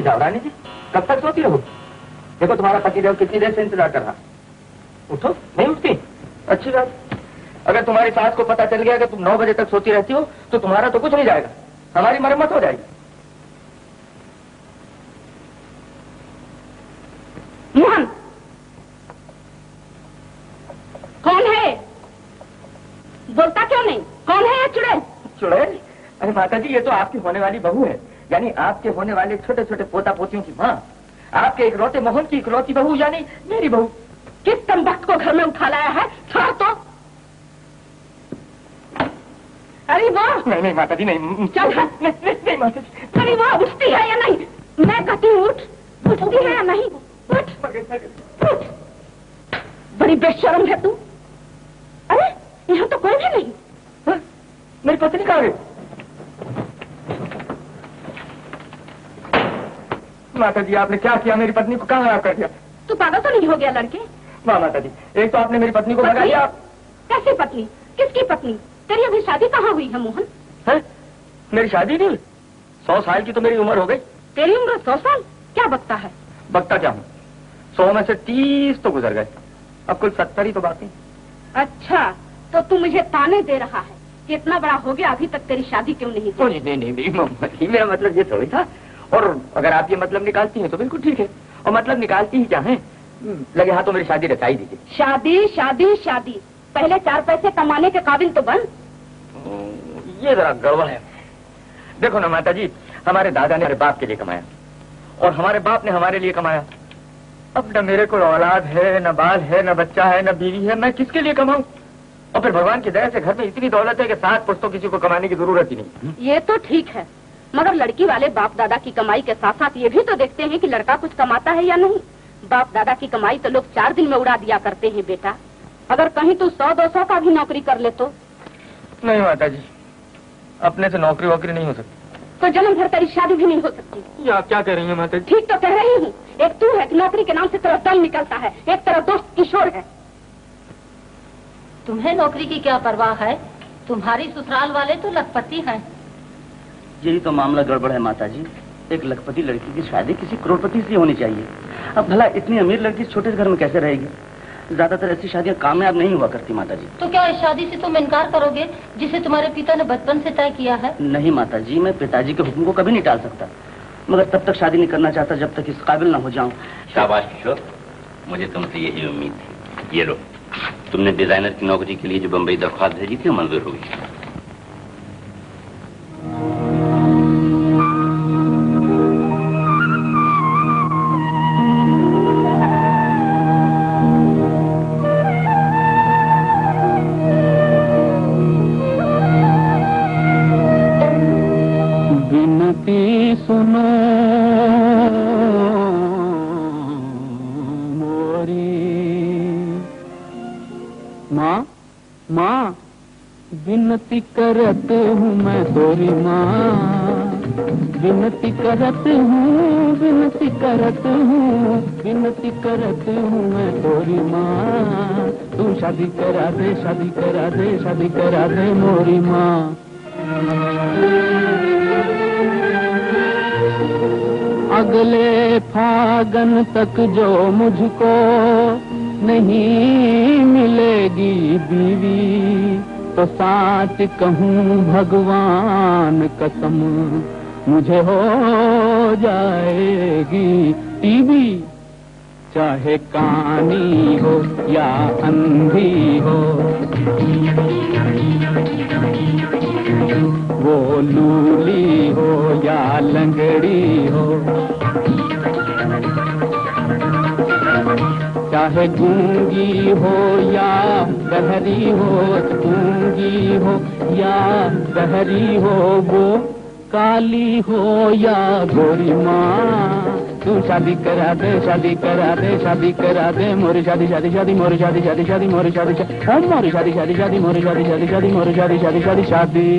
تو جاؤ رانی جی کب تک سوتی رہو؟ دیکھو تمہارا پتی دیو کتنی دیر سے انتظار کر رہا۔ اٹھو۔ نہیں اٹھتی۔ اچھی بات۔ اگر تمہاری ساس کو پتا چل گیا کہ تم نو بجے تک سوتی رہتی ہو تو تمہارا تو کچھ نہیں جائے گا۔ ہماری مرمت ہو جائے گی۔ موہن۔ کون ہے؟ بولتا کیوں نہیں؟ کون ہے چڑیل چڑیل ارے ماتا جی یہ تو آپ کی ہونے والی بہو ہے۔ یعنی آپ کے ہونے والے چھوٹے چھوٹے پوتا پوتیوں کی ماں آپ کے اکلوتے موہن کی اکلوتی بہو یعنی میری بہو۔ کس کم بخت کو گھر میں اٹھا لایا ہے؟ چھوڑ تو۔ ارے ماں نہیں نہیں ماتا جی نہیں چل نہیں ماتا جی۔ آپ نے کیا کیا؟ میری پتنی کو کہاں خراب کر دیا؟ تو پاگا تو نہیں ہو گیا لڑکے؟ واہ ماتا جی ایک تو آپ نے میری پتنی کو بگا دیا کیسے پتنی؟ کس کی پتنی؟ تیری ابھی شادی کہاں ہوئی ہے موہن؟ ہاں؟ میری شادی نہیں سو سال کی تو میری عمر ہو گئی۔ تیری عمر سو سال؟ کیا بکتا ہے؟ بکتا کیا ہوں؟ سو میں سے تیس تو گزر گئے۔ اب کل ستر ہی تو باقی اچھا تو تم مجھے تانے دے رہا ہے کہ اتنا بڑا ہو گیا ابھی تک تیری شادی کیوں نہیں نہیں نہیں جی، میرا مطلب یہ تھوڑی تھا اگر آپ یہ مطلب نکالتی ہیں تو بالکل ٹھیک ہے۔ اور مطلب نکالتی ہی چاہیں لگے ہاتھوں میری شادی رچائی دیجیے شادی شادی شادی۔ پہلے چار پیسے کمانے کے قابل تو بن۔ یہ ذرا گڑبڑ ہے۔ دیکھو نا ماتا جی ہمارے دادا نے ہمارے باپ کے لیے کمایا۔ اور ہمارے باپ نے ہمارے لیے کمایا۔ اب نہ میرے کو اولاد ہے نہ بال ہے نہ بچہ ہے نہ بیوی ہے میں کس کے لیے کماؤں؟ اور پھر بھگوان کی دیا سے گھر میں اتنی دولت ہے کہ سات پرستوں کسی کو کمانے کی ضرورت ہی نہیں۔ یہ تو ٹھیک ہے۔ مگر لڑکی والے باپ دادا کی کمائی کے ساتھ ساتھ یہ بھی تو دیکھتے ہیں کہ لڑکا کچھ کماتا ہے یا نہیں۔ باپ دادا کی کمائی تو لوگ چار دن میں اڑا دیا کرتے ہیں بیٹا۔ اگر کہیں تو سو دو سو کا بھی نوکری کر لے تو نہیں ماتا جی اپنے سے نوکری ووکری نہیں ہو سکتی۔ تو جنم بھر تیری شادی بھی نہیں ہو سکتی۔ آپ کیا کہہ رہی ہیں ماتا جی؟ ٹھیک تو کہہ رہی ہوں۔ ایک تو ہے کہ نوکری کے نام سے طرف دم نکلتا ہے ایک طرف دوست کشور ہے۔ تمہیں نوکری کی کیا پرواہ ہے؟ تمہاری سسرال والے تو لکھپتی ہیں۔ یہی تو معاملہ گڑبڑ ہے ماتا جی ایک لکھپتی لڑکی کی شادی کسی کروڑپتی سے ہونی چاہیے۔ اب بھلا اتنی امیر لڑکی چھوٹے گھر میں کیسے رہے گی؟ زیادہ تر ایسی شادیاں کامیاب نہیں ہوا کرتی ماتا جی۔ تو کیا اس شادی سے تم انکار کرو گے جسے تمہارے پتا نے بچپن سے طے کیا ہے؟ نہیں ماتا جی میں پتا جی کے حکم کو کبھی نہیں ٹال سکتا۔ مگر تب تک شادی نہیں کرنا چاہتا جب تک اس قابل نہ ہو جاؤں۔ شاباش کشور مجھے تم سے یہی امید تھی۔ یہ لو تم نے ڈیزائنر کی نوکری کے لیے جو بمبئی درخواست بھیجی تھی منظور ہوگی کرت ہوں میں گوری ماں۔ بنتی کرت ہوں، بنتی کرت ہوں، بنتی کرت ہوں میں گوری ماں۔ تو شادی کرا دے، شادی کرا دے، شادی کرا دے موری ماں۔ اگلے پھاگن تک جو مجھ کو نہیں ملے گی بیوی تو سچ کہوں، بھگوان قسم، مجھے ہو جائے گی ٹی وی۔ چاہے کانی ہو یا اندھی ہو، وہ لولی ہو یا لنگڑی ہو۔ چاہے گونگی ہو یا بہری ہو گونگی ہو یا بہری ہو وہ کالی ہو یا گوری ماں تو شادی کرا دے شادی کرا دے شادی کرا دے موری شادی شادی شادی موری شادی شادی شادی موری شادی شادی موری شادی شادی شادی موری شادی شادی شادی موری شادی شادی شادی شادی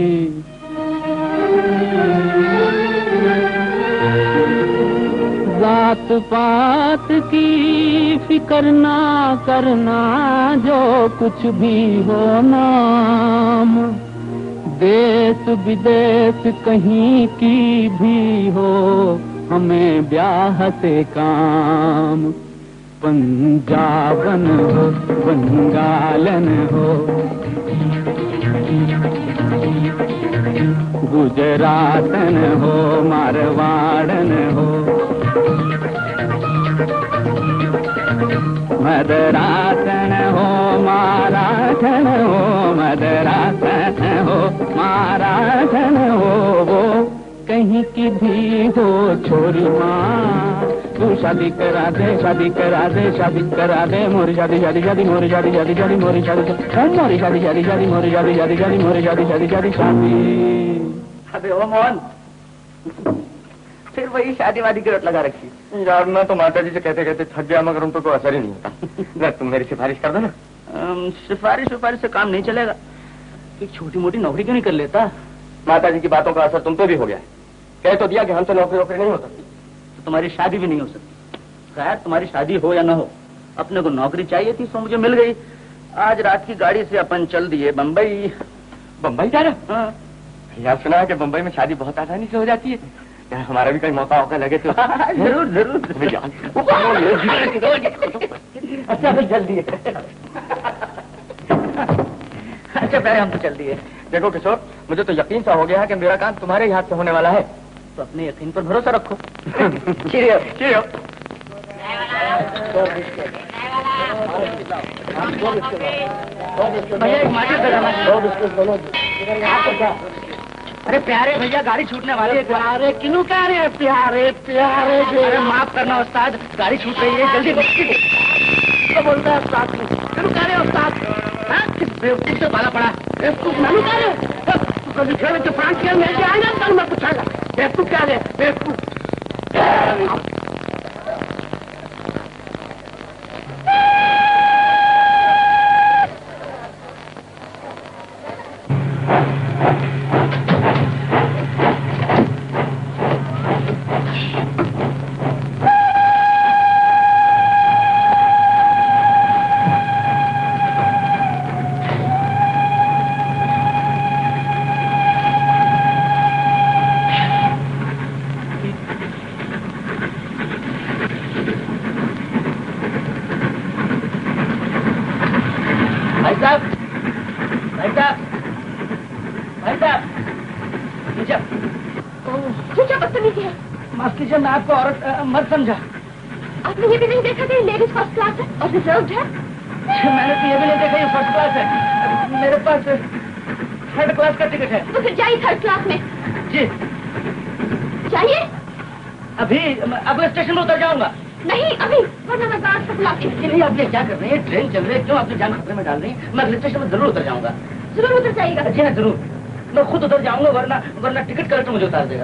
ذات پات کی فکر نہ کرنا جو کچھ بھی ہو نام۔ دیس بدیس کہیں کی بھی ہو، ہمیں بیاہ سے کام۔ پنجابن ہو، بنگالن ہو۔ گجراتن ہو مارواڑن ہو۔ مدراسن ہو ماراسن ہو مدراسن ہو ماراسن ہو وہ کہیں کی بھی ہو چھوڑی ماں تو شادی کرا دے شادی کرا دے شادی کرا دے موری شادی شادی شادی موری شادی شادی شادی موری شادی موری شادی شادی شادی موری شادی شادی شادی موری شادی شادی شادی شادی ابے او مون پھر وہی شادی وادی کی رٹ لگا رکھی۔ یار میں تو ماتا جی سے کہتے کہتے تھک گیا مگر ان کو کوئی اثر ہی نہیں ہوتا۔ نہ تم میری سفارش کر دو نا۔ سفارش وفارش سے کام نہیں چلے گا۔ ایک چھوٹی موٹی نوکری کیوں نہیں کر لیتا؟ ماتا جی کی باتوں کا اثر تم پہ بھی ہو گیا کہہ تو دیا کہ ہم سے نوکری ووکری نہیں ہو سکتی تو تمہاری شادی بھی نہیں ہو سکتی۔ خیر تمہاری شادی ہو یا نہ ہو اپنے کو نوکری چاہیے تھی سو مجھے مل گئی۔ آج رات کی گاڑی سے اپن چل دیے بمبئی۔ بمبئی جانا؟ ہاں۔ یار سنا کہ بمبئی میں شادی بہت آسانی سے ہو جاتی ہے۔ ہمارا بھی کئی موقع ہوگا لگے تو ضرور ضرور اچھا جلدی ہے اچھا پہلے ہم تو جلدی ہے دیکھو کشور مجھے تو یقین سا ہو گیا کہ میرا کام تمہارے ہاتھ سے ہونے والا ہے تو اپنے یقین پر بھروسہ رکھو بھیا ایک ماجر ارے پیارے بھیا گاڑی چھوٹنے والے پیارے کنو کہہ رہے ہیں؟ پیارے پیارے ارے معاف کرنا استاد گاڑی چھوٹ رہی ہے جلدی بولتا ہے استاد؟ کنو کہہ رہے استاد؟ ہاں؟ بیوقوف سے بالا پڑا؟ بیوقوف میں کہہ رہے کھیل کے پانچ کھیل میں آئے گا میں پوچھا گا۔ بیوقوف کہہ رہے بیوقوف۔ آپ اس کے لیے آپ یہ کیا کر رہے ہیں؟ ٹرین چل رہے ہے کیوں آپ نے جان خطرے میں ڈال رہے ہیں؟ میں اگلے اسٹیشن میں ضرور اتر جاؤں گا۔ ضرور اتر جائے گا۔ جی ہاں ضرور۔ میں خود اتر جاؤں گا ورنہ ورنہ ٹکٹ کلر مجھے اتار دے گا۔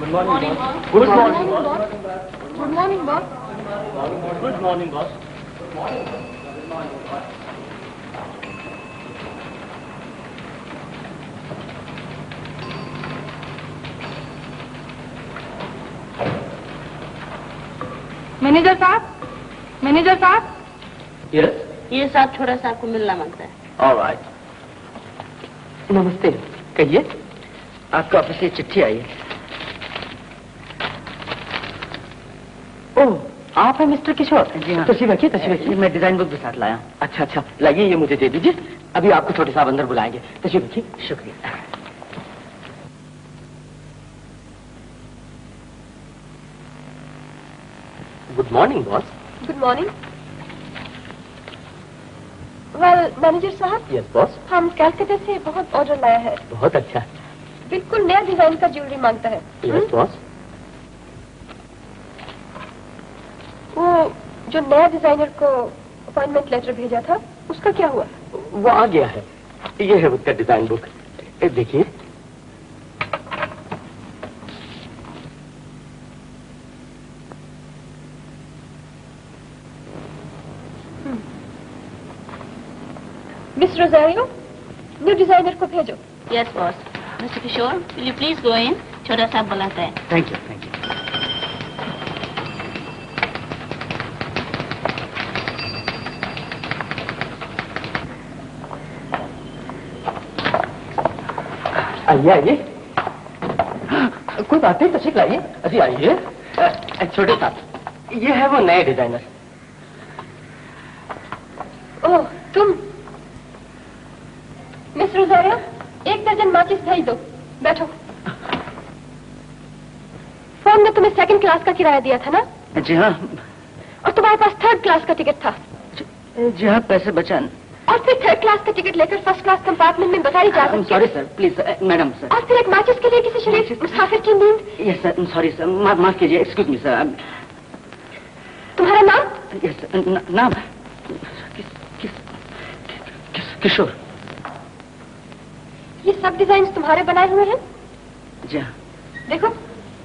Good morning. Good morning. Good morning, boss. Good morning. Good morning, boss. Manager صاحب مینیجر صاحب یس یہ صاحب چھوڑا صاحب کو ملنا منتا ہے right. نمستے کہیے آپ کو آفس سے چٹھی آئی ہے کچھ جی ہاں۔ تشریف رکھیے تشریف رکھیے۔ جی، میں ڈیزائن بک بھی ساتھ لایا ہوں۔ اچھا اچھا۔ لائیے یہ مجھے دے دیجیے۔ ابھی آپ کو چھوٹے صاحب اندر بلائیں گے۔ تشریف رکھیے۔ شکریہ۔ Good morning boss good morning well manager صاحب یس باس ہم کیلکٹے سے بہت آرڈر لایا ہے بہت اچھا بالکل نیا ڈیزائن کا جیولری مانگتا ہے یس باس وہ جو نیا ڈیزائنر کو اپوائنٹمنٹ لیٹر بھیجا تھا اس کا کیا ہوا؟ وہ آ گیا ہے۔ یہ ہے اس کا ڈیزائن بک دیکھیے۔ مس روزاریو نیو ڈیزائنر کو بھیجو۔ Yes boss mister Kishore please go in چھوٹا صاحب بلاتا ہے۔ تھینک یو تھینک یو آئیے آئیے کوئی بات نہیں تشریف لائیے ابھی آئیے چھوٹے صاحب یہ ہے وہ نئے ڈیزائنر او تم مس روزاریا ایک درجن ماچس بھیج دو بیٹھو فون نے تمہیں سیکنڈ کلاس کا کرایہ دیا تھا نا جی ہاں اور تمہارے پاس تھرڈ کلاس کا ٹکٹ تھا جی ہاں پیسے بچان اور پھر تھرڈ کلاس کا ٹکٹ لے کر فرسٹ کلاس کمپارٹمنٹ میں بغیر اجازت sorry sir please madam sir اور پھر ایک ماچس کے لیے کسی شریف مسافر کی نیند۔ یس سر سوری سر معاف کیجیے. ایکسکیوز می سر تمہارا نام؟ یس نام کشور? یہ سب ڈیزائنز تمہارے بنائے ہوئے ہیں؟ جی ہاں۔ دیکھو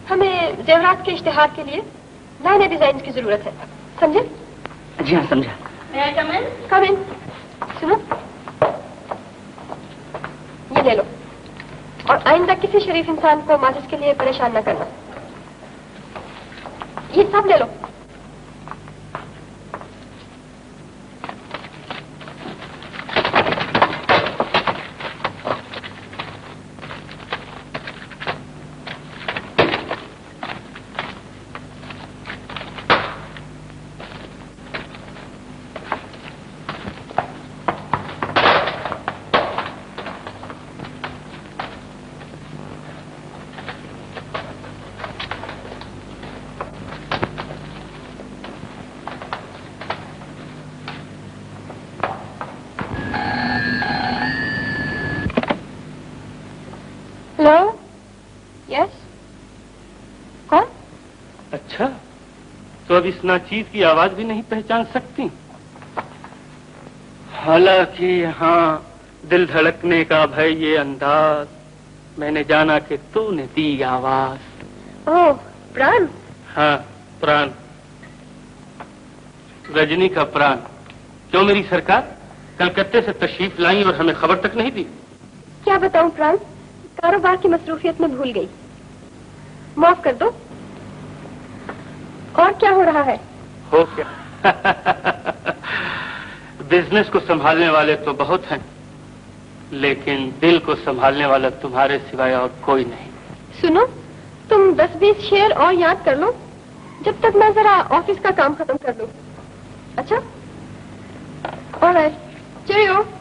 ہمیں زیورات کے اشتہار کے لیے نئے نئے ڈیزائنز کی ضرورت ہے۔ سمجھے؟ جی ہاں سمجھا۔ کم ان سنو یہ لے لو اور آئندہ کسی شریف انسان کو مالش کے لیے پریشان نہ کرنا یہ سب لے لو تو اب اس ناچیز کی آواز بھی نہیں پہچان سکتی۔ حالانکہ ہاں دل دھڑکنے کا بھائی یہ انداز میں نے جانا کہ تو نے دی آواز۔ او پران؟ ہاں پران۔ رجنی کا پران۔ کیوں میری سرکار؟ کلکتے سے تشریف لائی اور ہمیں خبر تک نہیں دی۔ کیا بتاؤں پران؟ کاروبار کی مصروفیت میں بھول گئی۔ معاف کر دو۔ اب کیا ہو رہا ہے؟ ہو کیا بزنس کو سنبھالنے والے تو بہت ہیں لیکن دل کو سنبھالنے والا تمہارے سوائے اور کوئی نہیں۔ سنو تم دس بیس شیئر اور یاد کر لو جب تک میں ذرا آفس کا کام ختم کر دوں اچھا؟ اور چلیے۔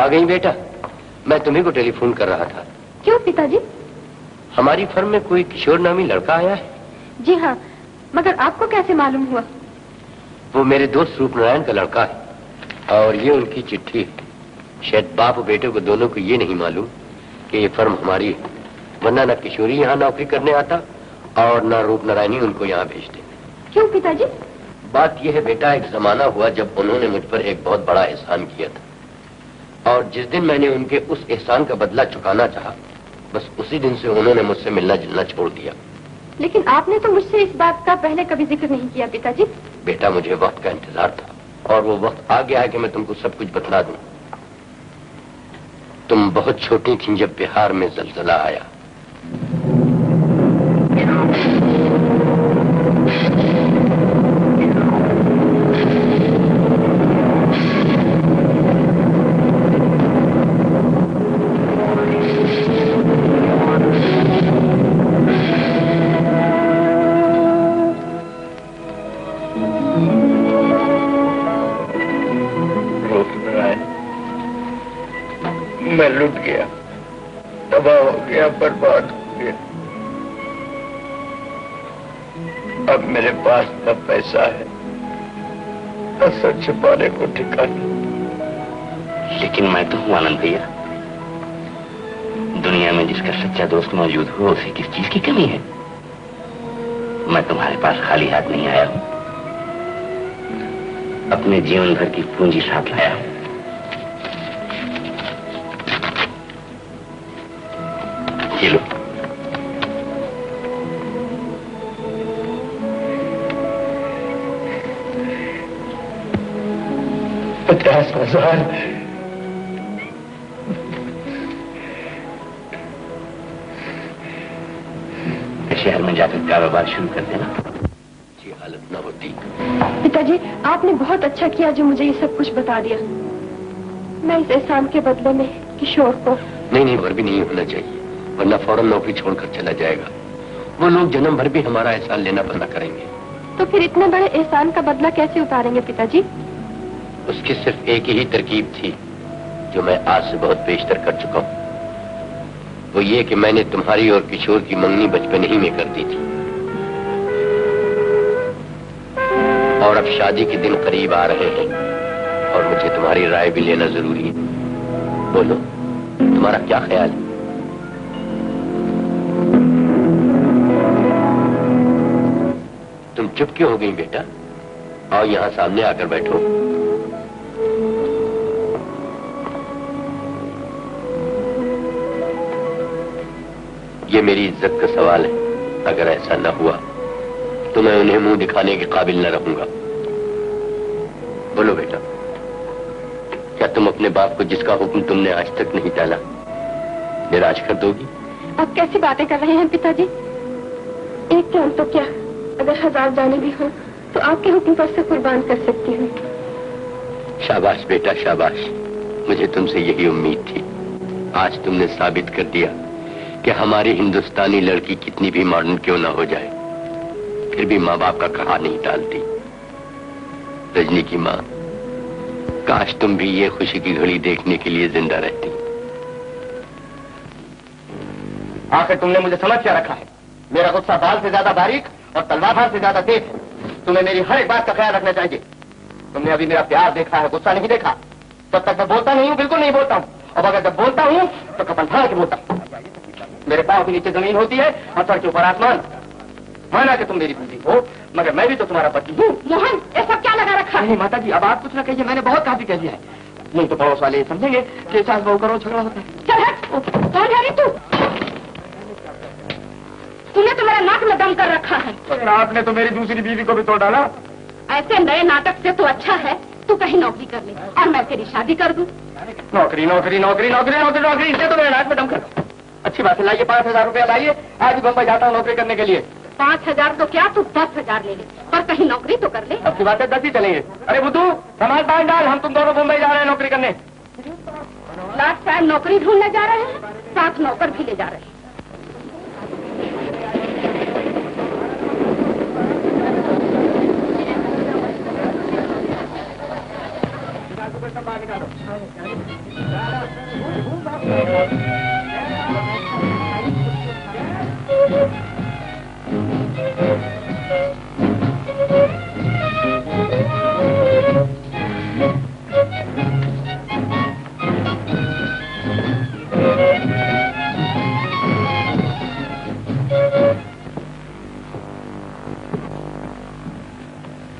آ گئی بیٹا۔ میں تمہیں کو ٹیلی فون کر رہا تھا۔ کیوں پتا جی ہماری فرم میں کوئی کشور نامی لڑکا آیا ہے؟ جی ہاں مگر آپ کو کیسے معلوم ہوا؟ وہ میرے دوست روپ نارائن کا لڑکا ہے۔ اور یہ ان کی چٹھی ہے۔ شاید باپ اور بیٹے کو دونوں کو یہ نہیں معلوم کہ یہ فرم ہماری ہے۔ ورنہ نہ کشوری یہاں نوکری کرنے آتا اور نہ روپ نارائن ان کو یہاں بھیجتے۔ کیوں پتا جی بات یہ ہے بیٹا ایک زمانہ ہوا جب انہوں نے مجھ پر ایک بہت بڑا احسان کیا تھا۔ اور جس دن میں نے ان کے اس احسان کا بدلہ چکانا چاہا بس اسی دن سے انہوں نے مجھ سے ملنا جلنا چھوڑ دیا۔ لیکن آپ نے تو مجھ سے اس بات کا پہلے کبھی ذکر نہیں کیا پتا جی بیٹا مجھے وقت کا انتظار تھا اور وہ وقت آ گیا ہے کہ میں تم کو سب کچھ بتلا دوں۔ تم بہت چھوٹی تھیں جب بہار میں زلزلہ آیا۔ چھپانے کو ٹھکانا لیکن میں تو ہوں آنند بھیا۔ دنیا میں جس کا سچا دوست موجود ہو، اسے کس چیز کی کمی ہے؟ میں تمہارے پاس خالی ہاتھ نہیں آیا ہوں۔ اپنے جیون بھر کی پونجی ساتھ لایا ہوں۔ پچاس ہزار۔ شہر میں جا کر کاروبار شروع کر دینا۔ جی حالت نہ ہوتی پتا جی آپ نے بہت اچھا کیا جو مجھے یہ سب کچھ بتا دیا۔ میں اس احسان کے بدلے میں کشور کو۔ نہیں نہیں اور بھی نہیں ہونا چاہیے ورنہ فوراً نوکری چھوڑ کر چلا جائے گا۔ وہ لوگ جنم بھر بھی ہمارا احسان لینا پتہ کریں گے۔ تو پھر اتنے بڑے احسان کا بدلہ کیسے اتاریں گے پتا جی اس کی صرف ایک ہی ترکیب تھی، جو میں آج سے بہت بیشتر کر چکا ہوں۔ وہ یہ کہ میں نے تمہاری اور کشور کی منگنی بچپن ہی میں کر دی تھی۔ اور اب شادی کے دن قریب آ رہے ہیں اور مجھے تمہاری رائے بھی لینا ضروری ہے۔ بولو، تمہارا کیا خیال؟ ہے تم چپ کیوں ہو گئی بیٹا؟ آؤ یہاں سامنے آ کر بیٹھو۔ یہ میری عزت کا سوال ہے۔ اگر ایسا نہ ہوا تو میں انہیں منہ دکھانے کے قابل نہ رہوں گا۔ بولو بیٹا کیا تم اپنے باپ کو جس کا حکم تم نے آج تک نہیں ڈالا نراج کر دو گی؟ آپ کیسی باتیں کر رہے ہیں پتا جی ایک جان تو کیا؟ اگر ہزار جانے بھی ہوں تو آپ کے حکم پر سے قربان کر سکتی ہوں۔ شاباش بیٹا شاباش مجھے تم سے یہی امید تھی۔ آج تم نے ثابت کر دیا کہ ہماری ہندوستانی لڑکی کتنی بھی مارڈن کیوں نہ ہو جائے، پھر بھی ماں باپ کا کہا نہیں ڈالتی۔ رجنی کی ماں، کاش تم بھی یہ خوشی کی گھڑی دیکھنے کے لیے زندہ رہتی۔ آخر تم نے مجھے سمجھ کیا رکھا ہے۔ میرا غصہ بال سے زیادہ باریک اور تلوار بھار سے زیادہ تیز ہے۔ تمہیں میری ہر ایک بات کا خیال رکھنا چاہیے۔ تم نے ابھی میرا پیار دیکھا ہے، غصہ نہیں دیکھا۔ تب تک میں بولتا نہیں ہوں، بالکل نہیں بولتا ہوں۔ اب اگر جب بولتا ہوں، تو کپن تھا کہ بولتا ہوں۔ میرے پاؤں کے نیچے زمین ہوتی ہے اور سر کے اوپر آسمان۔ مانا کہ تم میری بیوی ہو مگر میں بھی تو تمہارا پتی ہوں۔ موہن یہ سب کیا لگا رکھا؟ ہے ماتا جی اب آپ کچھ نہ کہیے میں نے بہت کافی کہہ دیا ہے۔ نہیں تو پڑوس والے سمجھیں گے کہ ساس بہو کرو جھگڑا ہوتا ہے۔ چل ہٹ۔ ہے تو؟ تم نے تو میرا ناک میں دم کر رکھا ہے۔ آپ نے تو میری دوسری بیوی کو بھی توڑ ڈالا۔ ایسے نئے ناٹک سے تو اچھا ہے تو کہیں نوکری کر لے۔ اور میں تیری شادی کر دوں۔ نوکری نوکری نوکری نوکری نوکری نوکری اس سے تو میرے ناک میں دم کر اچھی بات ہے لائیے پانچ ہزار روپیہ لائیے آج بمبئی جاتا ہوں نوکری کرنے کے لیے۔ پانچ ہزار تو کیا تو دس ہزار لے لے پر کہیں نوکری تو کر لے۔ اچھی بات ہے دس ہی چلیں گے۔ ارے بدھو سماج بان ڈال ہم تم دونوں بمبئی جا رہے ہیں نوکری کرنے۔ لاسٹ ٹائم نوکری ڈھونڈنے جا رہے ہیں ساتھ نوکر بھی لے جا رہے ہیں۔ Thank you.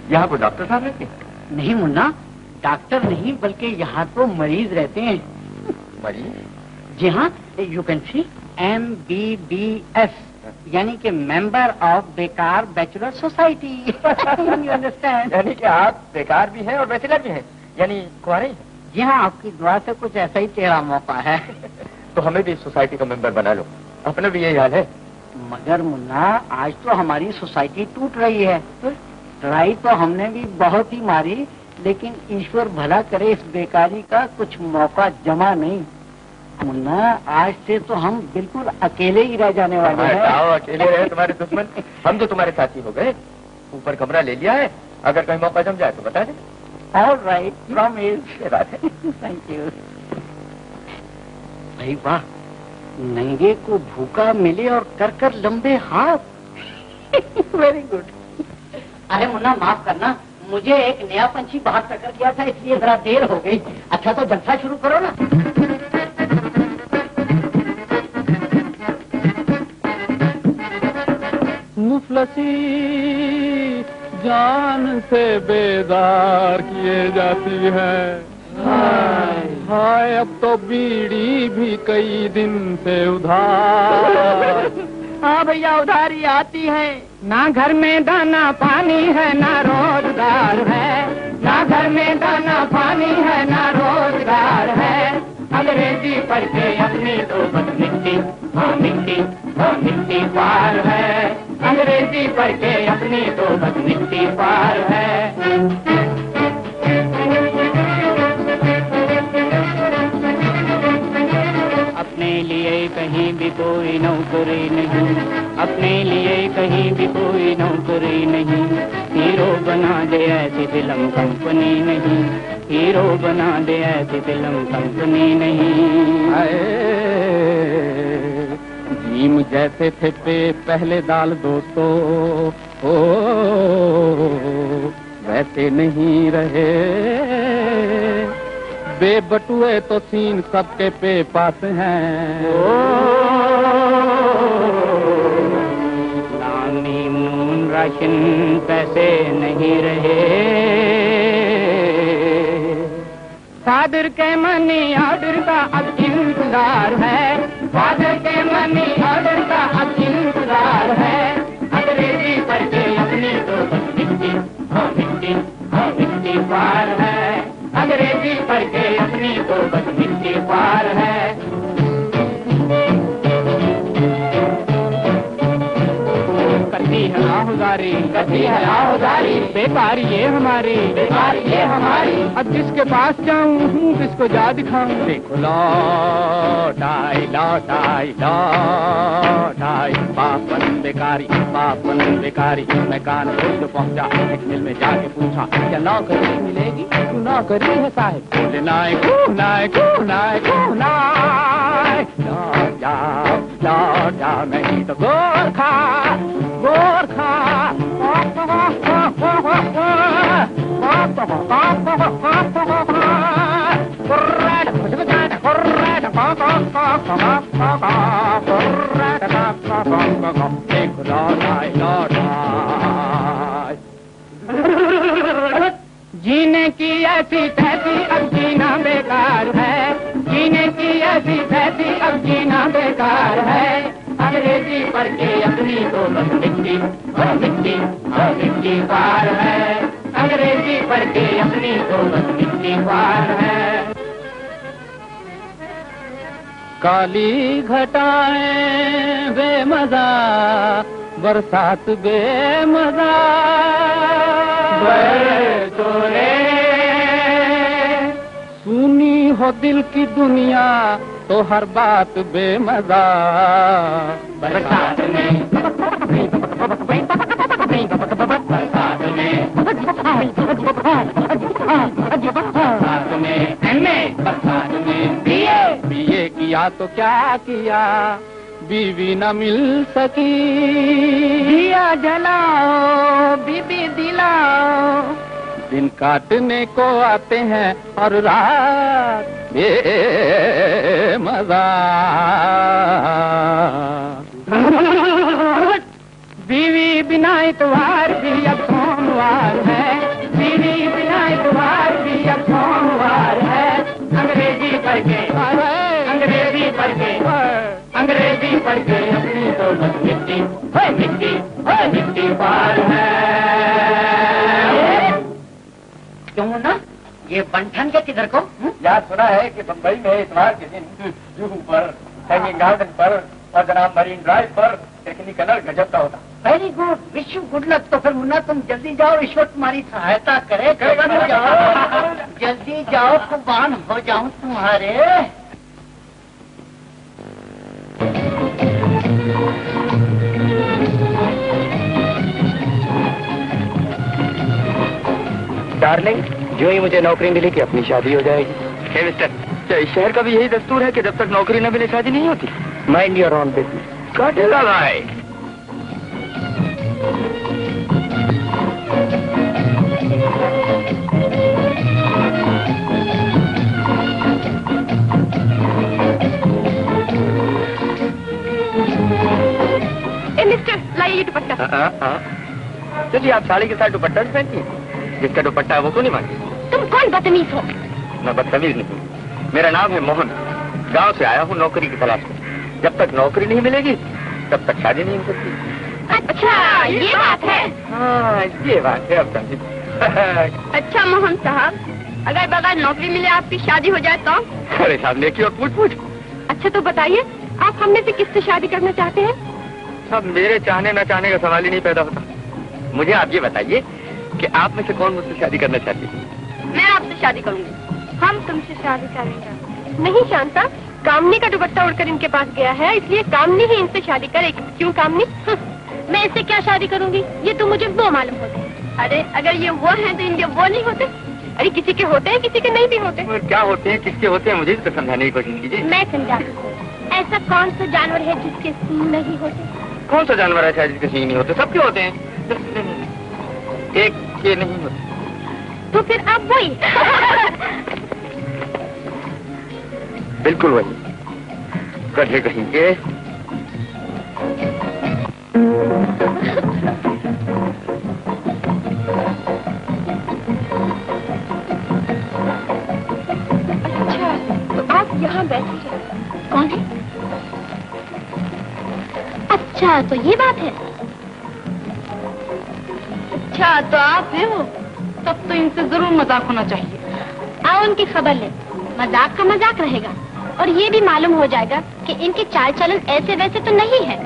یہاں کو ڈاکٹر صاحب رہتے ہیں؟ نہیں منا ڈاکٹر نہیں بلکہ یہاں تو مریض رہتے ہیں۔ مریض؟ جی ہاں you can see M B B S یعنی کہ ممبر آف بیکار بیچلر سوسائٹی. یو انڈرسٹینڈ یعنی کہ آپ بیکار بھی ہیں اور بیچلر بھی ہیں. یعنی ہیں. جی ہاں آپ کی دعا سے کچھ ایسا ہی ٹیڑھا موقع ہے. تو ہمیں بھی سوسائٹی کا ممبر بنا لو. اپنا بھی یہی حال ہے. مگر منا آج تو ہماری سوسائٹی ٹوٹ رہی ہے. ٹرائی تو ہم نے بھی بہت ہی ماری لیکن ایشور بھلا کرے اس بیکاری کا کچھ موقع جمع نہیں. منا آج سے تو ہم بالکل اکیلے ہی رہ جانے والے ہیں۔ آؤ اکیلے رہے تمہارے دشمن۔ ہم تو تمہارے ساتھی ہو گئے۔ اوپر کمرہ لے لیا ہے۔ اگر کہیں موقع جم جائے تو بتا دیں۔ آل رائٹ یہ بات ہے۔ تھینک یو بھائی واہ۔ ننگے کو بھوکا ملے اور کر کر لمبے ہاتھ۔ ویری گڈ ارے منا معاف کرنا۔ مجھے ایک نیا پنچھی باہر ٹکر گیا تھا اس لیے ذرا دیر ہو گئی۔ اچھا تو جلسہ شروع کرو نا۔ مفلسی جان سے بیدار کیے جاتی ہے۔ ہائے، اب تو بیڑی بھی کئی دن سے ادھار۔ ہاں بھیا، ادھاری آتی ہے۔ نہ گھر میں دانا پانی ہے، نہ روزگار ہے۔ نہ گھر میں دانا پانی ہے، نہ روزگار ہے۔ انگریزی پڑھ کے اپنی تو بس مٹی مٹی ہاں پار ہے۔ انگریزی پڑھ کے اپنی تو بس مٹی پار ہے۔ اپنے لیے کہیں بھی کوئی نوکری نہیں۔ اپنے لیے کہیں بھی کوئی نوکری نہیں۔ ہیرو بنا دے ایسی فلم کمپنی نہیں۔ ہیرو بنا دے ایسی فلم کمپنی نہیں۔ جیم جیسے تھے پہ پہلے دال دوستو، او، ویسے نہیں رہے۔ بے بٹوئے تو سین سب کے پے پاس ہیں۔ نامی نون راشن پیسے نہیں رہے۔ فادر کے منی آرڈر کا اب انتظار ہے۔ فادر کے منی آرڈر کا اب انتظار ہے۔ انگریزی پڑھ کے اپنی تو بس مٹی ہاں مٹی ہاں مٹی پار ہے۔ انگریزی پڑھ کے اپنی تو بس مٹی پار ہے۔ آہداری کرتی ہے آہداری بیکار یہ ہماری بے بیکار یہ ہماری۔ اب جس کے پاس جاؤں، ہوں کس کو جا دکھاؤں؟ دیکھو لوٹ آئی لوٹ آئی لوٹ آئی باپن بیکاری باپن بیکاری۔ میں کان جو پہنچا، ایک دل میں جا کے پوچھا، کیا نوکری ملے گی؟ تو نوکری ہے صاحب۔ بولے نائے کو نائے کو نائے کو نائے لوٹ جاؤ لوٹ جاؤ نہیں تو جینے کی ایسی تیسی اب جینا بیکار ہے جینے کی ایسی تیسی اب جینا بیکار ہے۔ انگریزی پڑھ کے اپنی تو بس مٹی ہاں مٹی ہاں مٹی پار ہے۔ انگریزی پڑھ کے اپنی تو بس مٹی پار ہے۔ کالی گھٹائیں بے مزہ برسات بے مزہ۔ ہو دل کی دنیا تو ہر بات بے مزہ۔ برسات میں۔ بیے کیا تو کیا کیا؟ بیوی نہ مل سکی۔ دیا جلاؤ، بیوی دلاؤ۔ دن کاٹنے کو آتے ہیں اور رات یہ مزہ۔ بیوی بنا اتوار بھی اب سوموار ہے۔ بیوی بنا اتوار بھی اب سوموار ہے۔ انگریزی پڑھ کے۔ انگریزی پڑھ کے۔ انگریزی پڑھ کے اپنی تو مٹی۔ مٹی مٹی پار ہے۔ یہ بنٹن کے کدھر کو؟ یاد سنا ہے کہ بمبئی میں اتوار کے دن جوہو پر ہینگنگ گارڈن پر اور جناب مرین ڈرائیو پر ٹیکنیکل گجب کا ہوتا۔ Very good wish you good luck تو پھر منا تم جلدی جاؤ ایشور تمہاری سہایتا کرے۔ جلدی جاؤ قربان ہو جاؤں تمہارے۔ ڈارلنگ جو ہی مجھے نوکری ملے گی اپنی شادی ہو جائے گی۔ مسٹر شہر کا بھی یہی دستور ہے کہ جب تک نوکری نہ ملے شادی نہیں ہوتی؟ مائنڈ یور آن بزنس کاٹے گا بھائی مسٹر لائیے یہ دوپٹہ چلیے آپ ساڑی کے ساتھ دوپٹہ بھی پہنتی ہیں جس کا دوپٹہ ہے وہ کو نہیں مانگی تم کون بدتمیز ہو؟ میں بدتمیز نہیں ہوں۔ میرا نام ہے موہن۔ گاؤں سے آیا ہوں نوکری کی تلاش میں۔ جب تک نوکری نہیں ملے گی تب تک شادی نہیں ہو سکتی۔ اچھا یہ بات ہے۔ ہاں یہ بات ہے اب اچھا موہن صاحب اگر بغیر نوکری ملے آپ کی شادی ہو جائے تو؟ ارے صاحب نے اور پوچھ پوچھ۔ اچھا تو بتائیے آپ ہم میں سے کس سے شادی کرنا چاہتے ہیں؟ سب میرے چاہنے نہ چاہنے کا سوال ہی نہیں پیدا ہوتا۔ مجھے آپ یہ بتائیے کہ آپ میں سے کون مجھ سے شادی کرنا چاہتی ہوں میں آپ سے شادی کروں گی۔ ہم تم سے شادی کریں گے۔ نہیں شانتا کامنی کا دوپٹہ اڑ کر ان کے پاس گیا ہے اس لیے کامنی ہی ان سے شادی کرے کیوں کامنی؟ میں اس سے کیا شادی کروں گی؟ یہ تو مجھے وہ معلوم ہوتے ارے اگر یہ وہ ہیں تو ان کے وہ نہیں ہوتے۔ ارے کسی کے ہوتے ہیں کسی کے نہیں بھی ہوتے۔ کیا ہوتے ہیں کس کے ہوتے ہیں مجھے تو سمجھانے کی کوشش کیجیے۔ میں سمجھا ایسا کون سا جانور ہے جس کے سین نہیں ہوتے؟ کون سا جانور ایسا ہے جس کے سین نہیں ہوتے؟ سب کے ہوتے ہیں۔ ایک کے نہیں ہوتی تو پھر اب وہی۔ بالکل وہی۔ کٹھے کہیں گے اچھا،, اچھا تو یہ بات ہے۔ اچھا تو آپ ہیں وہ، تب تو ان سے ضرور مذاق ہونا چاہیے۔ آؤ ان کی خبر لیں۔ مذاق کا مذاق رہے گا۔ اور یہ بھی معلوم ہو جائے گا کہ ان کے چال چلن ایسے ویسے تو نہیں ہے۔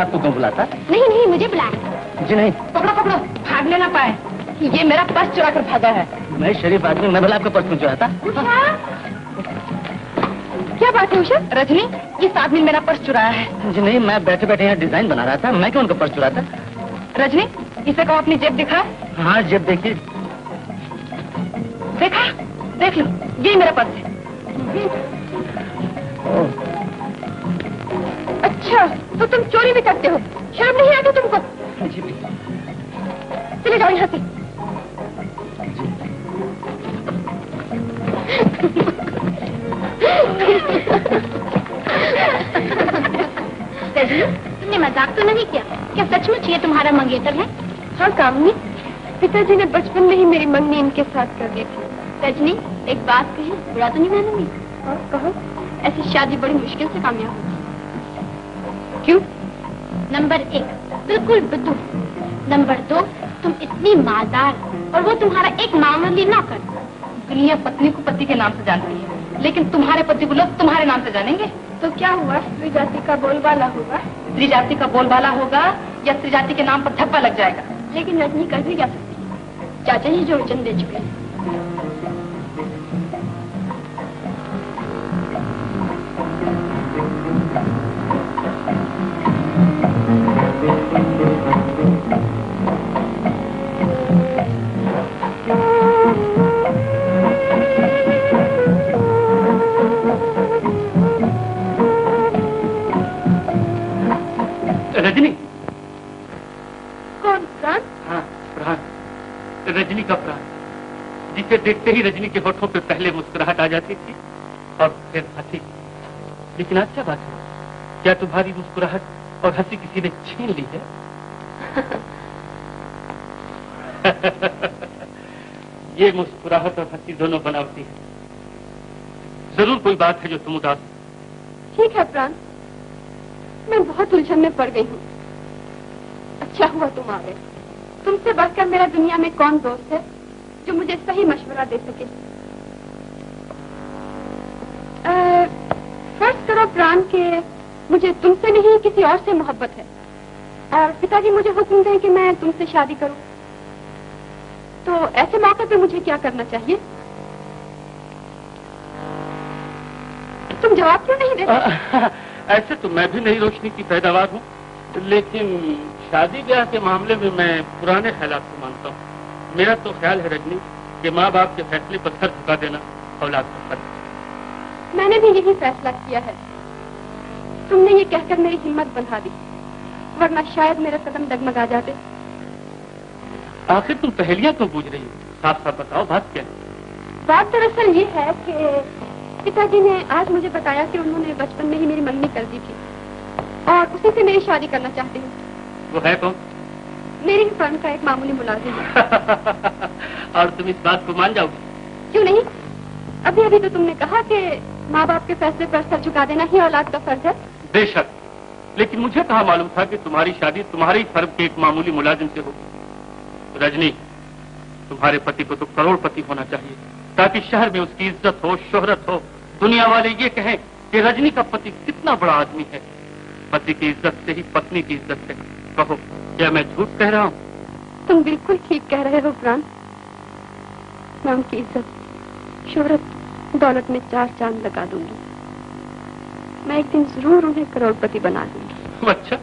آپ کو کیوں بلاتا؟ نہیں نہیں مجھے بلا۔ جی نہیں۔ پکڑو پکڑو بھاگنے نہ پائے۔ یہ میرا پرس چرا کر بھاگا ہے۔ میں شریف آدمی میں بھلا آپ کا پرس میں کیوں تھا کیا بات ہے اوشا؟ رجنی اس آدمی نے میرا پرس چورایا ہے۔ جی نہیں میں بیٹھے بیٹھے یہاں ڈیزائن بنا رہا تھا۔ میں کیوں ان کا پرس چراتا رجنی اسے کہو اپنی جیب دکھا۔ ہاں جیب دیکھیے۔ بہتر ہے؟ ہاں کامنی پتا جی نے بچپن میں ہی میری منگنی ان کے ساتھ کر دی تھی۔ رجنی ایک بات کہی برا تو نہیں مانوں گی ہاں کہو ایسی شادی بڑی مشکل سے کامیاب ہوگی کیوں؟ نمبر ایک بالکل بدو۔ نمبر دو تم اتنی مالدار اور وہ تمہارا ایک معاملہ نہ کر۔ دنیا پتنی کو پتی کے نام سے جانتی ہے لیکن تمہارے پتی کو لوگ تمہارے نام سے جانیں گے۔ تو کیا ہوا؟ جاتی کا بول بالا ہوگا؟ جاتی کا بول بالا ہوگا یسری جاتی کے نام پر دھپا لگ جائے گا۔ لیکن رجنی کر بھی جا سکتی۔ چاچا ہی جو وچن دے چکے ہیں رجنی کا پران، جسے دیکھتے ہی رجنی کے ہوٹوں پہ پہلے مسکراہٹ آ جاتی تھی اور پھر ہنسی۔ لیکن اچھا بات ہے؟ کیا تمہاری مسکراہٹ اور ہنسی کسی نے چھین لی ہے؟ یہ مسکراہٹ اور ہنسی دونوں بناوتی ہے ضرور کوئی بات ہے جو تم اداس۔ ٹھیک ہے پران، میں بہت الجھن میں پڑ گئی ہوں۔ اچھا ہوا تم آ گئے تم سے بڑھ کر میرا دنیا میں کون دوست ہے جو مجھے صحیح مشورہ دے سکے؟ فرض کرو پران کے مجھے تم سے نہیں، کسی اور سے محبت ہے۔ اور پتا جی مجھے حکم دیں کہ میں تم سے شادی کروں۔ تو ایسے موقع پہ مجھے کیا کرنا چاہیے؟ تم جواب کیوں نہیں دے ایسے تو میں بھی نہیں روشنی کی پیداوار ہوں۔ لیکن شادی بیاہ کے معاملے میں میں پرانے خیالات کو مانتا ہوں۔ میرا تو خیال ہے رجنی کہ ماں باپ کے فیصلے پر سر جھکا دینا اولاد کو خط میں نے بھی یہی فیصلہ کیا ہے۔ تم نے یہ کہہ کر میری ہمت بنا دی ورنہ شاید میرا قدم ڈگمگا جاتے۔ آخر تم پہلیاں تو بوجھ رہی ہو؟ صاف صاف بتاؤ بات کیا بات دراصل یہ ہے کہ پتا جی نے آج مجھے بتایا کہ انہوں نے بچپن میں ہی میری منگنی کر دی تھی۔ اور اسی سے میری شادی کرنا چاہتے ہیں وہ ہے کون؟ میری ہی فرم کا ایک معمولی ملازم ہے۔ اور تم اس بات کو مان جاؤ گے؟ کیوں نہیں؟ ابھی ابھی تو تم نے کہا کہ ماں باپ کے فیصلے پر سر چکا دینا ہی اولاد کا فرض ہے۔ بے شک۔ لیکن مجھے کہا معلوم تھا کہ تمہاری شادی تمہاری فرم کے ایک معمولی ملازم سے ہوگی؟ رجنی تمہارے پتی کو تو کروڑ پتی ہونا چاہیے تاکہ شہر میں اس کی عزت ہو شہرت ہو۔ دنیا والے یہ کہیں کہ رجنی کا پتی کتنا بڑا آدمی ہے۔ پتی کی عزت سے ہی پتنی کی عزت سے۔ کہو کیا میں جھوٹ کہہ رہا ہوں؟ تم بالکل ٹھیک کہہ رہے ہو فران۔ ان کی عزت شہرت دولت میں چار چاند لگا دوں گی۔ میں ایک دن ضرور انہیں کروڑ پتی بنا دوں گی۔ اچھا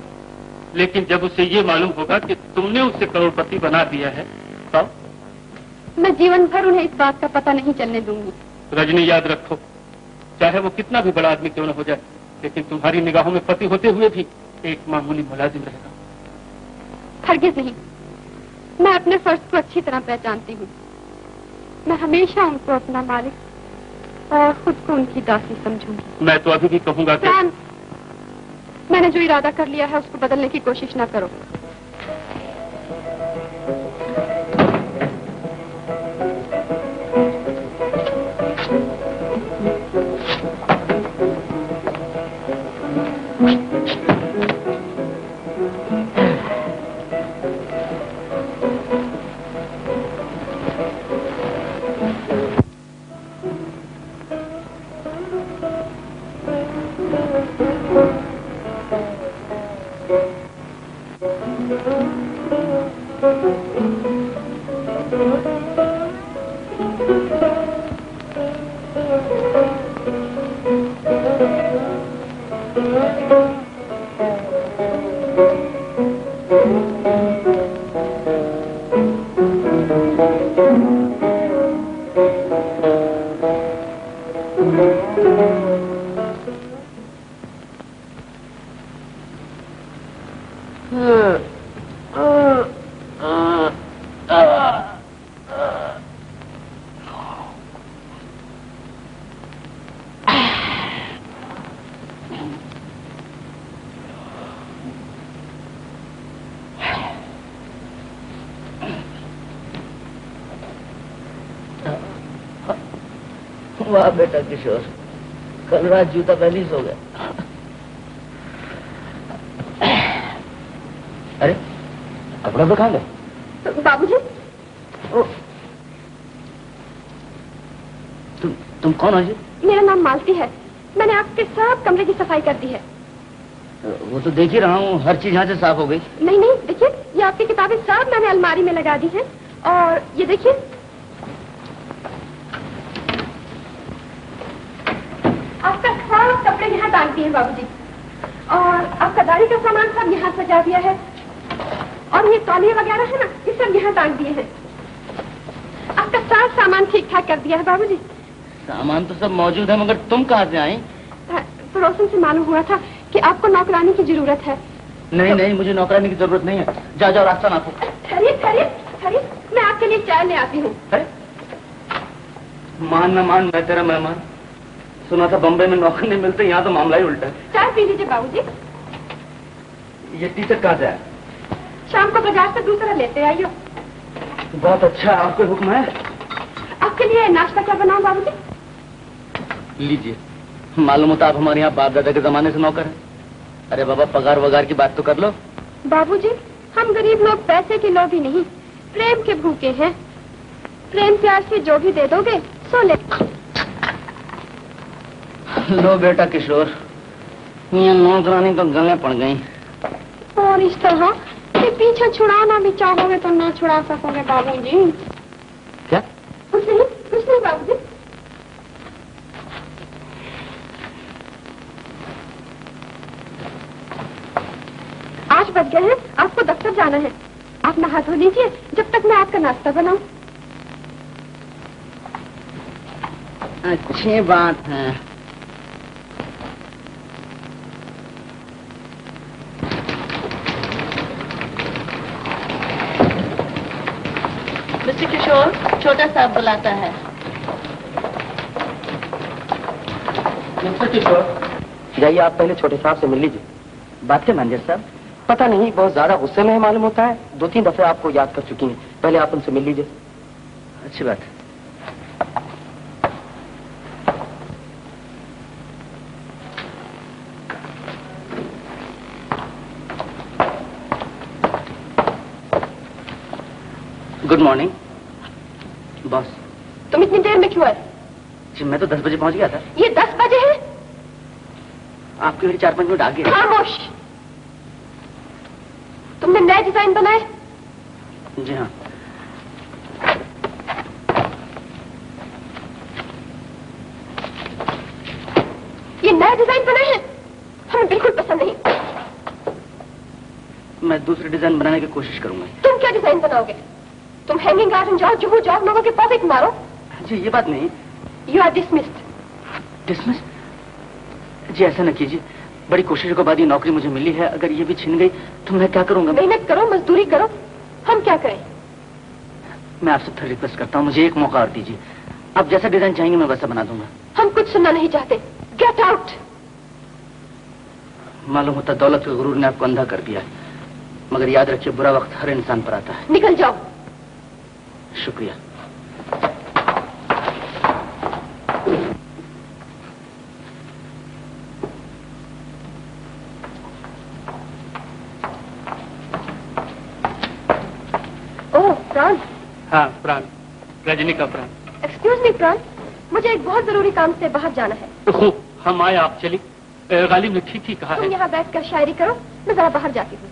لیکن جب اسے یہ معلوم ہوگا کہ تم نے اسے کروڑ پتی بنا دیا ہے تو؟ میں جیون بھر انہیں اس بات کا پتہ نہیں چلنے دوں گی۔ رجنی یاد رکھو چاہے وہ کتنا بھی بڑا آدمی کیوں نہ ہو جائے۔ لیکن تمہاری نگاہوں میں پتی ہوتے ہوئے بھی ایک معمولی ملازم رہے گا۔ ہرگز نہیں۔ میں اپنے فرض کو اچھی طرح پہچانتی ہوں۔ میں ہمیشہ ان کو اپنا مالک اور خود کو ان کی داسی سمجھوں گی۔ میں تو ابھی بھی کہوں گا کہ میں نے جو ارادہ کر لیا ہے اس کو بدلنے کی کوشش نہ کرو۔ بیٹا کشور کل رات جوتا پہلی سو گیا۔ ارے کپڑا تو کھا لے۔ بابو جی۔ تم تم کون ہو جی؟ میرا نام مالتی ہے۔ میں نے آپ کے ساتھ کمرے کی صفائی کر دی ہے۔ وہ تو دیکھ ہی رہا ہوں ہر چیز یہاں سے صاف ہو گئی۔ نہیں نہیں دیکھیے یہ آپ کی کتابیں سب میں نے الماری میں لگا دی ہیں۔ اور یہ دیکھیے ہیں بابو جی اور آپ کا داری کا سامان سب یہاں سجا دیا ہے۔ اور یہ تولیے وغیرہ ہے نا یہ سب یہاں ڈال دیے ہیں۔ آپ کا سارا سامان ٹھیک ٹھاک کر دیا ہے بابو جی سامان تو سب موجود ہے مگر تم کہاں سے آئیں؟ ہاں، پڑوسن سے معلوم ہوا تھا کہ آپ کو نوکرانی کی ضرورت ہے۔ نہیں نہیں مجھے نوکرانی کی ضرورت نہیں ہے۔ جا جاؤ راستہ نہ میں آپ کے لیے چائے لے آتی ہوں۔ مان نہ مان میں تیرا مہمان۔ سنا تھا بمبئی میں نوکر نہیں ملتے یہاں تو معاملہ ہی الٹا ہے۔ چائے پی لیجیے بابو جی یہ ٹیچر کہاں سے ہے؟ شام کو بازار سے دوسرا لیتے آئیے۔ بہت اچھا آپ کو حکم ہے؟ آپ کے لیے ناشتہ کیا بناؤں بابو جی لیجیے معلوم ہوتا آپ ہمارے یہاں باپ دادا کے زمانے سے نوکر ہیں۔ ارے بابا پگار وگار کی بات تو کر لو۔ بابو جی ہم غریب لوگ پیسے کے لوگ ہی نہیں پریم کے بھوکے ہیں۔ پریم پیار سے جو بھی دے دو گے سو لے۔ لو بیٹا کشور میاں نوزرانی تو گلے پڑ گئی اور اس طرح کہ پیچھے چھڑانا بھی چاہو گے تو نہ چھڑا سکو گے بابو جی۔ کیا؟ کچھ نہیں کچھ نہیں بابو جی۔ آج بچ گئے ہیں آپ کو دفتر جانا ہے۔ آپ نہا دھو لیجیے جب تک میں آپ کا ناشتہ بناؤں۔ اچھی بات ہے۔ بلاتا ہے۔ جائیے آپ پہلے چھوٹے صاحب سے مل لیجیے بات ہے مینیجر صاحب پتہ نہیں بہت زیادہ غصے میں معلوم ہوتا ہے۔ دو تین دفعہ آپ کو یاد کر چکی ہیں۔ پہلے آپ ان سے مل لیجیے اچھی بات ہے۔ میں تو دس بجے پہنچ گیا تھا۔ یہ دس بجے ہے آپ کے میری چار پانچ منٹ آگے۔ خاموش۔ تم نے نئے ڈیزائن بنائے؟ جی ہاں۔ یہ نئے ڈیزائن بنائے ہیں؟ ہمیں بالکل پسند نہیں۔ میں دوسرے ڈیزائن بنانے کی کوشش کروں گا۔ تم کیا ڈیزائن بناؤ گے؟ تم ہینگنگ گارڈن جاؤ جو جاؤ لوگوں کے پاس ایک مارو۔ جی یہ بات نہیں۔ یو آر ڈسمسڈ ڈسمس جی ایسا نہ کیجیے۔ بڑی کوششوں کے بعد یہ نوکری مجھے ملی ہے۔ اگر یہ بھی چھن گئی تو میں کیا کروں گا؟ محنت کرو مزدوری کرو۔ ہم کیا کریں؟ میں آپ سے پھر ریکویسٹ کرتا ہوں۔ مجھے ایک موقع اور دیجیے۔ آپ جیسا ڈیزائن چاہیں گے میں ویسا بنا دوں گا۔ ہم کچھ سننا نہیں چاہتے۔ گیٹ آؤٹ معلوم ہوتا دولت کے غرور نے آپ کو اندھا کر دیا مگر یاد رکھیے برا وقت ہر انسان پر آتا ہے۔ نکل جاؤ۔ شکریہ۔ رجنی کا پران ایکسکیوز می پران مجھے ایک بہت ضروری کام سے باہر جانا ہے۔ خوب ہم آئے آپ چلی غالب نے ٹھیک ہی کہا ہے۔ یہاں بیٹھ کر شاعری کرو میں ذرا باہر جاتی ہوں۔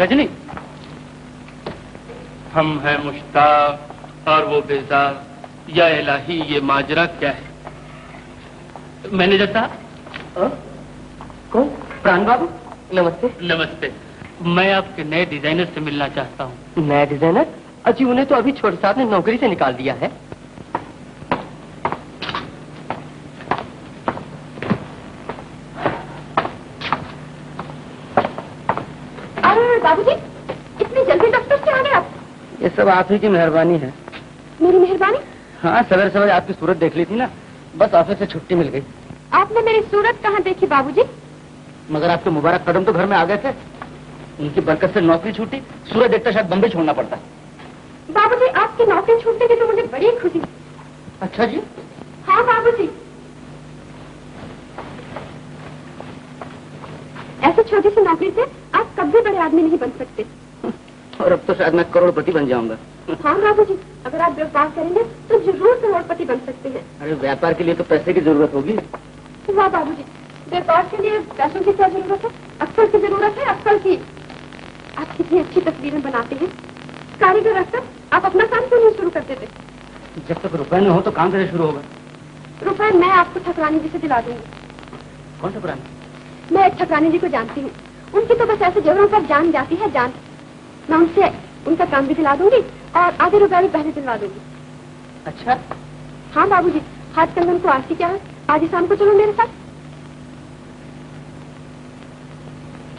رجنی ہم ہیں مشتاق اور وہ بیزار۔ یا الہی یہ ماجرہ کیا ہے؟ مینیجر صاحب ہاں؟ کون؟ پران بابو؟ نمستے۔ نمستے۔ میں آپ کے نئے ڈیزائنر سے ملنا چاہتا ہوں۔ نئے ڈیزائنر؟ اجی انہیں تو ابھی چھوٹے صاحب نے نوکری سے نکال دیا ہے۔ بابو جی اتنی جلدی دفتر سے آ گئے آپ۔ یہ سب آپ ہی کی مہربانی ہے۔ میری مہربانی؟ ہاں سویر سویر آپ کی صورت دیکھ لی تھی نا۔ بس آفس سے چھٹی مل گئی۔ آپ نے میری صورت کہاں دیکھی بابو جی مگر آپ کے مبارک قدم تو گھر میں آ گئے تھے۔ ان کی برکت سے نوکری چھوٹی سورج دیکھتا شاید بمبئی چھوڑنا پڑتا۔ بابو جی آپ کی نوکری چھوٹنے کی تو مجھے بڑی خوشی اچھا جی۔ ہاں بابو جی ایسے چھوٹی سی نوکری سے آپ کب بھی بڑے آدمی نہیں بن سکتے۔ اور اب تو شاید میں کروڑ پتی بن جاؤں گا۔ ہاں بابو جی اگر آپ ویوپار کریں گے تو ضرور کروڑ پتی بن سکتے ہیں۔ ارے ویاپار کے لیے تو پیسے کی ضرورت ہوگی۔ ہاں بابو جی ویوپار کے لیے پیسوں کی کیا ضرورت ہے؟ اکثر کی ضرورت ہے اکثر کی۔ آپ کتنی اچھی تصویریں بناتے ہیں۔ کاریگر اکثر آپ اپنا کام کیوں نہیں شروع کر دیتے جب تک روپے نہ ہو تو کام کیسے شروع ہوگا۔ روپے میں آپ کو ٹھکرانی جی سے دلا دوں گی۔ کون ٹھکرانی؟ میں ایک ٹھکرانی جی کو جانتی ہوں۔ ان کی تو بس ایسے جگہوں پر جان جاتی ہے جان۔ میں ان سے ان کا کام بھی دلا دوں گی اور آدھے روپیہ بھی پہلے دلوا دوں گی۔ اچھا۔ ہاں بابو جی ہاتھ کنگن کو آج کی کیا ہے؟ آج ہی شام کو چلو میرے ساتھ۔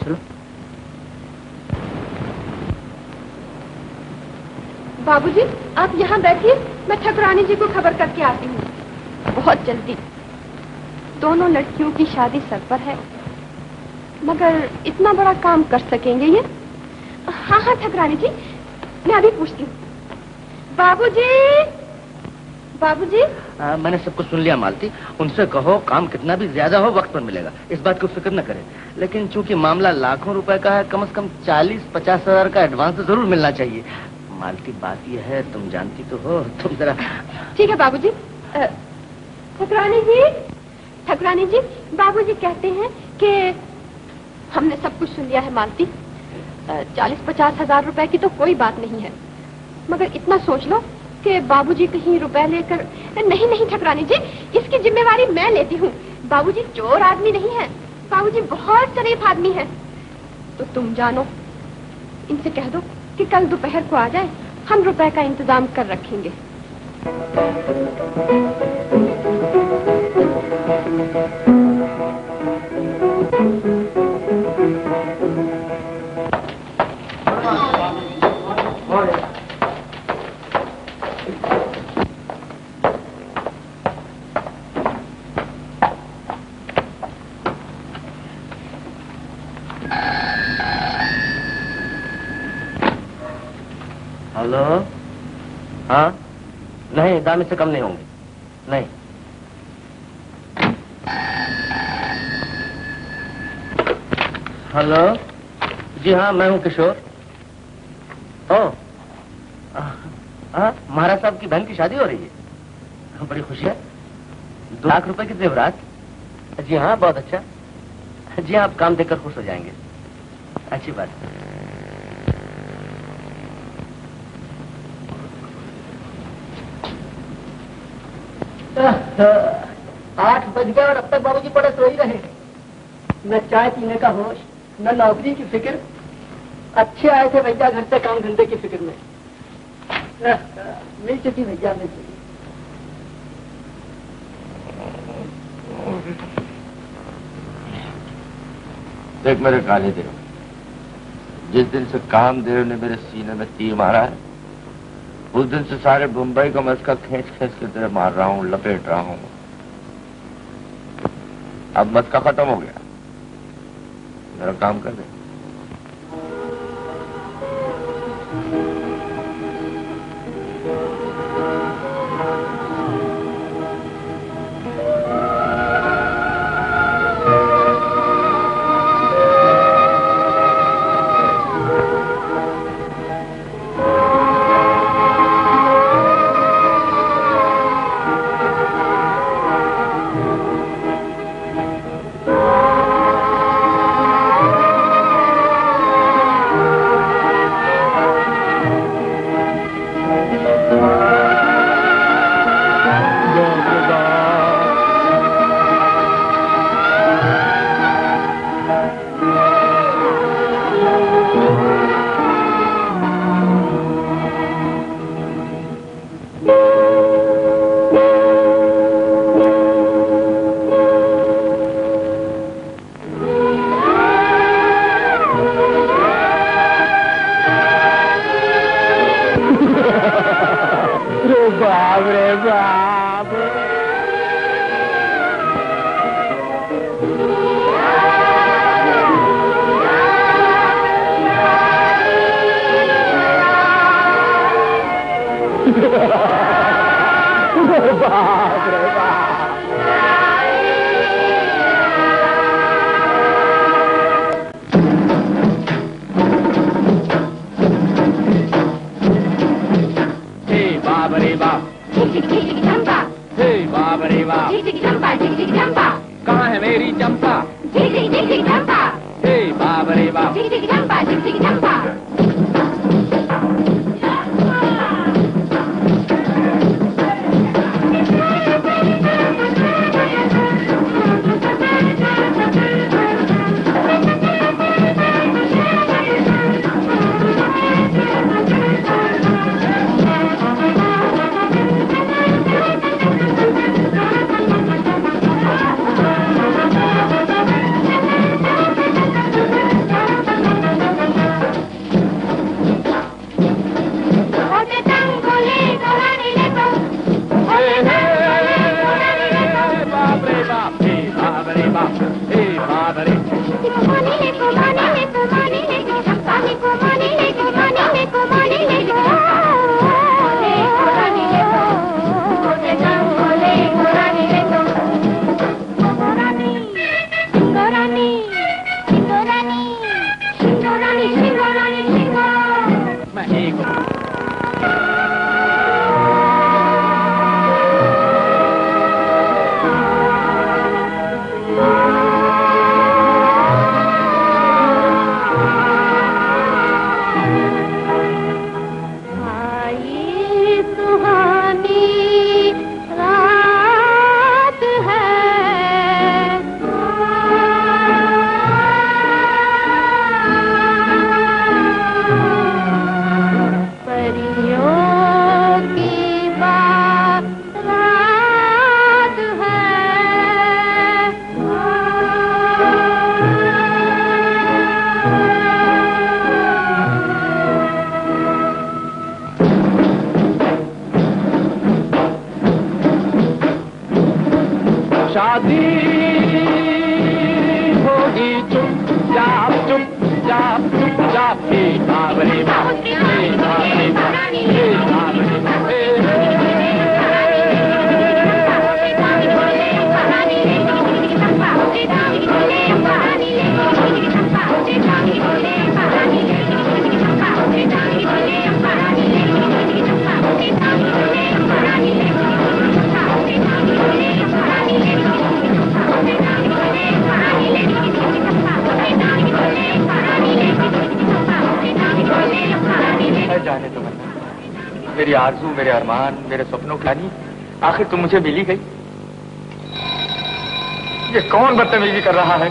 چلو۔ بابو جی آپ یہاں بیٹھیے میں ٹھکرانی جی کو خبر کر کے آتی ہوں۔ بہت جلدی۔ دونوں لڑکیوں کی شادی سر پر ہے۔ مگر اتنا بڑا کام کر سکیں گے یہ؟ ہاں ہاں ٹھکرانی جی میں ابھی پوچھتی ہوں۔ بابو جی بابو جی میں نے سب کو سن لیا مالتی۔ ان سے کہو کام کتنا بھی زیادہ ہو وقت پر ملے گا۔ اس بات کو فکر نہ کریں۔ لیکن چونکہ معاملہ لاکھوں روپے کا ہے کم از کم چالیس پچاس ہزار کا ایڈوانس ضرور ملنا چاہیے۔ کمال کی بات یہ ہے، تم جانتی تو ہو، تم ذرا ٹھیک ہے بابو جی ٹھکرانی جی۔ ٹھکرانی جی بابو جی کہتے ہیں کہ ہم نے سب کچھ سن لیا ہے مالتی۔ چالیس پچاس ہزار روپے کی تو کوئی بات نہیں ہے۔ مگر اتنا سوچ لو کہ بابو جی کہیں روپے لے کر نہیں نہیں ٹھکرانی جی اس کی ذمہ داری میں لیتی ہوں۔ بابو جی چور آدمی نہیں ہے۔ بابو جی بہت شریف آدمی ہے۔ تو تم جانو، ان سے کہہ دو۔ کہ کل دوپہر کو آ جائے ہم روپے کا انتظام کر رکھیں گے Thank you. ہاں؟ نہیں دامے سے کم نہیں ہوں گے۔ نہیں۔ ہلو؟ جی ہاں میں ہوں کشور۔ او۔ ہاں مہاراج صاحب کی بہن کی شادی ہو رہی ہے۔ ہاں، بڑی خوشی ہے۔ دو لاکھ روپے کی زیورات۔ جی ہاں بہت اچھا۔ جی ہاں آپ کام دیکھ کر خوش ہو جائیں گے۔ اچھی بات۔ ہے آٹھ بج گئے اور اب تک بابو جی بڑے سو ہی رہے نہ چائے پینے کا ہوش، نہ نوکری کی فکر۔ اچھے آئے تھے بھیا گھر سے کام گھنٹے کی فکر میں۔ مل چکی بھیا، مل چکی۔ دیکھ میرے کالے دیو، جس دن سے کام دیو نے میرے سینے میں تیر مارا ہے اس دن سے سارے بمبئی کو میں اس کا کھینچ کھینچ کے طرح مار رہا ہوں، لپیٹ رہا ہوں۔ اب مسکا ختم ہو گیا۔ میرا کام کر دیں میرے سپنوں کی رانی آخر تم مجھے ملی گئی۔ یہ کون بدتمیزی کر رہا ہے؟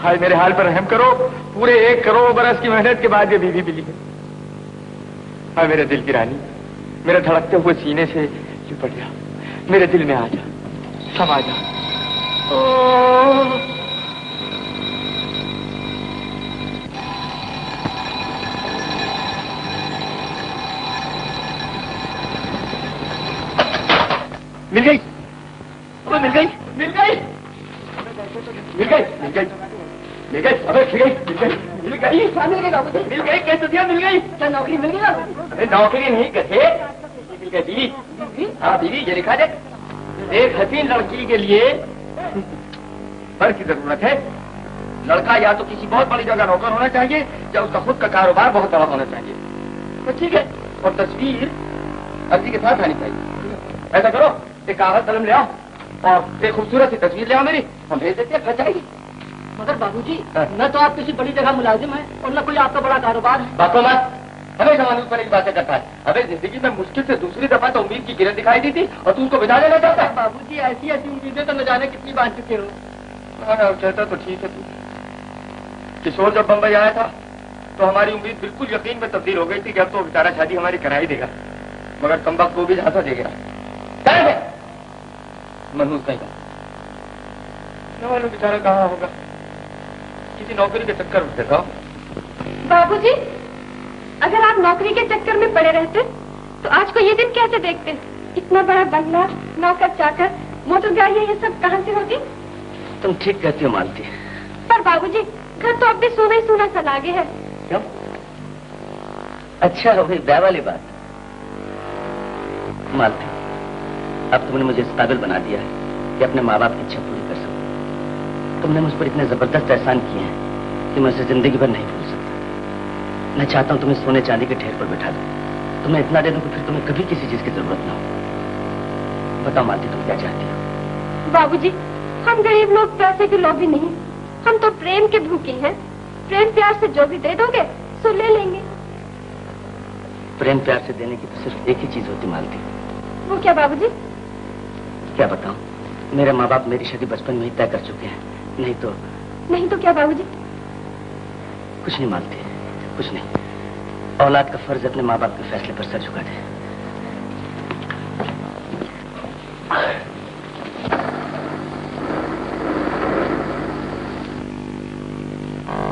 بھائی، میرے حال پر رحم کرو۔ پورے ایک کروڑ برس کی محنت کے بعد یہ بیوی ملی ہے۔ ہاں میرے دل کی رانی، میرے دھڑکتے ہوئے سینے سے لپٹ جا۔ میرے دل میں آ جا۔ سما جا۔ نوکری مل گیا نوکری نہیں کہتے ہاں دیدی یہ لکھا دے۔ ایک حسین لڑکی کے لیے بر کی ضرورت ہے۔ لڑکا یا تو کسی بہت بڑی جگہ نوکر ہونا چاہیے یا اس کا خود کا کاروبار بہت بڑا ہونا چاہیے۔ تو ٹھیک ہے اور تصویر عرضی کے ساتھ آنی چاہیے۔ ایسا کرو ایک کاغذ قلم لے آؤ اور ایک خوبصورت سی تصویر لے آؤ میری۔ ہم بھیج دیتے ہیں جائے گی۔ مگر بابو جی ہاں۔ نہ تو آپ کسی بڑی جگہ ملازم ہیں اور نہ کوئی آپ کا بڑا کاروبار ہے۔ باتوں مت مانوس پر ایک باتیں کرتا ہے ابھی زندگی میں مشکل سے دوسری دفعہ تو امید کی کرن دکھائی دی تھی اور تو اس کو بدا لینا چاہتا ہے۔ بابو جی ایسی ایسی امیدیں تو نہ جانے کتنی بان چکے ہو ہاں چاہتا تو ٹھیک ہے تو۔ کشور جب بمبئی آیا تھا تو ہماری امید بالکل یقین میں تبدیل ہو گئی تھی کہ اب تو بیچارہ شادی ہماری کرائی دے گا۔ مگر کم وقت وہ بھی جھانسا دے گیا منہوس نہیں تھا۔ معلوم کہاں ہوگا؟ کسی نوکری کے چکر میں۔ پھر بابو جی اگر آپ نوکری کے چکر میں پڑے رہتے تو آج کو یہ دن کیسے دیکھتے؟ اتنا بڑا بنگلہ نوکر چاکر موٹر گاڑیاں یہ سب کہاں سے ہوتی؟ تم ٹھیک کہتی ہو مالتی۔ پر بابو جی گھر تو اب بھی سونا ہی سونا سا لاگے ہے۔ کیوں؟ اچھا ہوئی بے والی بات۔ مالتی اب تم نے مجھے اس قابل بنا دیا ہے کہ اپنے ماں باپ کی اچھا پوری کر سکوں۔ تم نے مجھ پر اتنے زبردست احسان کیے ہیں کہ میں اسے زندگی بھر نہیں میں چاہتا ہوں تمہیں سونے چاندی کے ٹھہر پر بٹھا دوں۔ تمہیں اتنا دے دوں کہ پھر تمہیں کبھی کسی چیز کی ضرورت نہ ہو۔ بتاؤ مالتی تم کیا چاہتی ہو؟ بابو جی ہم غریب لوگ پیسے کے لوگ بھی نہیں ہم تو پریم کے بھوکے ہیں۔ پریم پیار سے جو بھی دے دو گے سو لے لیں گے۔ پریم پیار سے دینے کی تو صرف ایک ہی چیز ہوتی مالتی۔ وہ کیا بابو جی کیا بتاؤں؟ میرے ماں باپ میری شادی بچپن میں ہی طے کر چکے ہیں۔ نہیں تو نہیں تو کیا بابو جی کچھ نہیں مالتی۔ کچھ نہیں۔ اولاد کا فرض اپنے ماں باپ کے فیصلے پر سر جھکانا دے۔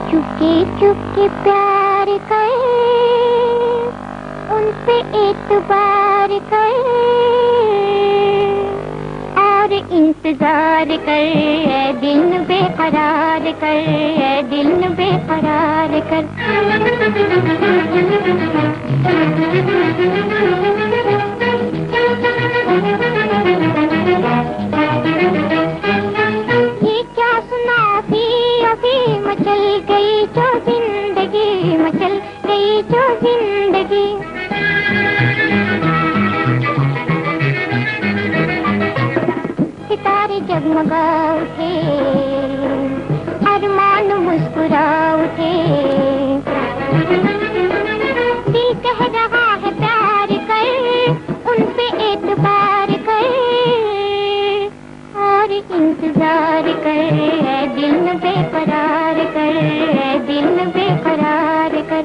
چپکے چپکے پیار کرے ان پہ اعتبار کرے اور انتظار کر دن بے قرار کر دل بے قرار کر۔ یہ سنا ابھی ابھی مچل گئی جو زندگی، مچل گئی چو زندگی۔ جگمگا اٹھے ارمان مسکرا اٹھے دل کہہ رہا ہے پیار کر، ان پہ اعتبار کر، اور انتظار کر۔ دل بے قرار کر دل بے قرار کر۔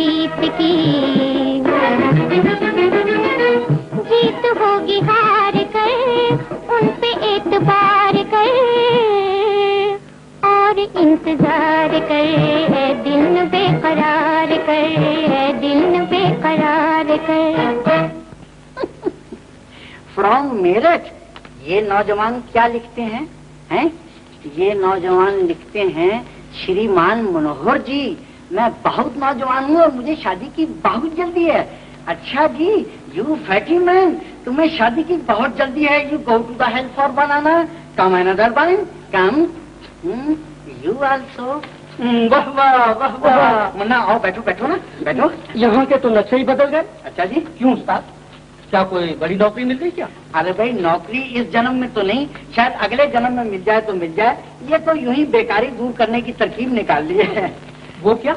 بیت کی جیت ہوگی ہار کر ان پہ اعتبار کر اور انتظار کر دن بے قرار کر دن بے قرار کر فرام میرٹ یہ نوجوان کیا لکھتے ہیں ہیں یہ نوجوان لکھتے ہیں شری مان منوہر جی بہت نوجوان ہوں اور مجھے شادی کی بہت جلدی ہے۔ اچھا جی یو فیٹی مین تمہیں شادی کی بہت جلدی ہے۔ You go to the help for banana come there بائن come you also منا آؤ بیٹھو بیٹھو نا بیٹھو۔ یہاں کے تو نقشے ہی بدل گئے۔ اچھا جی۔ کیوں استاد؟ کیا کوئی بڑی نوکری مل گئی کیا؟ ارے بھائی نوکری اس جنم میں تو نہیں شاید اگلے جنم میں مل جائے تو مل جائے۔ یہ تو یوں ہی بیکاری دور کرنے کی ترکیب نکال لی ہے۔ وہ کیا؟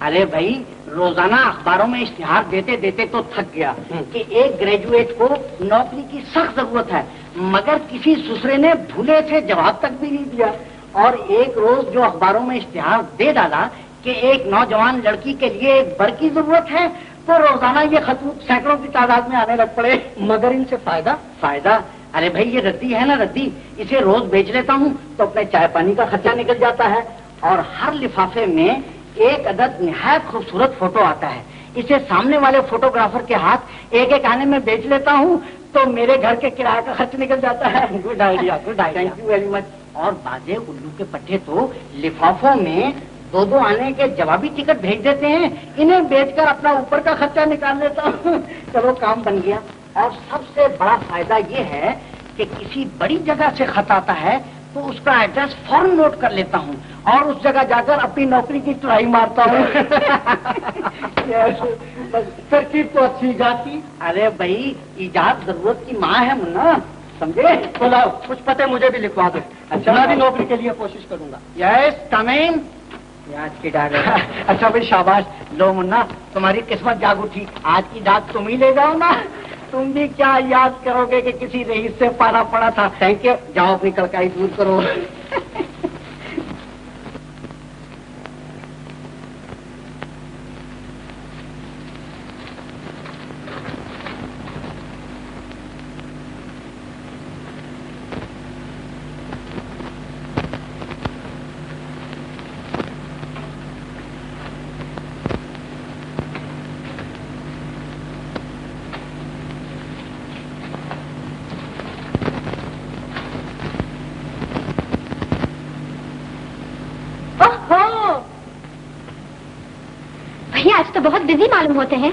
ارے بھائی روزانہ اخباروں میں اشتہار دیتے دیتے تو تھک گیا کہ ایک گریجویٹ کو نوکری کی سخت ضرورت ہے مگر کسی سسرے نے بھولے سے جواب تک بھی نہیں دیا۔ اور ایک روز جو اخباروں میں اشتہار دے ڈالا کہ ایک نوجوان لڑکی کے لیے ایک بر کی ضرورت ہے تو روزانہ یہ خطوط سینکڑوں کی تعداد میں آنے لگ پڑے۔ مگر ان سے فائدہ؟ فائدہ؟ ارے بھائی یہ ردی ہے نا ردی؟ اسے روز بیچ لیتا ہوں تو اپنے چائے پانی کا خرچہ نکل جاتا ہے۔ اور ہر لفافے میں ایک عدد نہایت خوبصورت فوٹو آتا ہے۔ اسے سامنے والے فوٹوگرافر کے ہاتھ ایک ایک آنے میں بیچ لیتا ہوں تو میرے گھر کے کرایہ کا خرچ نکل جاتا ہے۔ گڈ آئیڈیا گڈ آئیڈیا اور بازے الو کے پٹھے تو لفافوں میں دو دو آنے کے جوابی ٹکٹ بھیج دیتے ہیں۔ انہیں بیچ کر اپنا اوپر کا خرچہ نکال لیتا ہوں۔ چلو کام بن گیا۔ اور سب سے بڑا فائدہ یہ ہے کہ کسی بڑی جگہ سے خط آتا ہے تو اس کا ایڈریس فوراً نوٹ کر لیتا ہوں۔ اور اس جگہ جا کر اپنی نوکری کی ٹرائی مارتا ہوں۔ ترکیب تو اچھی جاتی۔ ارے بھائی ایجاد ضرورت کی ماں ہے منا سمجھے؟ تو لاؤ کچھ پتے مجھے بھی لکھوا دو۔ اچھا۔ میں بھی نوکری کے لیے کوشش کروں گا۔ یس کمنگ آج کی ڈاک اچھا بھائی شاباش لو منا تمہاری قسمت جاگ اٹھی۔ آج کی ڈاک تم ہی لے جاؤ نا۔ تم بھی کیا یاد کرو گے کہ کسی رئیس سے پالا پڑا تھا۔ تھینک یو جاؤ اپنی کڑکائی دور کرو۔ بزی معلوم ہوتے ہیں۔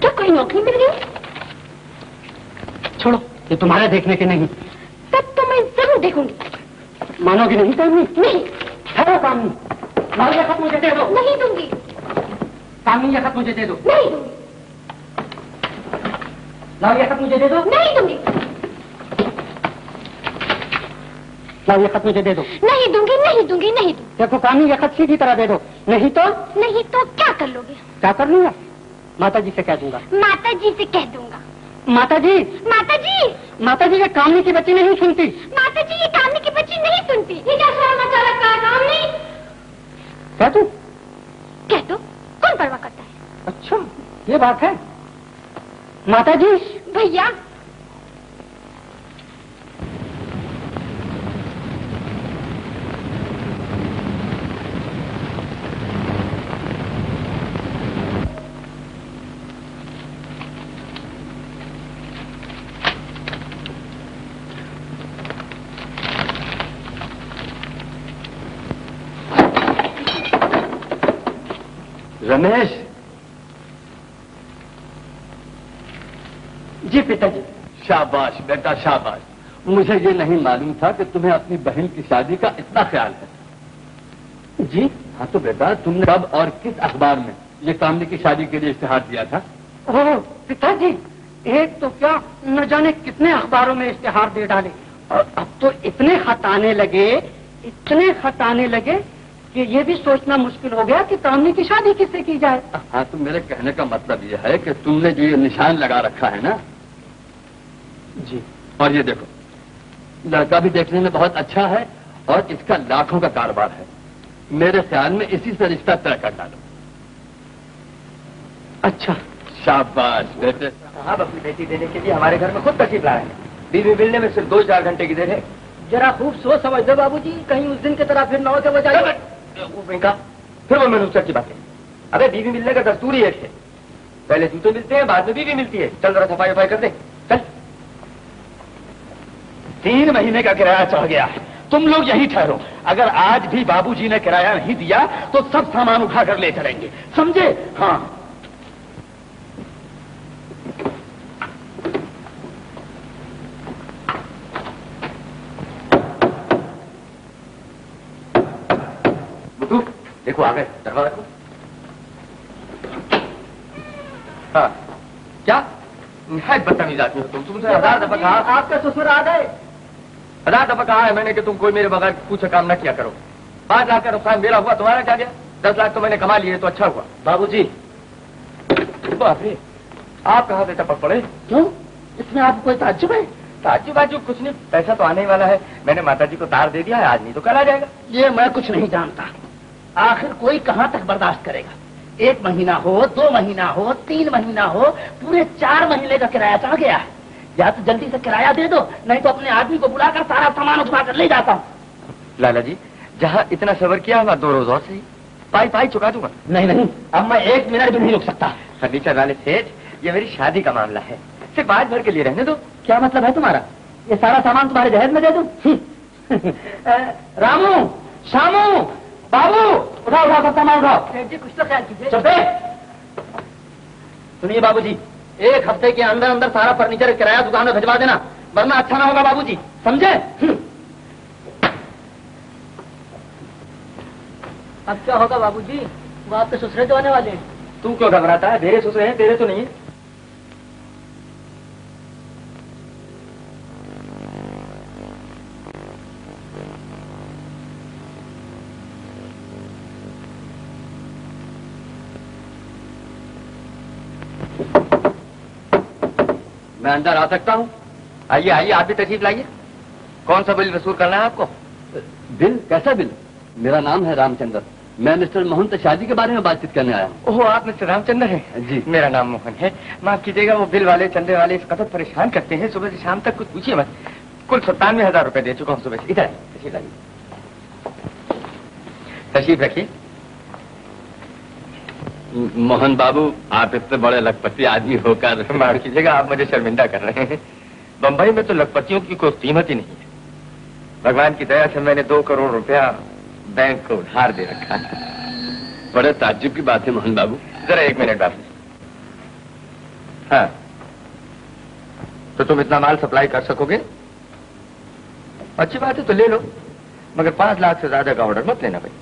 کیا کوئی نوکری مل گئی؟ چھوڑو یہ تمہارے دیکھنے کے نہیں۔ تب تو میں ضرور دیکھوں گی۔ مانو گی نہیں؟ تم نہیں۔ ہے کام۔ مجھے دے دو۔ نہیں دوں گی۔ کام یہ خط مجھے دے دو۔ نہیں دوں گی۔ لاؤ یہ خط مجھے دے دو۔ نہیں دوں گی۔ لاؤ یہ خط مجھے دے دو۔ نہیں دوں گی نہیں دوں گی نہیں دوں دیکھو کامی یہ خط سیدھی طرح دے دو۔ نہیں تو؟ نہیں تو کیا کر لو گے؟ کیا کر لوں گا؟ ماتا جی سے کہہ دوں گا۔ ماتا جی سے کہہ دوں گا۔ ماتا جی؟ ماتا جی! ماتا جی یہ کامنی کی بچی نہیں سنتی۔ ماتا جی یہ کامنی کی بچی نہیں سنتی۔ یہ کیا شور مچا رکھا ہے کامنی کہہ دو کہہ دو۔ کون پرواہ کرتا ہے؟ اچھا یہ بات ہے۔ ماتا جی! بھیا! رمیش جی پتا جی۔ شاباش بیٹا شاباش۔ مجھے یہ نہیں معلوم تھا کہ تمہیں اپنی بہن کی شادی کا اتنا خیال ہے۔ جی؟ ہاں تو بیٹا تم نے کب اور کس اخبار میں یہ کاملی کی شادی کے لیے اشتہار دیا تھا؟ او پتا جی ایک تو کیا نہ جانے کتنے اخباروں میں اشتہار دے ڈالے۔ اور اب تو اتنے خط آنے لگے اتنے خط آنے لگے کہ یہ بھی سوچنا مشکل ہو گیا کہ تامنی کی شادی کس سے کی جائے؟ ہاں تو میرے کہنے کا مطلب یہ ہے کہ تم نے جو یہ نشان لگا رکھا ہے نا؟ جی۔ اور یہ دیکھو لڑکا بھی دیکھنے میں بہت اچھا ہے اور اس کا لاکھوں کا کاروبار ہے۔ میرے خیال میں اسی سے رشتہ طے کر ڈالو۔ اچھا۔ شاباش بیٹے۔ صاحب اپنی بیٹی دینے کے لیے ہمارے گھر میں خود تشریف لائے ہیں۔ بیوی ملنے میں صرف دو چار گھنٹے کی دیر ہے۔ ذرا خوب سوچ سمجھ دو بابو جی کہیں اس دن کی طرح پھر نہ ہو کے بجائے۔ پھر وہ منظور سر کی باتیں۔ ارے بیوی ملنے کا دستور ہی ایک ہے۔ پہلے جوتے ملتے ہیں، بعد میں بیوی ملتی ہے۔ چل رہا صفائی وفائی کر دیں چل۔ تین مہینے کا کرایہ چڑھ گیا۔ تم لوگ یہی ٹھہرو۔ اگر آج بھی بابو جی نے کرایہ نہیں دیا، تو سب سامان اٹھا کر لے چلیں گے۔ سمجھے؟ ہاں۔ دیکھو آ گئے دروازہ ہاں۔ کیا؟ نہایت بدتمیز آتی ہو تم۔ تم سے ہزار دفعہ کہا۔ آپ کا سسر آ گئے ہزار دفعہ کہا ہے میں نے کہ تم کوئی میرے بغیر پوچھا کام نہ کیا کرو۔ پانچ لاکھ کا نقصان میرا ہوا تمہارا کیا گیا؟ دس لاکھ تو میں نے کما لیے تو اچھا ہوا۔ بابو جی آپ کہاں سے ٹپک پڑے؟ کیوں؟ اس میں آپ کوئی تعجب ہے؟ تعجب آجب کچھ نہیں پیسہ تو آنے والا ہے۔ میں نے ماتا جی کو تار دے دیا ہے آج نہیں تو کل آ جائے گا۔ یہ میں کچھ نہیں جانتا۔ آخر کوئی کہاں تک برداشت کرے گا؟ ایک مہینہ ہو دو مہینہ ہو تین مہینہ ہو پورے چار مہینے کا کرایہ چڑھ گیا ہے؟ یا تو جلدی سے کرایہ دے دو نہیں تو اپنے آدمی کو بلا کر سارا سامان اٹھا کر لے جاتا ہوں۔ لالا جی جہاں اتنا صبر کیا ہوگا دو روز اور سے پائی پائی چکا دوں گا۔ نہیں نہیں اب میں ایک منٹ بھی نہیں رک سکتا۔ فرنیچر والے سیٹ یہ میری شادی کا معاملہ ہے۔ صرف آج بھر کے لیے رہنے دو۔ کیا مطلب ہے تمہارا؟ یہ سارا سامان تمہارے جہیز میں دے دوں؟ رامو شامو بابو اٹھاؤ اٹھا سب سامان اٹھا کچھ تو خیال سنیے بابو جی ایک ہفتے کے اندر اندر سارا فرنیچر کرایہ دکان میں بھجوا دینا ورنہ اچھا نہ ہوگا بابو جی سمجھے اب کیا ہوگا بابو جی وہ آپ کے سسرے تو آنے والے ہیں تم کیوں گھبراتا ہے میرے سسرے ہیں تیرے تو نہیں میں اندر آ سکتا ہوں۔ آئیے آئیے آپ بھی تشریف لائیے۔ کون سا بل وصول کرنا ہے آپ کو؟ بل؟ کیسا بل؟ میرا نام ہے رام چندر۔ میں مسٹر مہنت شادی کے بارے میں بات چیت کرنے آیا ہوں۔ اوہ آپ مسٹر رام چندر ہیں؟ جی۔ میرا نام موہن ہے۔ معاف کیجیے گا وہ بل والے چندے والے اس قدر پریشان کرتے ہیں۔ صبح سے شام تک کچھ پوچھیے مت۔ کل ستانوے ہزار روپے دے چکا ہوں صبح سے۔ ادھر تشریف لائیے۔ تشریف رکھیے۔ موہن بابو، آپ اتنے بڑے لکھپتی آدمی ہو کر معاف کیجیے گا، آپ مجھے شرمندہ کر رہے ہیں۔ بمبئی میں تو لکھپتیوں کی کوئی قیمت ہی نہیں ہے۔ بھگوان کی دیا سے میں نے دو کروڑ روپیہ بینک کو ادھار دے رکھا بڑے تعجب کی بات ہے موہن بابو۔ ذرا ایک منٹ بابو ہاں۔ تو تم اتنا مال سپلائی کر سکو گے؟ اچھی بات ہے تو لے لو، مگر پانچ لاکھ سے زیادہ کا آرڈر مت لینا بھائی۔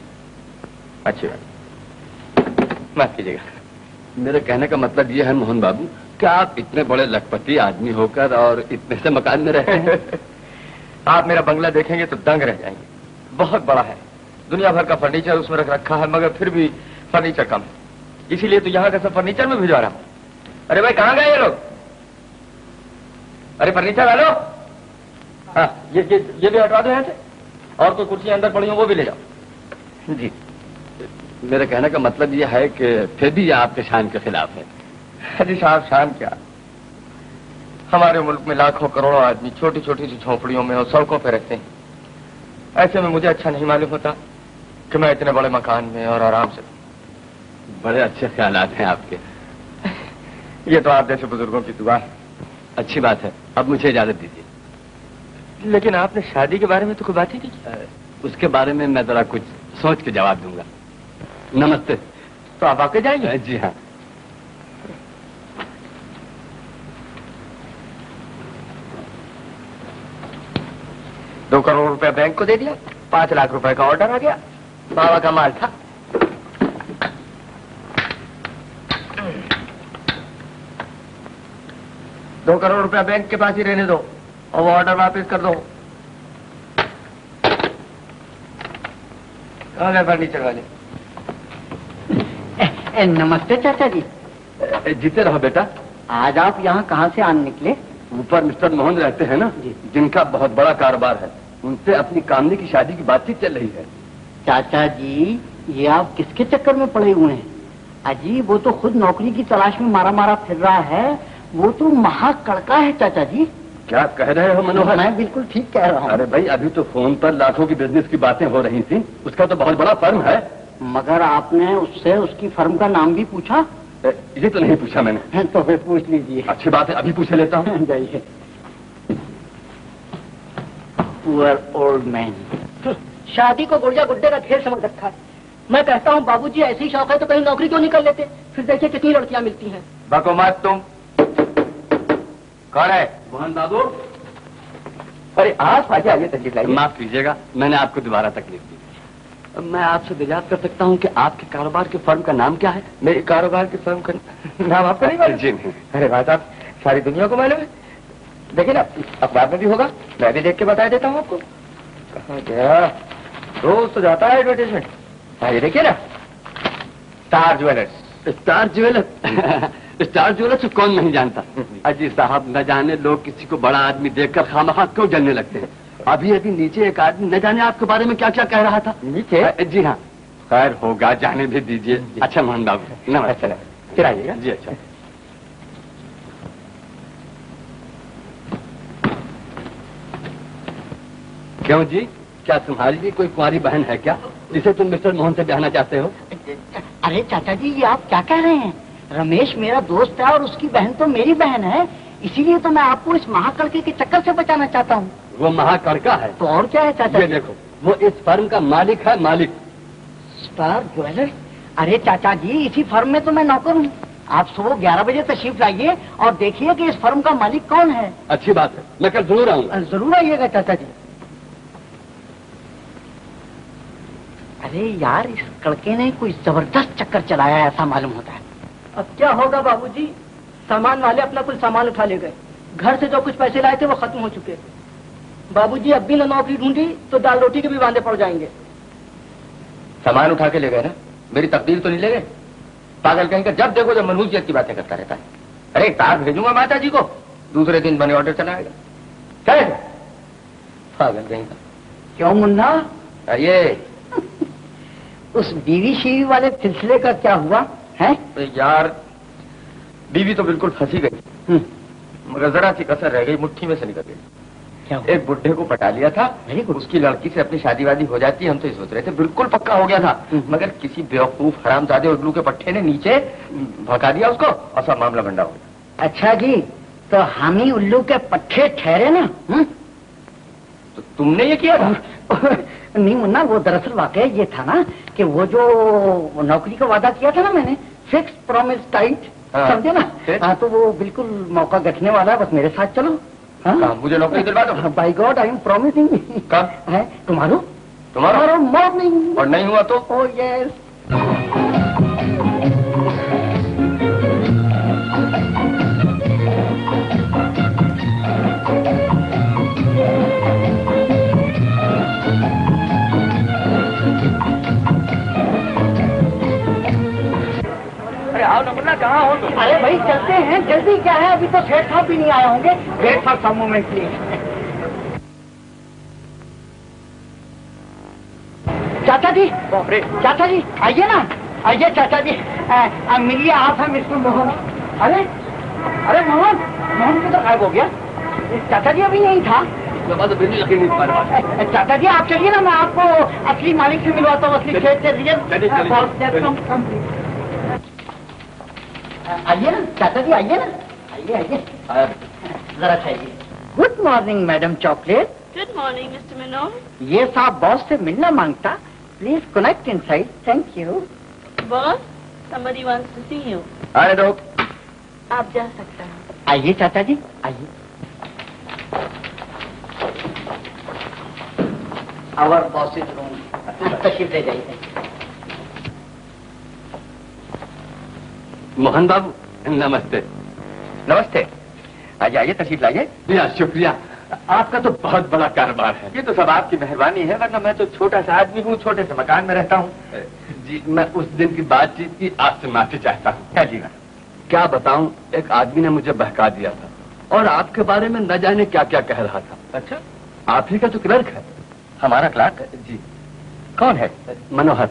اچھی بات۔ معاف کیجیے گا۔ میرے کہنے کا مطلب یہ ہے موہن بابو کہ آپ اتنے بڑے لکھپتی آدمی ہو کر اور اتنے سے مکان میں رہے ہیں۔ آپ میرا بنگلہ دیکھیں گے تو دنگ رہ جائیں گے۔ بہت بڑا ہے۔ دنیا بھر کا فرنیچر اس میں رکھ رکھا ہے مگر پھر بھی فرنیچر کم ہے۔ اسی لیے تو یہاں کا سب فرنیچر میں بھجوا رہا ہوں۔ ارے بھائی کہاں گئے یہ لوگ؟ ارے فرنیچر والو ہاں یہ بھی ہٹوا دو یہاں سے۔ اور کوئی کرسیاں اندر پڑی ہوں وہ بھی لے جاؤ۔ جی۔ میرے کہنے کا مطلب یہ ہے کہ پھر بھی یہ آپ کے شان کے خلاف ہے۔ حجی صاحب شان کیا؟ ہمارے ملک میں لاکھوں کروڑوں آدمی چھوٹی چھوٹی سی جھونپڑیوں میں اور سڑکوں پہ رہتے ہیں۔ ایسے میں مجھے اچھا نہیں معلوم ہوتا کہ میں اتنے بڑے مکان میں اور آرام سے بڑے اچھے خیالات ہیں آپ کے۔ یہ تو آپ جیسے بزرگوں کی دعا ہے۔ اچھی بات ہے۔ اب مجھے اجازت دیجیے۔ لیکن آپ نے شادی کے بارے میں تو کوئی بات ہی نہیں کی۔ اس کے بارے میں میں ذرا کچھ سوچ کے جواب دوں گا۔ نمستے۔ تو آپ آ کے جائیں گے؟ ہاں، جی ہاں۔ دو کروڑ روپے بینک کو دے دیا پانچ لاکھ روپے کا آرڈر آ گیا بابا کا مال تھا۔ دو کروڑ روپیہ بینک کے پاس ہی رہنے دو اور وہ آرڈر واپس کر دو۔ فرنیچر والے۔ نمستے چاچا جی۔ جیتے رہو بیٹا۔ آج آپ یہاں کہاں سے آن نکلے؟ اوپر مسٹر موہن رہتے ہیں نا جی۔ جن کا بہت بڑا کاروبار ہے۔ ان سے اپنی کامنی کی شادی کی بات چیت چل رہی ہے۔ چاچا جی یہ آپ کس کے چکر میں پڑے ہوئے ہیں؟ عجیب وہ تو خود نوکری کی تلاش میں مارا مارا پھر رہا ہے۔ وہ تو مہا کڑکا ہے چاچا جی۔ کیا کہہ رہے ہو منوہر؟ میں بالکل ٹھیک کہہ رہا ہوں۔ ارے بھائی ابھی تو فون پر لاکھوں کی بزنس کی باتیں ہو رہی تھیں۔ اس کا تو بہت بڑا فرم ہے۔ مگر آپ نے اس سے اس کی فرم کا نام بھی پوچھا؟ یہ تو نہیں پوچھا میں نے۔ ہاں، تو پھر پوچھ لیجیے اچھی بات ہے ابھی پوچھ لیتا ہوں۔ ہاں، جائیے۔ پور اولڈ مین شادی کو گرجا گڈے کا کھیل سمجھ رکھا ہے۔ میں کہتا ہوں بابو جی ایسی شوق ہے تو کہیں نوکری کیوں نہیں کر لیتے؟ پھر دیکھیے کتنی لڑکیاں ملتی ہیں۔ بکو مت تم۔ کون ہے؟ موہن بابو۔ ارے آس پاس آئیے تکلیف لائیے۔ معاف کیجیے گا میں نے آپ کو دوبارہ تکلیف میں آپ سے بجات کر سکتا ہوں کہ آپ کے کاروبار کے فرم کا نام کیا ہے؟ میرے کاروبار کے فرم کا نام آپ کا نہیں جی ارے بھائی صاحب ساری دنیا کو معلوم ہے۔ دیکھیں نا اخبار میں بھی ہوگا۔ میں بھی دیکھ کے بتا دیتا ہوں آپ کو۔ کہاں گیا؟ روز تو جاتا ہے ایڈورٹیزمنٹ۔ بھائی دیکھیے نا۔ Star jewellers star jeweller star jeweller سے کون نہیں جانتا؟ اجی صاحب نہ جانے لوگ کسی کو بڑا آدمی دیکھ کر خامخواہ کیوں جلنے لگتے ہیں؟ ابھی ابھی نیچے ایک آدمی نہ جانے آپ کے بارے میں کیا کیا کہہ رہا تھا؟ نیچے؟ جی ہاں۔ خیر ہوگا جانے بھی دیجیے جی۔ اچھا موہن بابو پھر آئیے گا۔ جی اچھا۔ کیوں جی؟ کیا تمہاری بھی کوئی کماری بہن ہے کیا؟ جسے تم مسٹر موہن سے بہانا چاہتے ہو؟ ارے چاچا جی یہ آپ کیا کہہ رہے ہیں؟ رمیش میرا دوست ہے اور اس کی بہن تو میری بہن ہے اسی لیے تو میں آپ کو اس مہاکڑ کے چکر سے بچانا چاہتا ہوں۔ وہ مہا کڑکا ہے۔ تو اور کیا ہے چاچا یہ جی؟ دیکھو وہ اس فرم کا مالک ہے مالک۔ Star jeweller? ارے چاچا جی اسی فرم میں تو میں نوکر ہوں۔ آپ صبح گیارہ بجے تشریف لائیے اور دیکھیے کہ اس فرم کا مالک کون ہے۔ اچھی بات ہے میں کل ضرور آؤں گا۔ ضرور آئیے گا چاچا جی۔ ارے یار اس کڑکے نے کوئی زبردست چکر چلایا ایسا معلوم ہوتا ہے۔ اب کیا ہوگا بابو جی؟ سامان والے اپنا کچھ سامان اٹھا لے گئے۔ گھر سے جو کچھ پیسے لائے تھے وہ ختم ہو چکے۔ بابوجی اب بھی نہ نوکری ڈھونڈی تو دال روٹی کے بھی باندھے پڑ جائیں گے۔ سامان اٹھا کے لے گئے نا؟ میری تقدیر تو نہیں لے گئے؟ پاگل کہیں کہ جب دیکھو جب منوسیت کی باتیں کرتا رہتا ہے۔ ارے تار بھیجوں گا ماتا جی کو۔ دوسرے دن بنے آرڈر چلا آئے گا چلے۔ پاگل کہیں کا کیوں منا؟ یہ اس بیوی شیوی والے سلسلے کا کیا ہوا؟ ہے یار بیوی تو بالکل پھنسی گئی۔ مگر ذرا سی کسر رہ گئی مٹھی میں سے نکل گئی۔ ایک بڈھے کو پٹا لیا تھا۔ اس کی لڑکی سے اپنی شادی وادی ہو جاتی ہم تو یہ سوچ رہے تھے۔ بالکل پکا ہو گیا تھا۔ مگر کسی بیوقوف حرام زادے اگلو کے پٹھے نے نیچے بھگا دیا اس کو اور سب معاملہ بنڈا ہو گیا۔ اچھا جی تو ہم ہی الو کے پٹھے ٹھہرے نا؟ تو تم نے یہ کیا نہیں منا وہ دراصل واقعہ یہ تھا نا کہ وہ جو نوکری کا وعدہ کیا تھا نا میں نے فکس پرومس ٹائٹ۔ سمجھے نا؟ ہاں تو وہ بالکل موقع گٹنے والا ہے بس میرے ساتھ چلو؟ مجھے نوکری دلوا دو by God I am promising کب تمہارو تمہارا مارننگ اور نہیں ہوا تو او یس کہاں ہو؟ تم ارے بھائی چلتے ہیں۔ جلدی کیا ہے؟ ابھی تو سیٹ صاحب بھی نہیں آئے ہوں گے۔ Wait for some moment please چاچا جی چاچا جی آئیے نا۔ آئیے چاچا جی۔ ملیے آپ ہیں مسٹر موہن۔ ارے ارے موہن موہن بھی تو غائب ہو گیا۔ چاچا جی ابھی نہیں تھا۔ چاچا جی آپ چلیے نا میں آپ کو اصلی مالک سے ملواتا ہوں اصلی کھیت سے۔ آئیے نا چاچا جی آئیے نا آئیے آئیے ذرا چاہیے good morning madam chocolate good morning mister Meenu یہ صاحب باس سے ملنا مانگتا please connect inside thank you boss somebody wants to see you. آئے دو آپ جا سکتا ہیں آئیے چاچا جی آئیے آور باس روم تشریف لے جائیے موہن بابو نمستے۔ نمستے۔ آئیے آئیے تشریف لائیے۔ جی ہاں شکریہ۔ آپ کا تو بہت بڑا کاروبار ہے۔ یہ تو سب آپ کی مہربانی ہے ورنہ میں تو چھوٹا سا آدمی ہوں چھوٹے سے مکان میں رہتا ہوں۔ جی میں اس دن کی بات چیت کی آپ سے معافی چاہتا ہوں۔ کیا جی کیا بتاؤں ایک آدمی نے مجھے بہکا دیا تھا۔ اور آپ کے بارے میں نہ جانے کیا کیا کہہ رہا تھا۔ اچھا۔ آپ ہی کا تو کلرک ہے۔ ہمارا کلاک جی۔ کون ہے؟ منوہر۔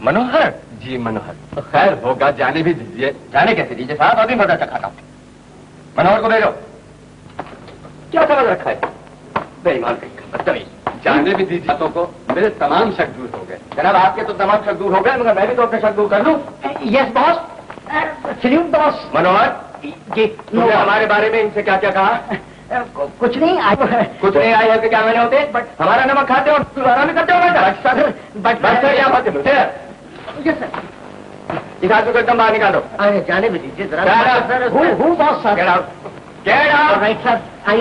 منوہر؟ جی منوہر خیر ہوگا جانے بھی دیجیے جانے کیسے دیجیے صاحب ابھی مزہ چکھاتا ہوں منوہر کو بھیجو کیا سمجھ رکھا ہے بے ایمان بدتمیز جانے بھی دیجیے باتوں کو میرے تمام شک دور ہو گئے جناب آپ کے تو تمام شک دور ہو گئے مگر میں بھی تو اپنے شک دور کر لوں یس باس سلیوٹ باس منوہر جی ہمارے بارے میں ان سے کیا کیا کہا کچھ نہیں آئی کچھ نہیں آئے ہو کہ کیا میں نے ہوتے بٹ ہمارا نمک کھاتے اور کرتے ہو بٹ بس سر کیا بات ہے یس سر دکھا دو ایک دم باہر نکالو ارے جانے بھی دیجیے ذرا Get out. سر ہوں ہوں boss sir Get out. Get out. Right sir I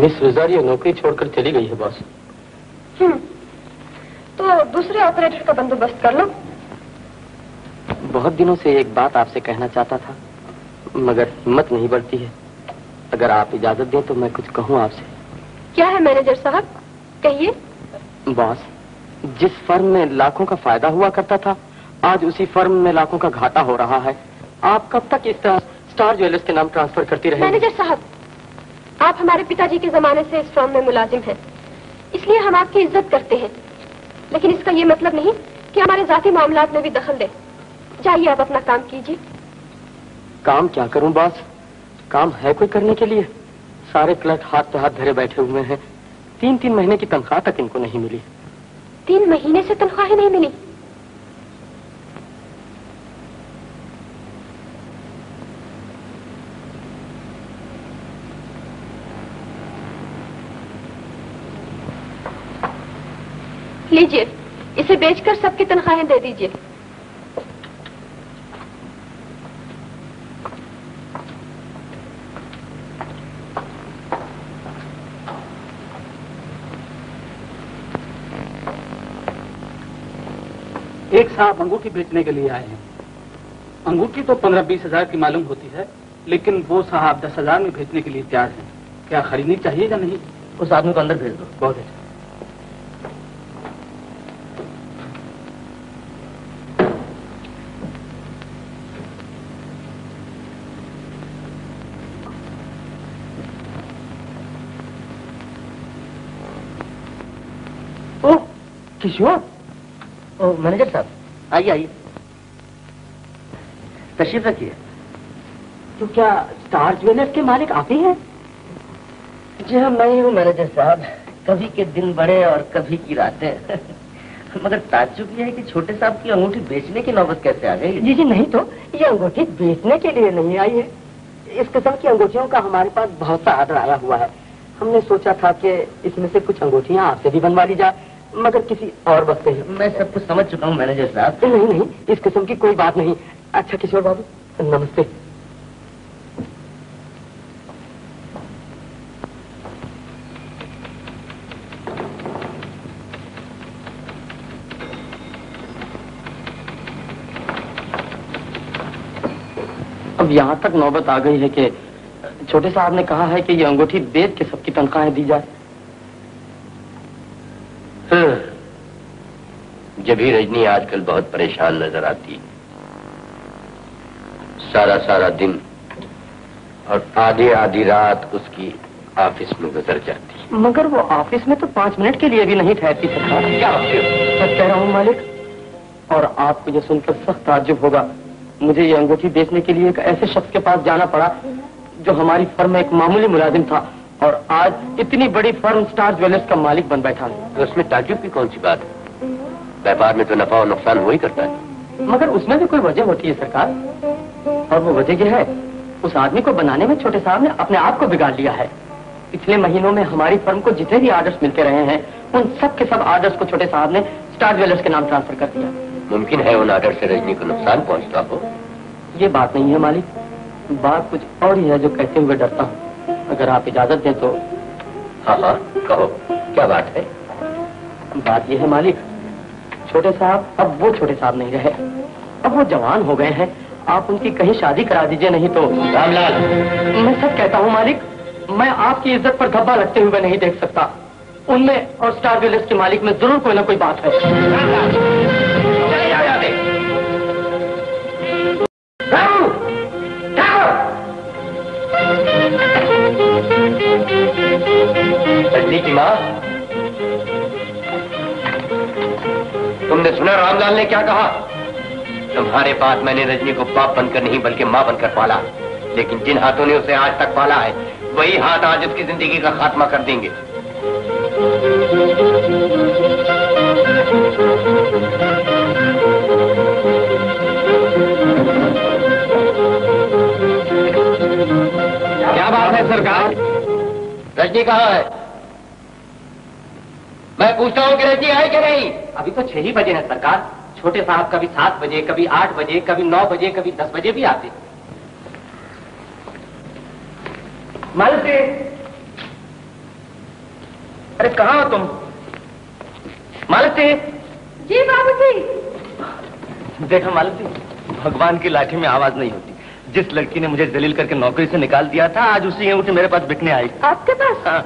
miss Raza یہ نوکری چھوڑ کر چلی گئی ہے باس۔ تو دوسرے آپریٹر کا بندوبست کر لو۔ بہت دنوں سے ایک بات آپ سے کہنا چاہتا تھا مگر ہمت نہیں بڑھتی ہے۔ اگر آپ اجازت دیں تو میں کچھ کہوں آپ سے۔ کیا ہے مینیجر صاحب؟ کہیے۔ باس جس فرم میں لاکھوں کا فائدہ ہوا کرتا تھا آج اسی فرم میں لاکھوں کا گھاٹا ہو رہا ہے۔ آپ کب تک اس طرح اسٹار جویلرس کے نام ٹرانسفر کرتی گی مینیجر صاحب آپ ہمارے پتا جی کے زمانے سے اس فارم میں ملازم ہیں۔ اس لیے ہم آپ کی عزت کرتے ہیں۔ لیکن اس کا یہ مطلب نہیں کہ ہمارے ذاتی معاملات میں بھی دخل دیں۔ جائیے آپ اپنا کام کیجیے۔ کام کیا کروں باس کام ہے کوئی کرنے کے لیے؟ سارے کلرک ہاتھ پہ ہاتھ دھرے بیٹھے ہوئے ہیں۔ تین تین مہینے کی تنخواہ تک ان کو نہیں ملی۔ تین مہینے سے تنخواہیں نہیں ملی۔ لیجیے اسے بیچ کر سب کی تنخواہیں دے دیجیے ایک صاحب انگوٹھی بیچنے کے لیے آئے ہیں۔ انگوٹھی تو پندرہ بیس ہزار کی معلوم ہوتی ہے لیکن وہ صاحب دس ہزار میں بھیجنے کے لیے تیار ہیں۔ کیا خریدنی چاہیے یا نہیں؟ اس آدمی کو اندر بھیج دو۔ بہت اچھا۔ کشور مینیجر صاحب. آئیے آئیے۔ تشریف رکھیے۔ تو کیا اسٹار جویلر کے مالک آپ ہی ہیں؟ جی ہاں میں ہی ہوں مینیجر صاحب۔ کبھی کے دن بڑے اور کبھی کی راتیں۔ مگر تعجب یہ ہے کہ چھوٹے صاحب کی انگوٹھی بیچنے کی نوبت کیسے آ گئی؟ جی جی نہیں تو۔ یہ انگوٹھی بیچنے کے لیے نہیں آئی ہے۔ اس قسم کی انگوٹھیوں کا ہمارے پاس بہت سا آڈر آیا ہوا ہے۔ ہم نے سوچا تھا کہ اس میں سے کچھ انگوٹھیاں آپ سے بھی بنوا لی جائے۔ مگر کسی اور وقت نہیں میں سب کچھ سمجھ چکا ہوں مینیجر صاحب۔ نہیں نہیں اس قسم کی کوئی بات نہیں۔ اچھا کشور بابو نمستے۔ اب یہاں تک نوبت آ گئی ہے کہ چھوٹے صاحب نے کہا ہے کہ یہ انگوٹھی بیچ کے سب کی تنخواہیں دی جائے۔ کہ بھی رجنی آج کل بہت پریشان نظر آتی سارا سارا دن اور آدھی آدھی رات اس کی آفس میں گزر جاتی مگر وہ آفس میں تو پانچ منٹ کے لیے بھی نہیں ٹھہرتی سرکار۔ کیا کہہ رہا ہوں مالک اور آپ کو یہ سن کر سخت تعجب ہوگا۔ مجھے یہ انگوٹھی بیچنے کے لیے ایک ایسے شخص کے پاس جانا پڑا جو ہماری فرم میں ایک معمولی ملازم تھا۔ اور آج اتنی بڑی فرم سٹار جویلرز کا مالک بن بیٹھا۔ ہے اس میں تعجب کی کون سی بات ہے؟ بیپار میں تو نفع اور نقصان ہو کرتا ہے۔ مگر اس میں بھی کوئی وجہ ہوتی ہے سرکار۔ اور وہ وجہ یہ ہے اس آدمی کو بنانے میں چھوٹے صاحب نے اپنے آپ کو بگاڑ لیا ہے۔ پچھلے مہینوں میں ہماری فرم کو جتنے بھی آرڈرز ملتے رہے ہیں ان سب کے سب آرڈرز کو چھوٹے صاحب نے سٹار جویلرز کے نام ٹرانسفر کر دیا۔ ممکن ہے ان آرڈر سے رجنی کو نقصان پہنچتا ہو۔ یہ بات نہیں ہے مالک۔ بات کچھ اور ہی ہے جو کہتے ہوئے ڈرتا ہوں۔ اگر آپ اجازت دیں تو ہاں ہاں کہو کیا بات ہے؟ بات یہ ہے مالک۔ چھوٹے صاحب اب وہ چھوٹے صاحب نہیں رہے۔ اب وہ جوان ہو گئے ہیں۔ آپ ان کی کہیں شادی کرا دیجیے نہیں تو رام لال۔ میں سب کہتا ہوں مالک میں آپ کی عزت پر دھبا لگتے ہوئے نہیں دیکھ سکتا۔ ان میں اور سٹار ویلرز کے مالک میں ضرور کوئی نہ کوئی بات ہے۔ کی ماں۔ نے سنا رام لال نے کیا کہا؟ تمہارے بعد میں نے رجنی کو باپ بن کر نہیں بلکہ ماں بن کر پالا۔ لیکن جن ہاتھوں نے اسے آج تک پالا ہے، وہی ہاتھ آج اس کی زندگی کا خاتمہ کر دیں گے۔ کیا بات ہے سرکار؟ رجنی کہاں ہے؟ میں پوچھتا ہوں کہ رجی ہے کہ نہیں؟ ابھی تو چھ ہی بجے ہیں سرکار۔ چھوٹے صاحب کبھی سات بجے کبھی آٹھ بجے کبھی نو بجے کبھی دس بجے بھی آتے۔ مالتے ارے کہاں ہو تم؟ مالتی جی بابو جی۔ دیکھو مالتی بھگوان کی لاٹھی میں آواز نہیں ہوتی۔ جس لڑکی نے مجھے دلیل کر کے نوکری سے نکال دیا تھا آج اسی اونٹ میرے پاس بکنے آئی۔ آپ کے پاس؟ ہاں۔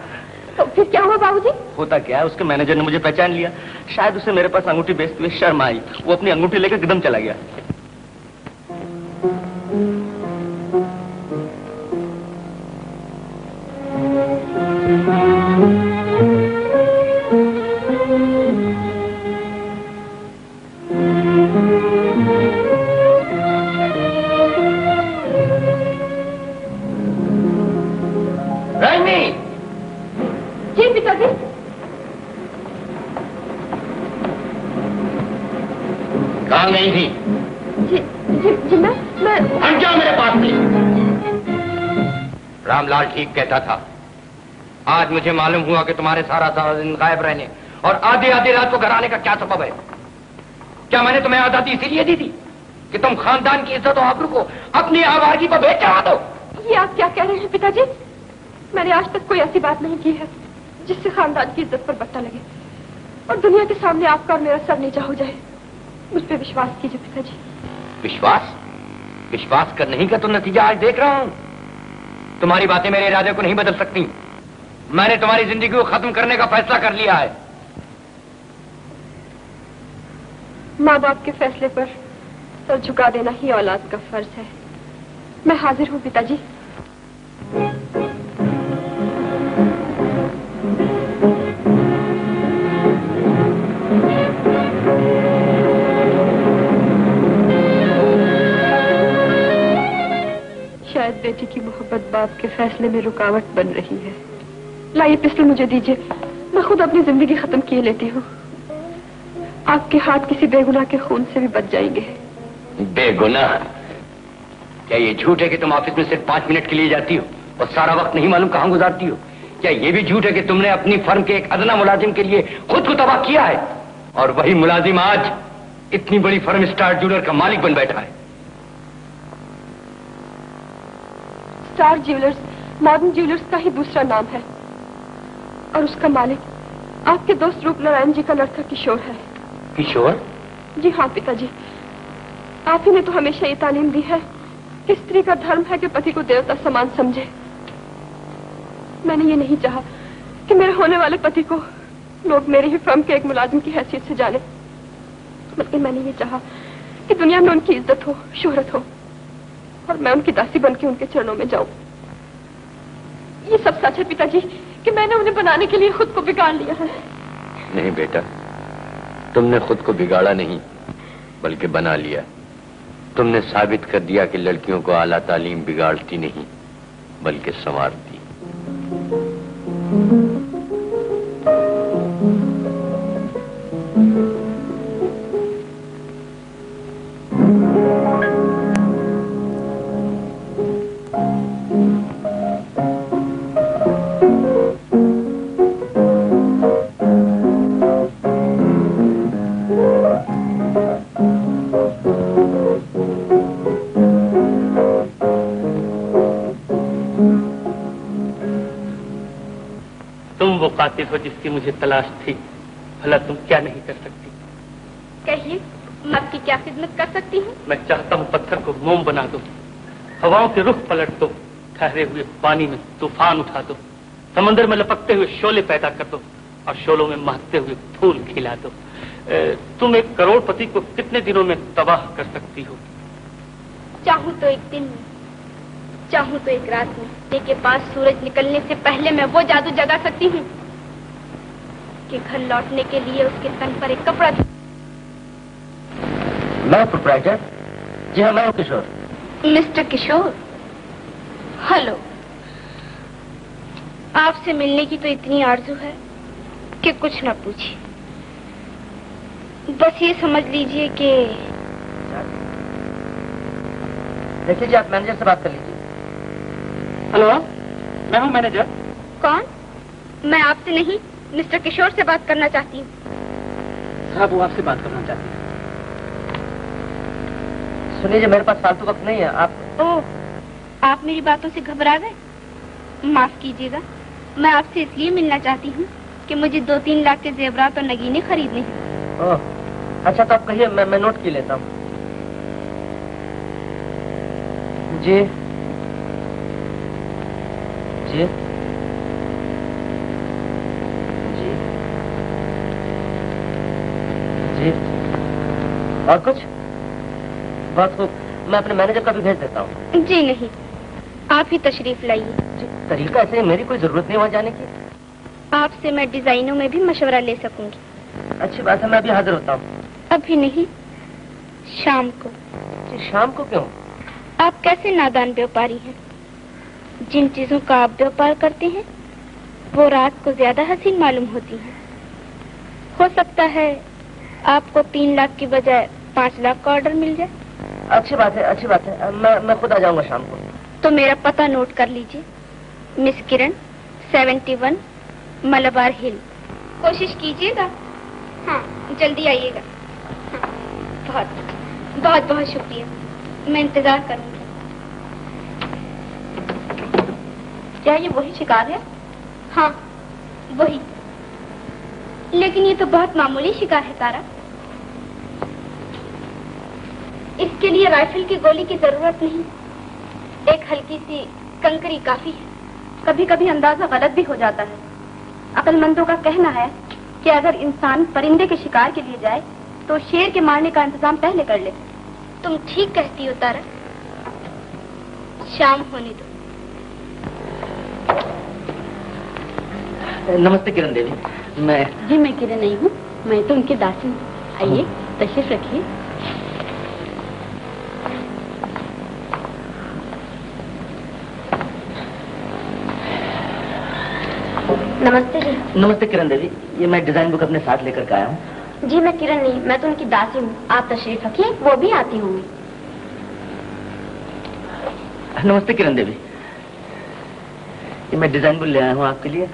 پھر کیا ہوا بابو جی ہوتا کیا ہے؟ اس کے مینیجر نے مجھے پہچان لیا۔ شاید اسے میرے پاس انگوٹھی بیچتے ہوئے شرم آئی۔ وہ اپنی انگوٹھی لے کر ایک دم چلا گیا۔ Thank you. کہاں گئی تھی۔ جی، جی، جی، ہم جاؤ میرے پاس سے رام لال ٹھیک کہتا تھا۔ آج مجھے معلوم ہوا کہ تمہارے سارا سارا دن غائب رہنے اور آدھی آدھی رات کو گھر آنے کا کیا سبب ہے۔ کیا میں نے تمہیں آزادی اسی لیے دی تھی کہ تم خاندان کی عزت و آبرو کو اپنی آوارگی پر بیچ چڑھا دو؟ یہ آپ کیا کہہ رہے ہیں پتا جی؟ میں نے آج تک کوئی ایسی بات نہیں کی ہے جس سے خاندان کی عزت پر بٹا لگے۔ اور دنیا کے سامنے آپ کا اور میرا سر نیچا ہو جائے۔ مجھ پہ وشواس کیجیے پتا جی۔ وشواس؟ وشواس کر نہیں کا تو نتیجہ آج دیکھ رہا ہوں۔ تمہاری باتیں میرے ارادے کو نہیں بدل سکتی۔ میں نے تمہاری زندگی کو ختم کرنے کا فیصلہ کر لیا ہے۔ ماں باپ کے فیصلے پر سر جھکا دینا ہی اولاد کا فرض ہے۔ میں حاضر ہوں پتا جی۔ بیٹی جی کی محبت باپ کے فیصلے میں رکاوٹ بن رہی ہے۔ لائیے پسٹل مجھے دیجیے۔ میں خود اپنی زندگی ختم کیے لیتی ہوں۔ آپ کے ہاتھ کسی بے گناہ کے خون سے بھی بچ جائیں گے۔ بے گناہ؟ کیا یہ جھوٹ ہے کہ تم آفس میں صرف پانچ منٹ کے لیے جاتی ہو اور سارا وقت نہیں معلوم کہاں گزارتی ہو؟ کیا یہ بھی جھوٹ ہے کہ تم نے اپنی فرم کے ایک ادنا ملازم کے لیے خود کو تباہ کیا ہے؟ اور وہی ملازم آج اتنی بڑی فرم اسٹار جولر کا مالک بن بیٹھا ہے۔ سٹار جیولرز مادن جیولرز کا ہی دوسرا نام ہے۔ اور اس کا مالک آپ کے دوست روپ نرائن جی کا لڑکا کشور ہے۔ کشور؟ جی ہاں پتا جی۔ آپ ہی نے تو ہمیشہ یہ تعلیم دی ہے۔ کہ استری کا دھرم ہے کہ پتی کو دیوتا سمان سمجھے۔ میں نے یہ نہیں چاہا کہ میرے ہونے والے پتی کو لوگ میری ہی فرم کے ایک ملازم کی حیثیت سے جانے۔ بلکہ میں نے یہ چاہا کہ دنیا میں ان کی عزت ہو شہرت ہو۔ اور میں ان کی داسی بن کے ان کے چرنوں میں جاؤں۔ یہ سب سچ ہے پتا جی کہ میں نے انہیں بنانے کے لیے خود کو بگاڑ لیا ہے۔ نہیں بیٹا، تم نے خود کو بگاڑا نہیں، بلکہ بنا لیا۔ تم نے ثابت کر دیا کہ لڑکیوں کو اعلیٰ تعلیم بگاڑتی نہیں، بلکہ سنوارتی۔ فاتح ہو جس کی مجھے تلاش تھی بھلا تم کیا نہیں کر سکتی؟ کہیے میں آپ کی کیا خدمت کر سکتی ہوں؟ میں چاہتا ہوں پتھر کو موم بنا دو ہواؤں کے رخ پلٹ دو ٹھہرے ہوئے پانی میں طوفان اٹھا دو سمندر میں لپکتے ہوئے شولے پیدا کر دو اور شولوں میں مہکتے ہوئے پھول کھلا دو۔ تم ایک کروڑ پتی کو کتنے دنوں میں تباہ کر سکتی ہو؟ چاہوں تو ایک دن میں چاہوں تو ایک رات میں کے پاس سورج نکلنے سے پہلے میں وہ جادو جگا سکتی ہوں؟ کے گھر لوٹنے کے لیے اس کے تن پر ایک کپڑا میں پروپرائٹر جی ہاں میں کشور مسٹر کشور ہلو آپ سے ملنے کی تو اتنی آرزو ہے کہ کچھ نہ پوچھیں بس یہ سمجھ لیجیے کہ دیکھیے جی آپ مینیجر سے بات کر لیجیے۔ ہلو میں ہوں مینیجر کون؟ میں آپ سے نہیں۔ مسٹر کشور سے بات کرنا چاہتی ہوں۔ ہاں وہ آپ سے بات کرنا چاہتی ہوں سنیے جی میرے پاس فالتو وقت نہیں ہے آپ او آپ میری باتوں سے گھبرا گئے؟ معاف کیجیے گا۔ میں آپ سے اس لیے ملنا چاہتی ہوں کہ مجھے دو تین لاکھ کے زیورات اور نگینے خریدنے ہیں۔ اچھا تو آپ کہیے میں میں نوٹ کی لیتا ہوں۔ جی۔ جی۔ اور کچھ؟ بہت خوب میں اپنے مینیجر کا بھی بھیج دیتا ہوں۔ جی نہیں آپ ہی تشریف لائیے۔ جی، طریقہ ایسے میری کوئی ضرورت نہیں وہاں جانے کی۔ آپ سے میں ڈیزائنوں میں بھی مشورہ لے سکوں گی۔ اچھی بات ہے میں ابھی حاضر ہوتا ہوں۔ ابھی نہیں شام کو۔ جی شام کو کیوں؟ آپ کیسے نادان بیوپاری ہیں؟ جن چیزوں کا آپ بیوپار کرتے ہیں وہ رات کو زیادہ حسین معلوم ہوتی ہیں۔ ہو سکتا ہے آپ کو تین لاکھ کی بجائے پانچ لاکھ کا آرڈر مل جائے۔ اچھی بات ہے اچھی بات ہے۔ میں خود آ جاؤں گا شام کو۔ تو میرا پتہ نوٹ کر لیجیے مس کرن سیونٹی ون ملبار ہل۔ کوشش کیجیے گا؟ ہاں جلدی آئیے گا۔ ہاں، بہت بہت بہت شکریہ۔ میں انتظار کروں گا کیا یہ وہی شکار ہے؟ ہاں وہی۔ لیکن یہ تو بہت معمولی شکار ہے تارا کے لیے رائفل کی گولی کی ضرورت نہیں۔ ایک ہلکی سی کنکری کافی ہے۔ کبھی کبھی اندازہ غلط بھی ہو جاتا ہے۔ عقل مندوں کا کہنا ہے کہ اگر انسان پرندے کے شکار کے لیے جائے تو شیر کے مارنے کا انتظام پہلے کر لے۔ تم ٹھیک کہتی ہو تارا۔ شام ہونے دو۔ نمستے کرن دیوی میں جی میں کرے نہیں ہوں۔ میں تو ان کی داسی ہوں۔ آئیے تشریف رکھیے۔ نمستے جی۔ نمستے کرن دیوی یہ میں ڈیزائن بک اپنے ساتھ لے کر کے آیا ہوں۔ جی میں کرن نہیں میں تو ان کی داسی ہوں۔ آپ تشریف رکھیے وہ بھی آتی ہوں گی۔ نمستے کرن دیوی یہ میں ڈیزائن بک لے آیا ہوں آپ کے لیے۔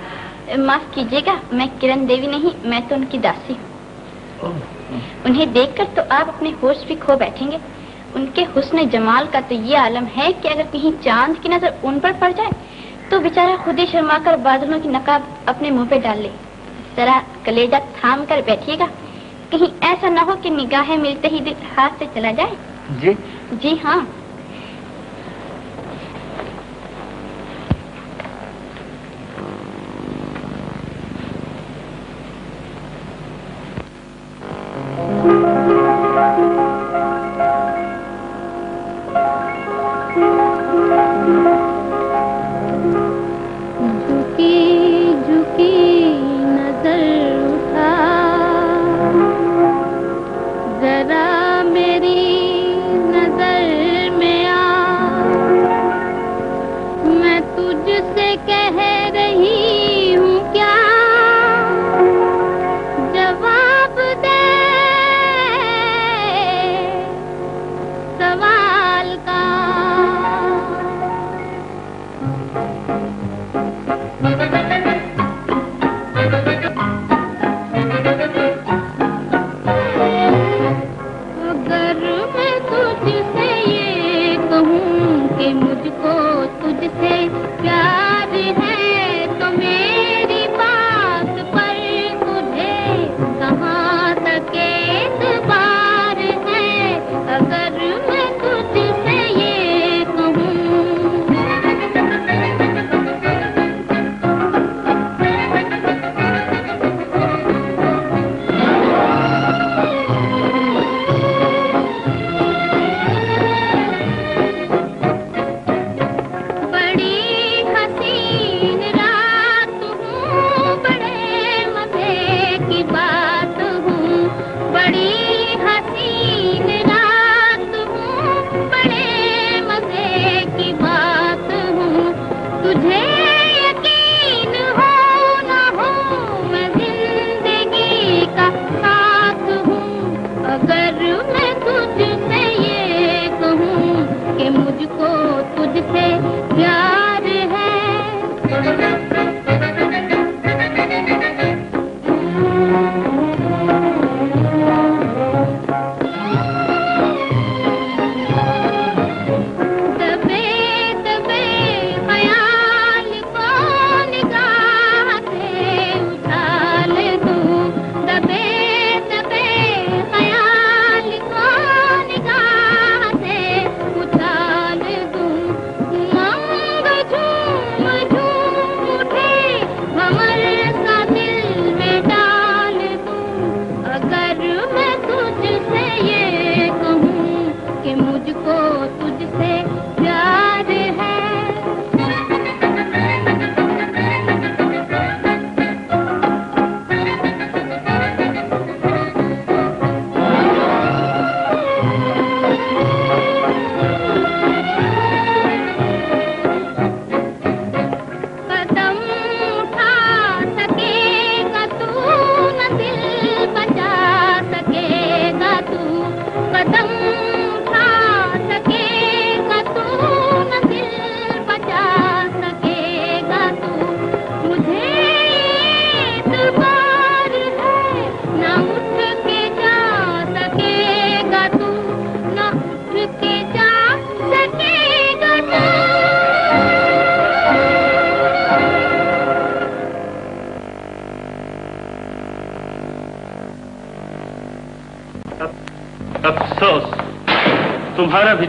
معاف کیجیے گا میں کرن دیوی نہیں میں تو ان کی داسی ہوں۔ انہیں دیکھ کر تو آپ اپنے ہوش بھی کھو بیٹھیں گے۔ ان کے حسن جمال کا تو یہ عالم ہے کہ اگر کہیں چاند کی نظر ان پر پڑ جائے تو بیچارہ خود ہی شرما کر بادلوں کی نقاب اپنے منہ پہ ڈال لے۔ ذرا کلیجہ تھام کر بیٹھیے گا۔ کہیں ایسا نہ ہو کہ نگاہیں ملتے ہی دل ہاتھ سے چلا جائے۔ جی؟ جی ہاں۔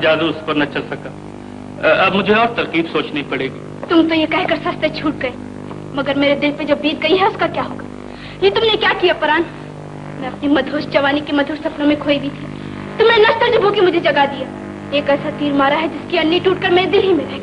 جادو اس پر نہ چل سکا۔ اب مجھے اور ترکیب سوچنی پڑے گی۔ تم تو یہ کہہ کر سستے چھوٹ گئے۔ مگر میرے دل پہ جو بیت گئی ہے، اس کا کیا ہوگا؟ یہ تم نے کیا کیا پران؟ میں اپنی مدھوش جوانی کے مدھوش سفروں میں کھوئی ہوئی تھی۔ تم نے نشتر جبو کی مجھے جگا دیا۔ ایک ایسا تیر مارا ہے جس کی انی ٹوٹ کر میرے دل ہی میں رہ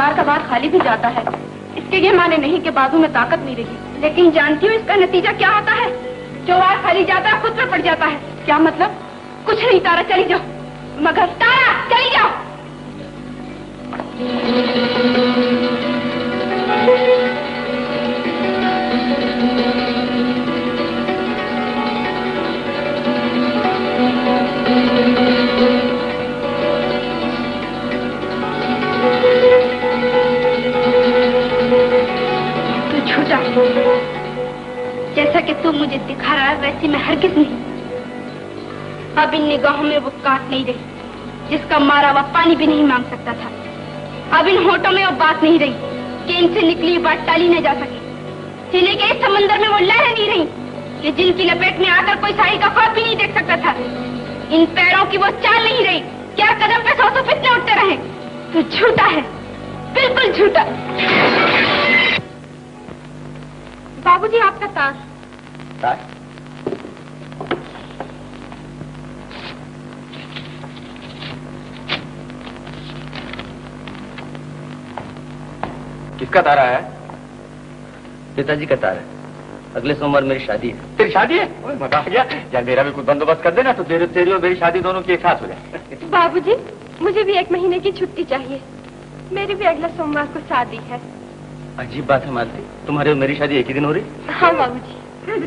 تلوار کا بار خالی بھی جاتا ہے۔ اس کے یہ معنی نہیں کہ بازو میں طاقت نہیں رہی، لیکن جانتی ہوں اس کا نتیجہ کیا ہوتا ہے؟ جو وار خالی جاتا ہے، خود پر پڑ جاتا ہے۔ کیا مطلب؟ کچھ نہیں، تارا چلی جاؤ۔ ان نگاہوں میں وہ کانٹ نہیں رہی جس کا مارا ہوا پانی بھی نہیں مانگ سکتا تھا۔ اب ان ہوٹوں میں وہ بات نہیں رہی کہ ان سے نکلی بات ٹالی نہ جا سکے۔ سینے کے اس سمندر میں وہ لہر نہیں رہی کہ جن کی لپیٹ میں آ کر کوئی ساحل کا خواب بھی نہیں دیکھ سکتا تھا۔ ان پیروں کی وہ چال نہیں رہی کیا قدم پہ سوسو سو فتنے اٹھتے رہے تو جھوٹا ہے بالکل جھوٹا۔ بابو جی آپ کا تاج تاج کس کا تارا ہے؟ پتا جی کا تارا ہے۔ اگلے سوموار میری شادی ہے۔ تیری شادی ہے؟ مزہ آ گیا یا میرا بھی کچھ بندوبست کر دینا تو تیرے تیری اور میری شادی دونوں کی ایک ساتھ ہو جائے۔ بابو جی مجھے بھی ایک مہینے کی چھٹی چاہیے۔ میری بھی اگلا سوموار کو شادی ہے۔ عجیب بات ہے مالتی تمہاری اور میری شادی ایک ہی دن ہو رہی؟ ہاں بابو جی۔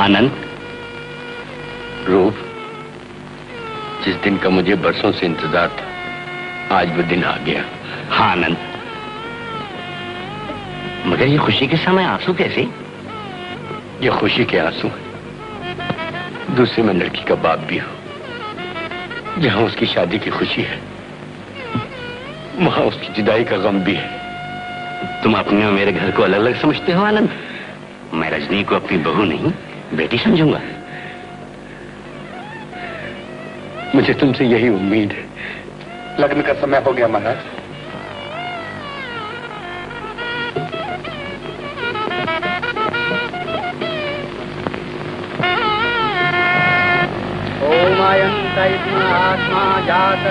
آنند؟ روپ جس دن کا مجھے برسوں سے انتظار تھا آج وہ دن آ گیا۔ ہاں آنند۔ مگر یہ خوشی کے سمے آنسو کیسے؟ یہ خوشی کے آنسو ہیں۔ دوسرے میں لڑکی کا باپ بھی ہوں جہاں اس کی شادی کی خوشی ہے وہاں اس کی جدائی کا غم بھی ہے۔ تم اپنے اور میرے گھر کو الگ الگ سمجھتے ہو آنند؟ میں رجنی کو اپنی بہو نہیں۔ بیٹی سمجھوں گا مجھے تم سے یہی امید ہے۔ لگن کا سمے ہو گیا، مہاراج۔ آتما جات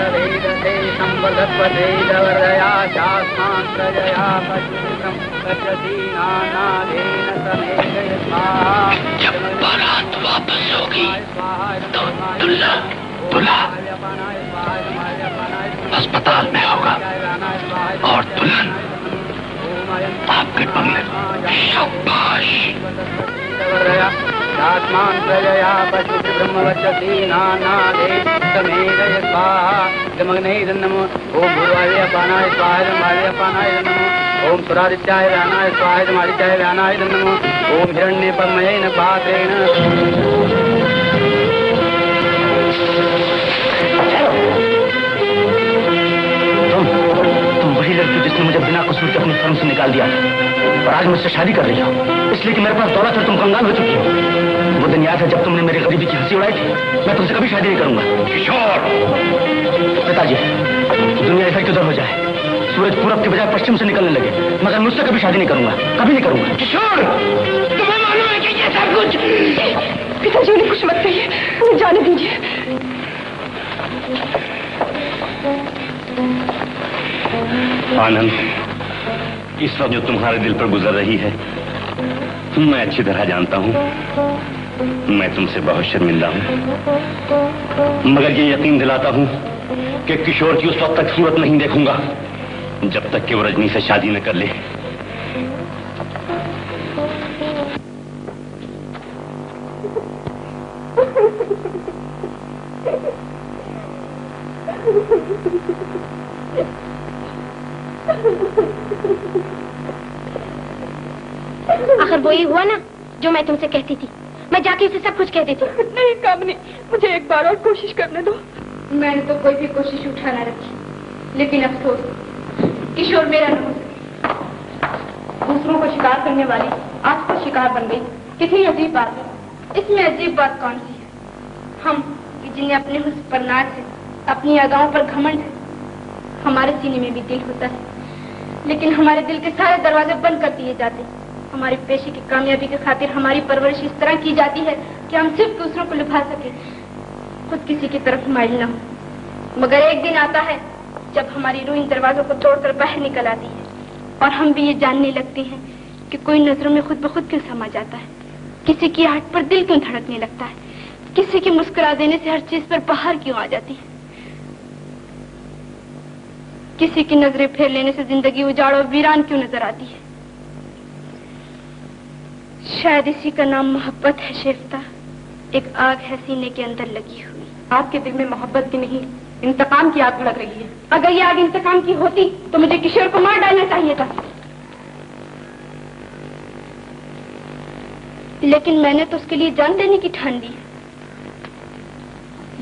جب بارات واپس ہوگی تو دلہ دلہا ہسپتال میں ہوگا اور دلہن آپ کے بنگلے شاباش آسمان പഞ്ചമകനെ ഇതെന്നമോ ഓം ഭൂവായ പാനായ സ്വാഹനം വാഴയ പാനായ നമോ. ഓം സുരാദിത്യായ വ്യാനായ സ്വാഹനം ആദിത്യായ വ്യാനായ നമോ. ഓം ഹിരണ്യ പന്മയേന പാതേന لڑکی جس نے مجھے بنا قصور کے اپنی فرم سے نکال دیا تھا۔ اور آج مجھ سے شادی کر رہی ہو۔ اس لیے کہ میرے پاس دولت اور تم کنگال ہو چکی ہو۔ وہ دن یاد ہے جب تم نے میری غریبی کی ہنسی اڑائی تھی۔ میں تم سے کبھی شادی نہیں کروں گا۔ کشور! پتا جی دنیا ایسا کدھر ہو جائے۔ سورج پورب کے بجائے پشچم سے نکلنے لگے۔ مگر مجھ سے کبھی شادی نہیں کروں گا۔ کبھی نہیں کروں گا۔ کشور! تمہیں معلوم ہے کہ یہ سب کچھ پتا جی انہیں کچھ مت کہیے۔ انہیں جانے دیجیے۔ آنند، اس وقت جو تمہارے دل پر گزر رہی ہے، میں اچھی طرح جانتا ہوں، میں تم سے بہت شرمندہ ہوں۔ مگر یہ یقین دلاتا ہوں کہ کشور کی اس وقت تک صورت نہیں دیکھوں گا، جب تک کہ وہ رجنی سے شادی نہ کر لے۔ کچھ کہتی تھی نہیں کام مجھے ایک بار اور کوشش کرنے دو۔ میں نے تو کوئی بھی کوشش اٹھانا رکھی۔ لیکن افسوس کشور میرا نہ ہو سکا دوسروں کو شکار کرنے والی آج کو شکار بن گئی۔ کتنی عجیب بات ہے۔ اس میں عجیب بات کون سی ہے؟ ہم جنہیں اپنے حسن پر ناچ ہے اپنی آگاہوں پر گھمنڈ ہے۔ ہمارے سینے میں بھی دل ہوتا ہے۔ لیکن ہمارے دل کے سارے دروازے بند کر دیے جاتے ہماری پیشے کی کامیابی کی خاطر ہماری پرورش اس طرح کی جاتی ہے۔ کہ ہم صرف دوسروں کو لبھا سکیں۔ خود کسی کی طرف مائل نہ ہو مگر ایک دن آتا ہے جب ہماری روح ان دروازوں کو توڑ کر باہر نکل آتی ہے۔ اور ہم بھی یہ جاننے لگتے ہیں کہ کوئی نظروں میں خود بخود کیوں سما جاتا ہے۔ کسی کی ہٹ پر دل کیوں دھڑکنے لگتا ہے؟ کسی کی مسکرا دینے سے ہر چیز پر باہر کیوں آ جاتی ہے؟ کسی کی نظریں پھیر لینے سے زندگی اجاڑ اور ویران کیوں نظر آتی ہے؟ شاید اسی کا نام محبت ہے، شیفتا۔ ایک آگ ہے سینے کے اندر لگی ہوئی۔ آپ کے دل میں محبت کی نہیں، انتقام کی آگ لگ رہی ہے۔ اگر یہ آگ انتقام کی ہوتی تو مجھے کشور کو مار ڈالنا چاہیے تھا۔ لیکن میں نے تو اس کے لیے جان دینے کی ٹھان دی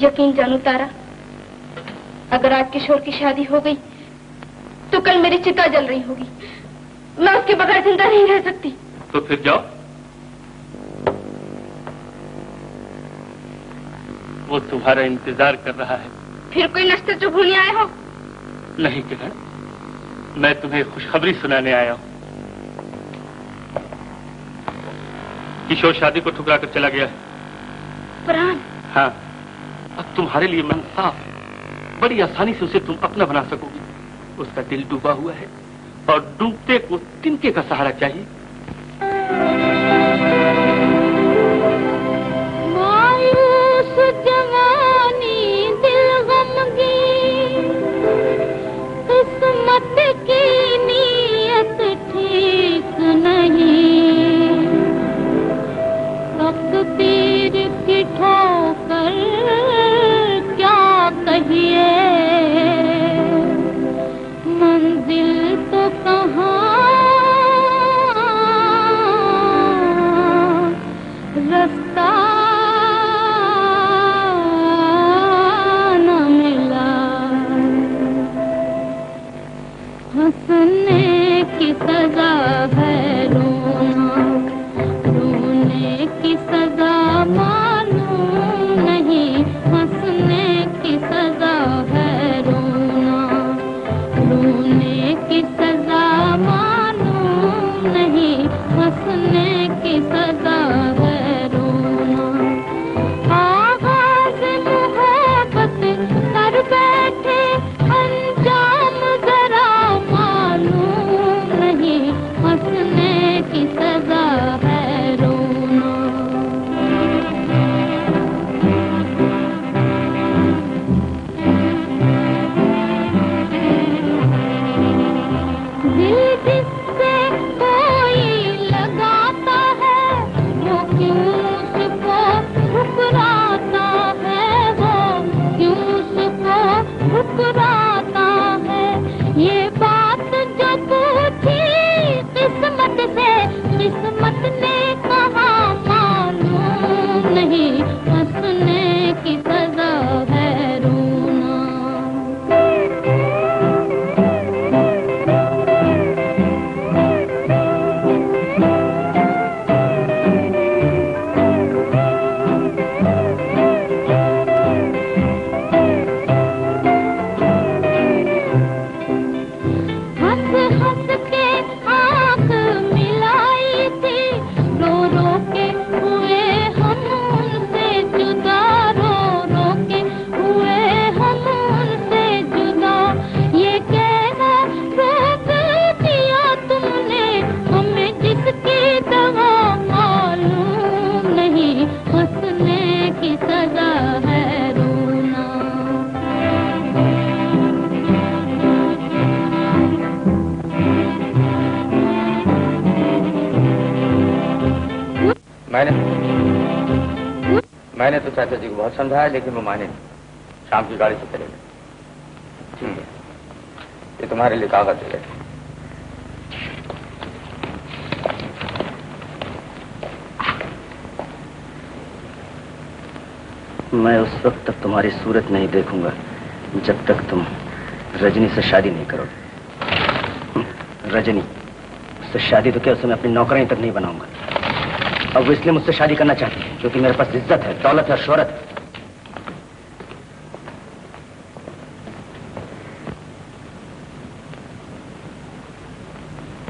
یقین جانو تارا، اگر آج کشور کی شادی ہو گئی تو کل میری چتا جل رہی ہوگی۔ میں اس کے بغیر زندہ نہیں رہ سکتی۔ تو پھر جاؤ۔ وہ تمہارا انتظار کر رہا ہے۔ پھر کوئی نشتے جو بھولنے آئے ہو؟ نہیں کرن میں تمہیں خوشخبری سنانے آیا ہوں۔ کشور شادی کو ٹھکرا کر چلا گیا پران۔ ہاں۔ اب تمہارے لیے من صاف بڑی آسانی سے اسے تم اپنا بنا سکو گی اس کا دل ڈوبا ہوا ہے اور ڈوبتے کو تنکے کا سہارا چاہیے۔ بہت سمجھایا لیکن وہ مانے نہیں۔ شام کی گاڑی سے چلے گئے ٹھیک ہے۔ یہ تمہارے لیے کاغذ ہے۔ میں اس وقت تک تمہاری صورت نہیں دیکھوں گا، جب تک تم رجنی سے شادی نہیں کرو گے۔ رجنی، اس سے شادی تو کیا اسے میں اپنی نوکرانی تک نہیں بناؤں گا؟ اب وہ اس لیے مجھ سے شادی کرنا چاہتی ہے کیونکہ میرے پاس عزت ہے، دولت ہے، شہرت ہے۔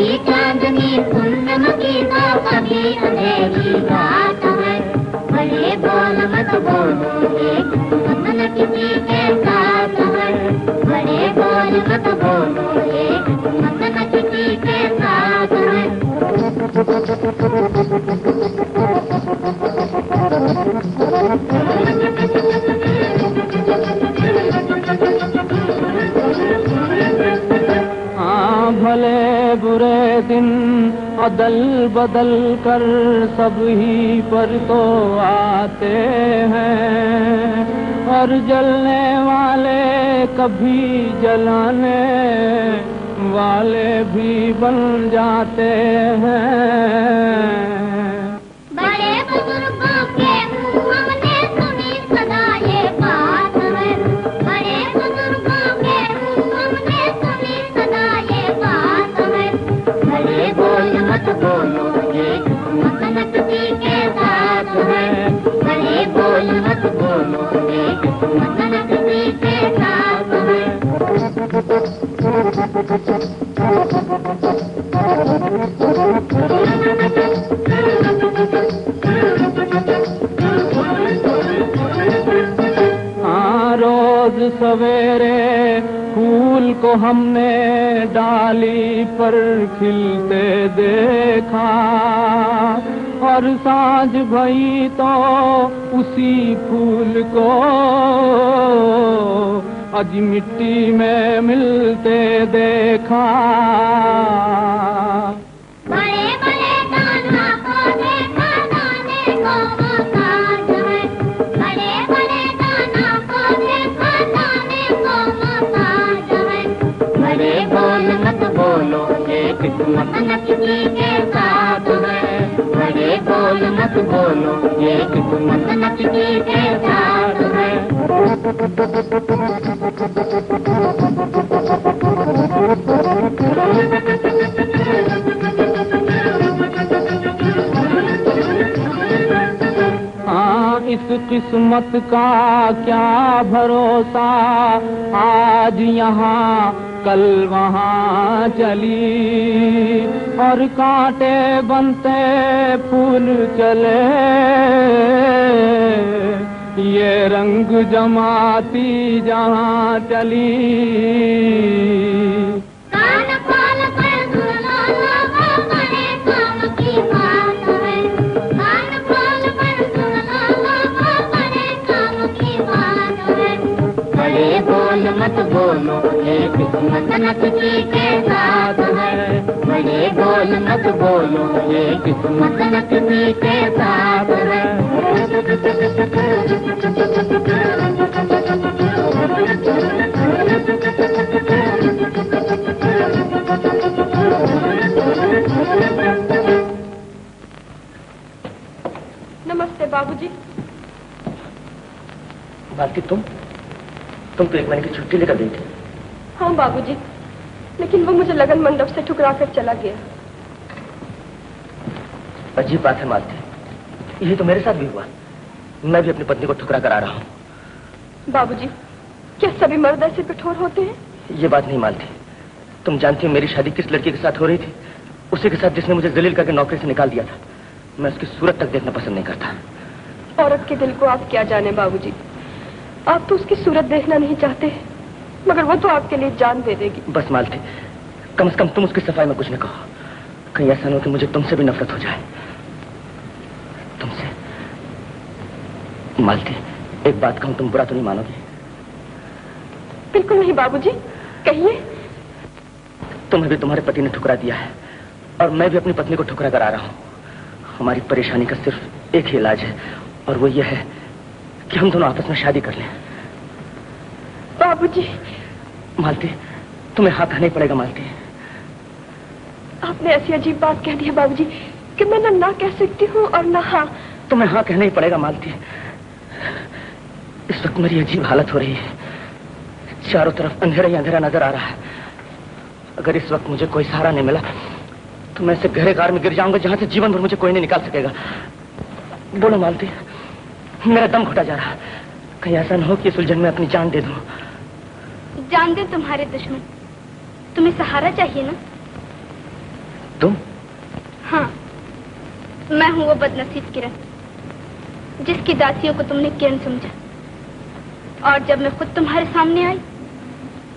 کبھی چاندنی بڑے بول مت بولو گے پتن کسی کے بڑے بول مت بولو بدل بدل کر سب ہی پر تو آتے ہیں۔ اور جلنے والے کبھی جلانے والے بھی بن جاتے ہیں۔ ہاں روز سویرے پھول کو ہم نے ڈالی پر کھلتے دیکھا اور سانج بھئی تو کسی پھول کو آج مٹی میں ملتے دیکھا حکمت نہ کے ساتھ ہے بڑے بول مت بولو یہ حکمت نہ کے ساتھ ہے اس قسمت کا کیا بھروسہ؟ آج یہاں کل وہاں چلی اور کانٹے بنتے پھول چلے۔ یہ رنگ جماتی جہاں چلی۔ بولو ایک سنت نقشی کے ساتھ ہے۔ بڑے بول مت بولو ایک سنت نقشی کے ساتھ نمستے بابو جی۔ باقی تم تم تو ایک مہینے کی چھٹی لے کر گئی تھی۔ ہاں بابو جی لیکن وہ مجھے لگن منڈپ سے ٹھکرا کر چلا گیا۔ عجیب بات ہے مالتی۔ یہی تو میرے ساتھ بھی ہوا۔ میں بھی اپنی پتنی کو ٹھکرا کرا رہا ہوں۔ بابو جی کیا سبھی مرد ایسے کٹھور ہوتے ہیں؟ یہ بات نہیں مانتی تم جانتی ہو میری شادی کس لڑکی کے ساتھ ہو رہی تھی؟ اسی کے ساتھ جس نے مجھے ذلیل کر کے نوکری سے نکال دیا تھا۔ میں اس کی صورت تک دیکھنا پسند نہیں کرتا۔ عورت کے دل کو آپ کیا جانے بابو جی آپ تو اس کی صورت دیکھنا نہیں چاہتے مگر وہ تو آپ کے لیے جان دے دے گی۔ بس مالتی کم از کم تم اس کی صفائی میں کچھ نہ کہو۔ کہیں ایسا نہ ہو کہ مجھے تم سے بھی نفرت ہو جائے۔ تم سے۔ مالتی ایک بات کہوں تم برا تو نہیں مانو گی بالکل نہیں بابو جی کہیے۔ تمہیں بھی تمہارے پتی نے ٹھکرا دیا ہے اور میں بھی اپنی پتنی کو ٹھکرا کرا رہا ہوں۔ ہماری پریشانی کا صرف ایک ہی علاج ہے اور وہ یہ ہے کہ ہم دونوں آپس میں شادی کر لیں۔ بابو جی مالتی تمہیں ہاتھ آنا ہی پڑے گا مالتی۔ آپ نے ایسی عجیب بات کہہ دی ہے بابو جی کہ میں نہ کہہ سکتی ہوں اور نہ ہاں۔ تمہیں ہاں کہنا ہی پڑے گا مالتی۔ اس وقت میری عجیب حالت ہو رہی ہے۔ چاروں طرف اندھیرا ہی اندھیرا نظر آ رہا ہے۔ اگر اس وقت مجھے کوئی سہارا نہیں ملا تو میں اسے گہرے کار میں گر جاؤں گا جہاں سے جیون بھر مجھے کوئی نہیں نکال سکے گا۔ بولو مالتی۔ میرا دم گھٹا جا رہا۔ کہیں ایسا نہ ہو کہ اس الجھن میں اپنی جان دے دوں۔ جان دے تمہارے دشمن۔ تمہیں سہارا چاہیے نا؟ تم؟ ہاں۔ میں ہوں وہ بد نصیب کرن جس کی داسیوں کو تم نے کرن سمجھا۔ اور جب میں خود تمہارے سامنے آئی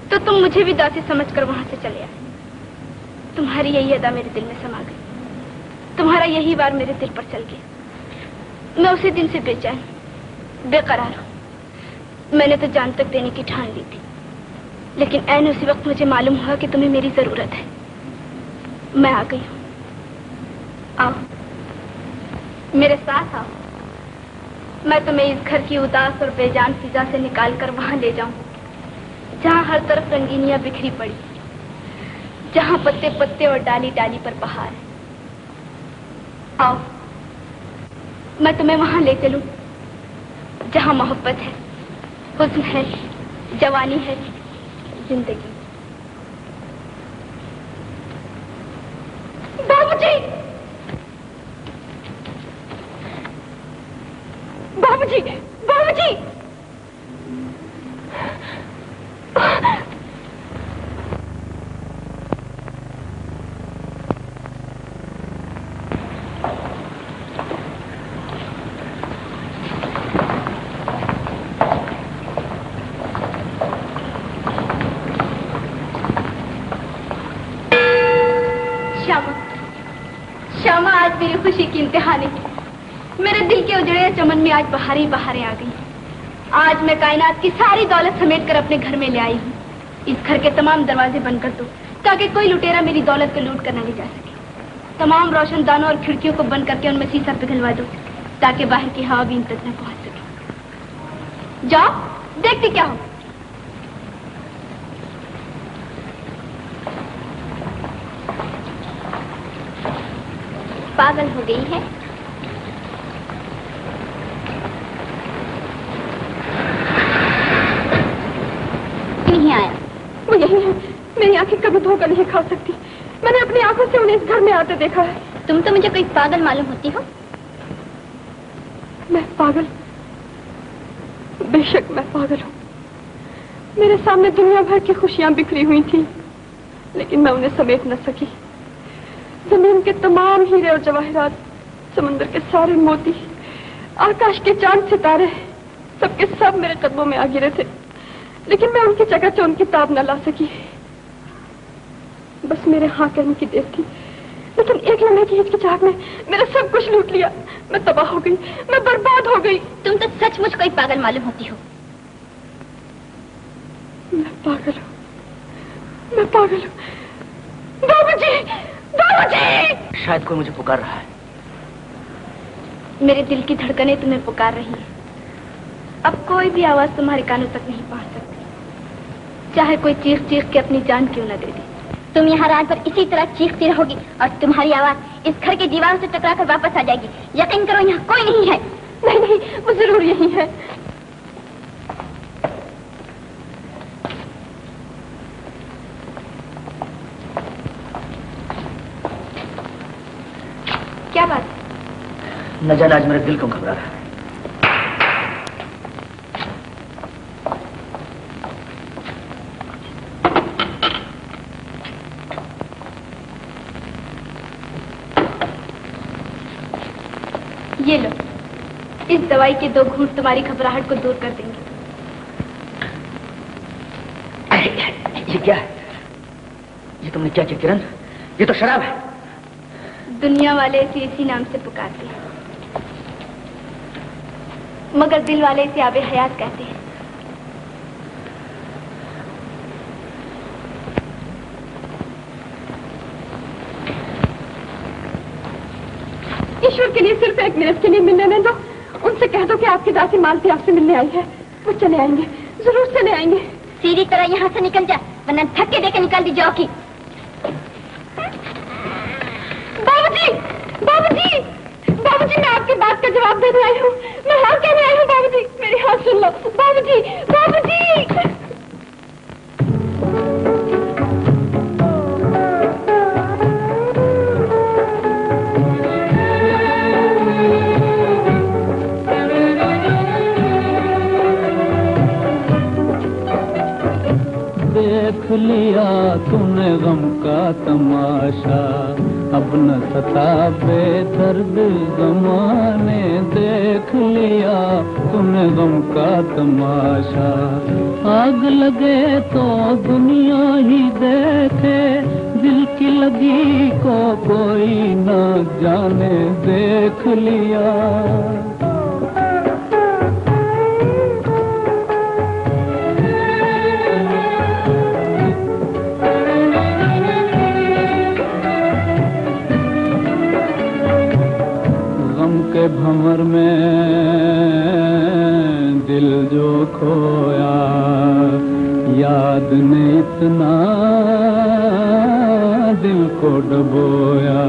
تو تم مجھے بھی داسی سمجھ کر وہاں سے چلے آئے۔ تمہاری یہی ادا میرے دل میں سما گئی۔ تمہارا یہی بار میرے دل پر چل گیا۔ میں اسی دن سے بے چین۔ بے قرار ہوں۔ میں نے تو جان تک دینے کی ٹھان لی تھی۔ لیکن این اسی وقت مجھے معلوم ہوا کہ تمہیں میری ضرورت ہے۔ میں آ گئی ہوں۔ آؤ۔ میرے ساتھ آؤ۔ میں تمہیں اس گھر کی اداس اور بے جان فضا سے نکال کر وہاں لے جاؤں۔ جہاں ہر طرف رنگینیاں بکھری پڑی جہاں پتے پتے اور ڈالی ڈالی پر بہار ہے آؤ۔ میں تمہیں وہاں لے چلوں۔ جہاں محبت ہے حسن ہے جوانی ہے زندگی۔ بابو جی بابو جی بابو جی دامن میں آج بہاریں بہاریں آ گئی آج میں کائنات کی ساری دولت سمیٹ کر اپنے گھر میں لے آئی ہوں۔ اس گھر کے تمام دروازے بند کر دو، تاکہ کوئی لٹیرا میری دولت کو لوٹ کر نہ لے جا سکے۔ تمام روشن دانوں اور کھڑکیوں کو بند کر کے ان میں سیسا پگھلوا دو، تاکہ باہر کی ہوا بھی ان تک نہ پہنچ سکے۔ جاؤ، دیکھتے کیا ہو۔ پاگل ہو گئی ہے؟ وہ یہی ہے۔ میری آنکھیں کبھی دھوکہ نہیں کھا سکتی۔ میں نے اپنی آنکھوں سے انہیں اس گھر میں آتے دیکھا ہے۔ تم تو مجھے کوئی پاگل معلوم ہوتی ہو۔ میں پاگل۔ بے شک میں پاگل ہوں۔ میرے سامنے دنیا بھر کی خوشیاں بکھری ہوئی تھی لیکن میں انہیں سمیٹ نہ سکی۔ زمین کے تمام ہیرے اور جواہرات سمندر کے سارے موتی آکاش کے چاند ستارے سب کے سب میرے قدموں میں آ گرے تھے۔ لیکن میں ان کی جگہ سے ان کی تاب نہ لا سکی۔ بس میرے ہاں کہنے کی دیر تھی۔ لیکن ایک لمحے کی ہچکچاہٹ میں میرا سب کچھ لوٹ لیا۔ میں تباہ ہو گئی میں برباد ہو گئی۔ تم تو سچ مچ کوئی پاگل معلوم ہوتی ہو۔ میں پاگل ہوں۔ میں پاگل ہوں۔ بابو جی بابو جی شاید کوئی مجھے پکار رہا ہے۔ میرے دل کی دھڑکنیں تمہیں پکار رہی ہیں۔ اب کوئی بھی آواز تمہارے کانوں تک نہیں پہنچ چاہے کوئی چیخ چیخ کے اپنی جان کیوں نہ دے دی تم یہاں رات پر اسی طرح چیختی رہو گی اور تمہاری آواز اس گھر کے دیواروں سے ٹکرا کر واپس آ جائے گی۔ یقین کرو یہاں کوئی نہیں ہے۔ نہیں نہیں، وہ ضرور یہی ہے۔ کیا بات؟ نہ جانا آج میرے دل کو گھبرا رہا ہے۔ دوائی کے دو گھونٹ تمہاری گھبراہٹ کو دور کر دیں گے۔ یہ کیا ہے؟ یہ تم نے کیا کیا کرن؟ یہ تو شراب ہے۔ دنیا والے اسے اسی نام سے پکارتے ہیں۔ مگر دل والے اسے آب حیات کہتے ہیں۔ ایشور کے لیے صرف ایک منٹ کے لیے ملنے ان سے کہہ دو کہ آپ کی داسی مالتی آپ سے ملنے آئی ہے۔ وہ چلے آئیں گے۔ ضرور چلے آئیں گے۔ سیری طرح یہاں سے نکل جا ورنہ تھکے دے کے نکل دی جاؤ کی۔ بابو جی بابو جی بابو جی میں آپ کی بات کا جواب دے آئی ہوں۔ میں ہاں کہنے آئی ہوں بابو جی میری ہاں سن لو۔ بابو جی بابو جی لیا تم نے غم کا تماشا۔ اب نہ ستا بے درد زمانے دیکھ لیا۔ تم نے غم کا تماشا۔ آگ لگے تو دنیا ہی دیکھے۔ دل کی لگی کو کوئی نہ جانے، دیکھ لیا۔ بھمر میں دل جو کھویا، یاد نے اتنا دل کو ڈبویا۔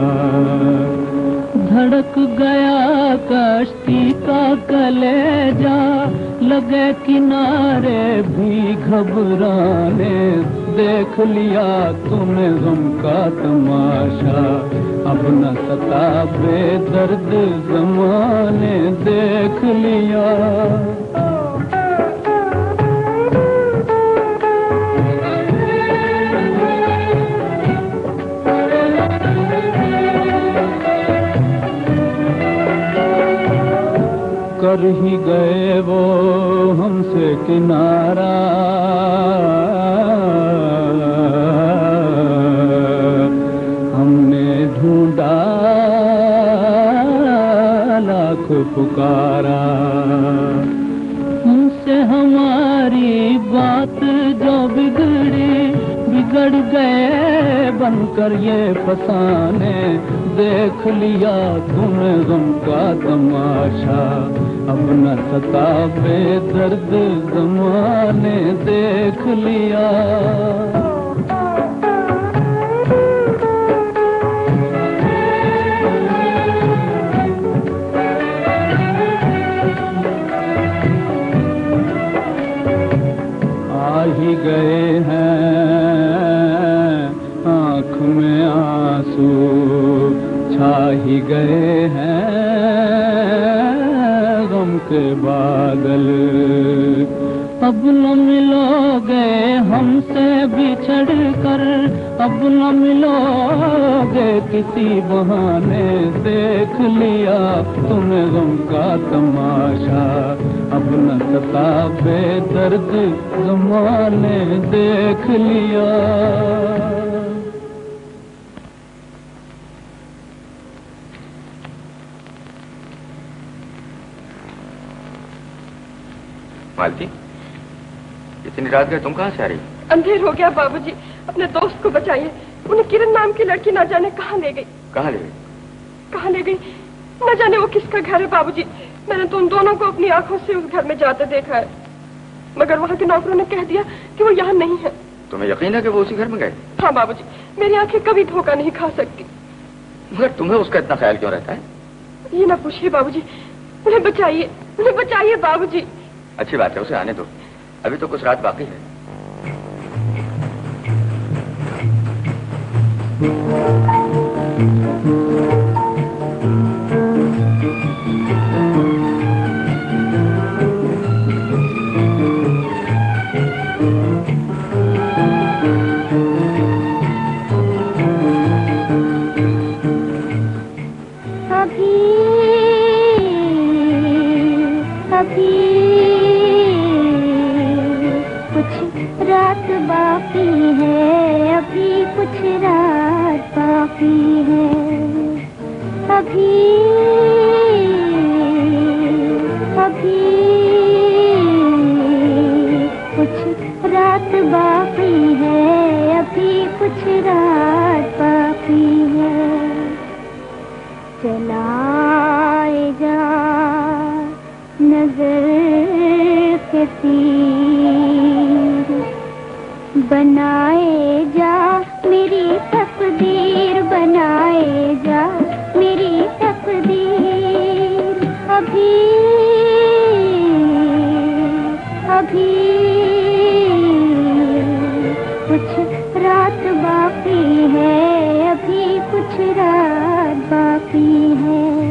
دھڑک گیا کشتی کا کلے جا لگے کنارے بھی گھبرانے دیکھ لیا تم نے غم کا تماشا۔ اب نہ ستا بے درد زمانے دیکھ لیا۔ کر ہی گئے وہ ہم سے کنارہ۔ دکھ پکارا۔ ان سے ہماری بات جو بگڑی، بگڑ گئے، بن کر یہ پسانے دیکھ لیا تم غم کا تماشا۔ اپنا ستا پہ درد زمانے دیکھ لیا۔ گئے ہیں غم کے بادل۔ اب نہ ملو گے ہم سے بچھڑ کر، اب نہ ملو گے کسی بہانے دیکھ لیا تم غم کا تماشا۔ اب نہ ستا بے درد زمانے دیکھ لیا۔ رات گئے تم کہاں سے آ رہی؟ اندھیر ہو گیا بابو جی۔ اپنے دوست کو بچائیے۔ انہیں کرن نام کی لڑکی نہ جانے کہاں لے گئی۔ کہاں لے گئی؟ کہاں لے گئی؟ نہ جانے وہ کس کا گھر ہے بابو جی۔ میں نے تو ان دونوں کو اپنی آنکھوں سے اس گھر میں جاتے دیکھا ہے۔ مگر وہاں کے نوکروں نے کہہ دیا کہ وہ یہاں نہیں ہے تمہیں یقین ہے کہ وہ اسی گھر میں گئے؟ ہاں بابو جی میری آنکھیں کبھی دھوکہ نہیں کھا سکتی۔ مگر تمہیں اس کا اتنا خیال کیوں رہتا ہے؟ یہ نہ پوچھیے بابو جی انہیں بچائیے انہیں بچائیے بابو جی۔ اچھی بات ہے اسے آنے دو۔ ابھی تو کچھ رات باقی ہے کافی ہے ابھی ابھی کچھ رات باقی ہے۔ ابھی کچھ رات باقی ہے۔ چلا جا نظر کے بنائے جا بنائے جا میری تقدیر۔ ابھی ابھی کچھ رات باقی ہے، ابھی کچھ رات باقی ہے۔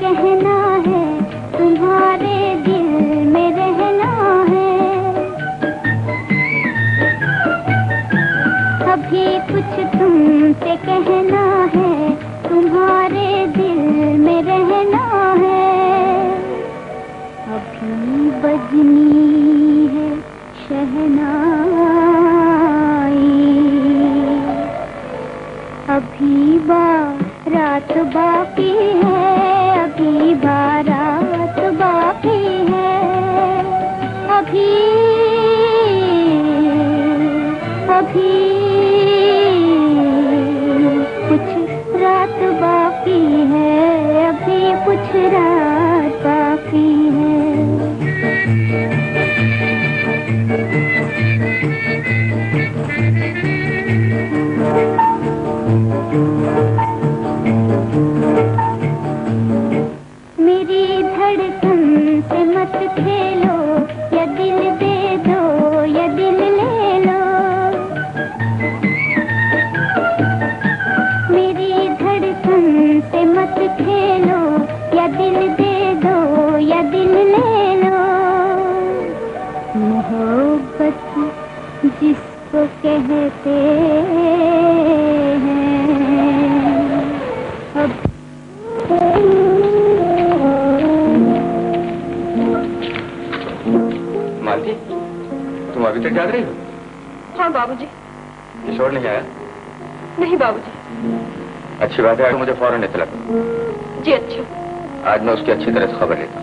کہنا ہے، تمہارے دل میں رہنا ہے۔ ابھی کچھ تم سے کہنا ہے، تمہارے دل میں رہنا ہے۔ ابھی بجنی ہے شہنا ابھی بات بارات باقی ہے ابھی بارات باقی ہے۔ ابھی ابھی اچھی طرح سے خبر لیتا ہوں۔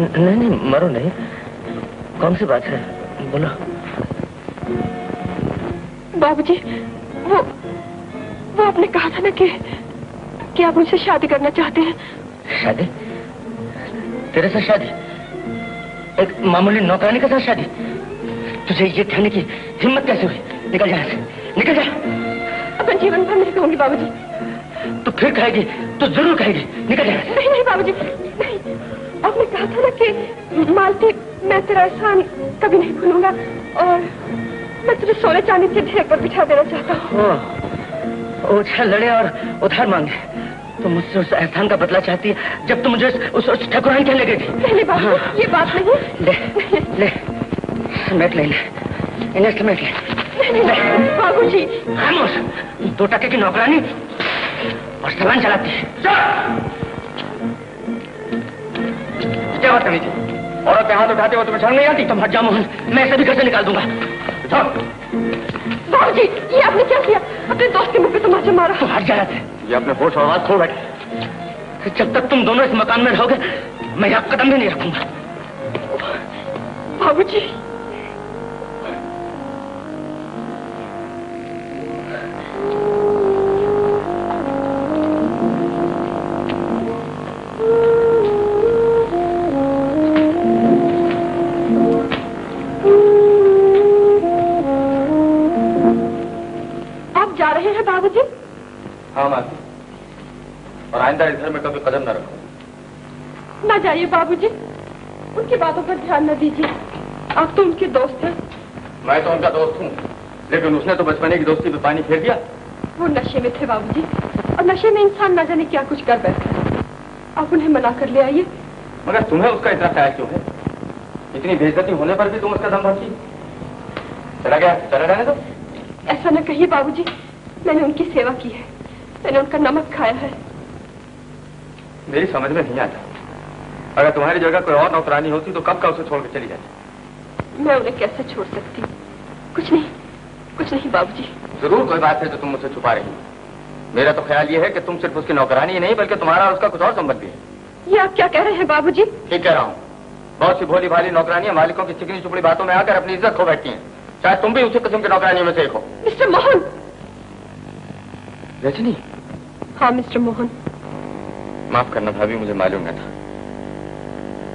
نہیں نہیں مرو نہیں۔ کون سی بات ہے؟ بولو۔ بابو جی وہ وہ آپ نے کہا تھا نا کہ کہ آپ مجھ سے شادی کرنا چاہتے ہیں۔ شادی؟ تیرے ساتھ شادی؟ ایک معمولی نوکرانی کے ساتھ شادی؟ تجھے یہ کہنے کی ہمت کیسے ہوئی؟ نکل جائے سے۔ نکل جا۔ اب جیون بھر نہیں کہوں گی بابو جی تو پھر کہے گی تو ضرور کہے گی۔ نکل جائے نہیں نہیں بابو جی مالتی میں تیرا احسان کبھی نہیں بھولوں گا اور میں تجھے سونے چاندی کے ڈھیر پر بٹھا دینا چاہتا ہوں۔ اچھا لڑے اور ادھار مانگے۔ تم مجھ سے اس احسان کا بدلہ چاہتی ہے جب تم مجھے اس ٹھکران کہنے لگے گی پہلی بات یہ بات ہاں۔ نہیں۔ لے لے سمیٹ لے لے۔ انہیں سمیٹ لے۔ بابو جی۔ خاموش دو ٹکے کی نوکرانی اور سلان چلاتی۔ ہے کیا بات کرنی تھی؟ عورت کے ہاتھ اٹھاتے ہو تمہیں شرم نہیں آتی؟ تم ہٹ جا موہن میں اسے بھی گھر سے نکال دوں گا۔ باؤ جی یہ آپ نے کیا کیا؟ اپنے دوست کے منہ پہ تماچا مارا۔ تو ہٹ جایا تھے۔ یہ اپنے ہوش اور آواز کھو بیٹھے۔ جب تک تم دونوں اس مکان میں رہو گے میں یہاں قدم بھی نہیں رکھوں گا۔ دیجیے آپ تو ان کے دوست ہیں۔ میں تو ان کا دوست ہوں۔ لیکن اس نے تو بچپنے کی دوستی پہ پانی پھیر دیا۔ وہ نشے میں تھے بابو جی اور نشے میں انسان نہ جانے کیا کچھ کر بیٹھا آپ انہیں منع کر لے آئیے۔ مگر تمہیں اس کا اتنا خیال کیوں ہے؟ اتنی بےزتی ہونے پر بھی تم اس کا دم بھرتی۔ چلا گیا چلا رہنے دو۔ ایسا نہ کہیے بابو جی میں نے ان کی سیوا کی ہے۔ میں نے ان کا نمک کھایا ہے۔ میری سمجھ میں نہیں آتا۔ اگر تمہاری جگہ کوئی اور نوکرانی ہوتی تو کب کا اسے چھوڑ کے چلی جاتی؟ میں انہیں کیسے چھوڑ سکتی؟ کچھ نہیں کچھ نہیں بابو جی ضرور کوئی بات ہے جو تم مجھ سے چھپا رہی ہو۔ میرا تو خیال یہ ہے کہ تم صرف اس کی نوکرانی نہیں بلکہ تمہارا اور اس کا کچھ اور سمبند بھی ہے۔ یہ آپ کیا کہہ رہے ہیں بابو جی ٹھیک کہہ رہا ہوں۔ بہت سی بھولی بھالی نوکرانیاں مالکوں کی چکنی چپڑی باتوں میں آ کر اپنی عزت کھو بیٹھتی ہیں۔ شاید تم بھی اسی قسم کی نوکرانیوں میں سے ایک ہو۔ مسٹر موہن۔ رجنی؟ ہاں مسٹر موہن۔ معاف کرنا بھابھی مجھے معلوم نہ تھا۔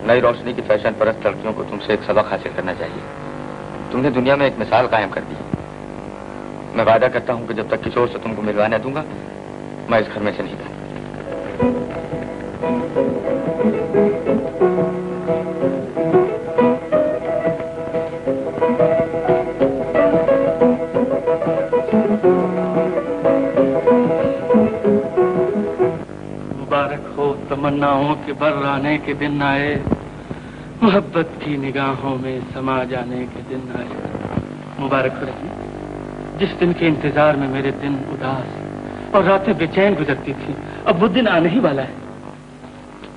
نئی روشنی کی فیشن پرست لڑکیوں کو تم سے ایک سبق حاصل کرنا چاہیے۔ تم نے دنیا میں ایک مثال قائم کر دی۔ میں وعدہ کرتا ہوں کہ جب تک کشور سے تم کو ملوانے دوں گا، میں اس گھر میں سے نہیں جاؤں۔ مبارک ہو تمناؤں کے بر آنے کے دن آئے۔ محبت کی نگاہوں میں سما جانے کے دن آئے۔ مبارک رہی۔ جس دن کے انتظار میں میرے دن اداس اور راتیں بے چین گزرتی تھی اب وہ دن آنے ہی والا ہے۔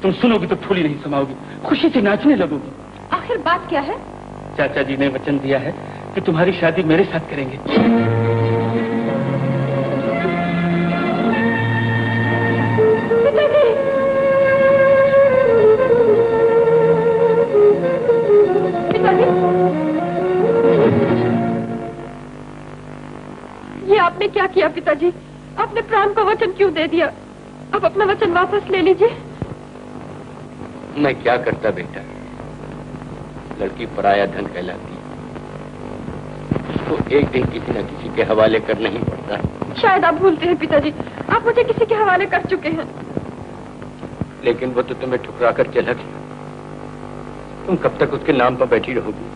تم سنو گی تو پھولی نہیں سماؤ گی خوشی سے ناچنے لگو گی آخر بات کیا ہے؟ چاچا جی نے وچن دیا ہے کہ تمہاری شادی میرے ساتھ کریں گے۔ نے کیا کیا پتا جی آپ نے پرام کا وچن کیوں دے دیا؟ اب اپنا وچن واپس لے لیجیے میں کیا کرتا بیٹا؟ لڑکی پرایا دھن کہلاتی۔ اس کو ایک دن کسی نہ کسی کے حوالے کرنا ہی پڑتا۔ ہے شاید آپ بھولتے ہیں پتا جی آپ مجھے کسی کے حوالے کر چکے ہیں۔ لیکن وہ تو تمہیں ٹھکرا کر چلا گیا تم کب تک اس کے نام پر بیٹھی رہو گی؟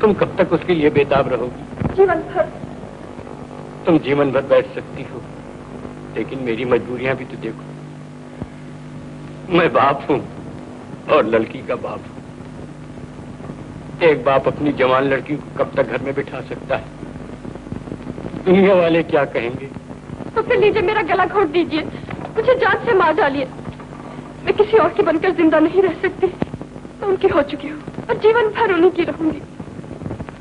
تم کب تک اس کے لیے بےتاب رہو گی؟ جیون بھر۔ تم جیون بھر بیٹھ سکتی ہو، لیکن میری مجبوریاں بھی تو دیکھو۔ میں باپ ہوں اور لڑکی کا باپ ہوں۔ ایک باپ اپنی جوان لڑکی کو کب تک گھر میں بٹھا سکتا ہے؟ دنیا والے کیا کہیں گے؟ تو پھر لیجیے میرا گلا گھونٹ دیجیے مجھے جان سے مار ڈالیے۔ میں کسی اور کی بن کر زندہ نہیں رہ سکتی۔ تو ان کی ہو چکی ہوں اور جیون بھر انہیں کی رہوں گی۔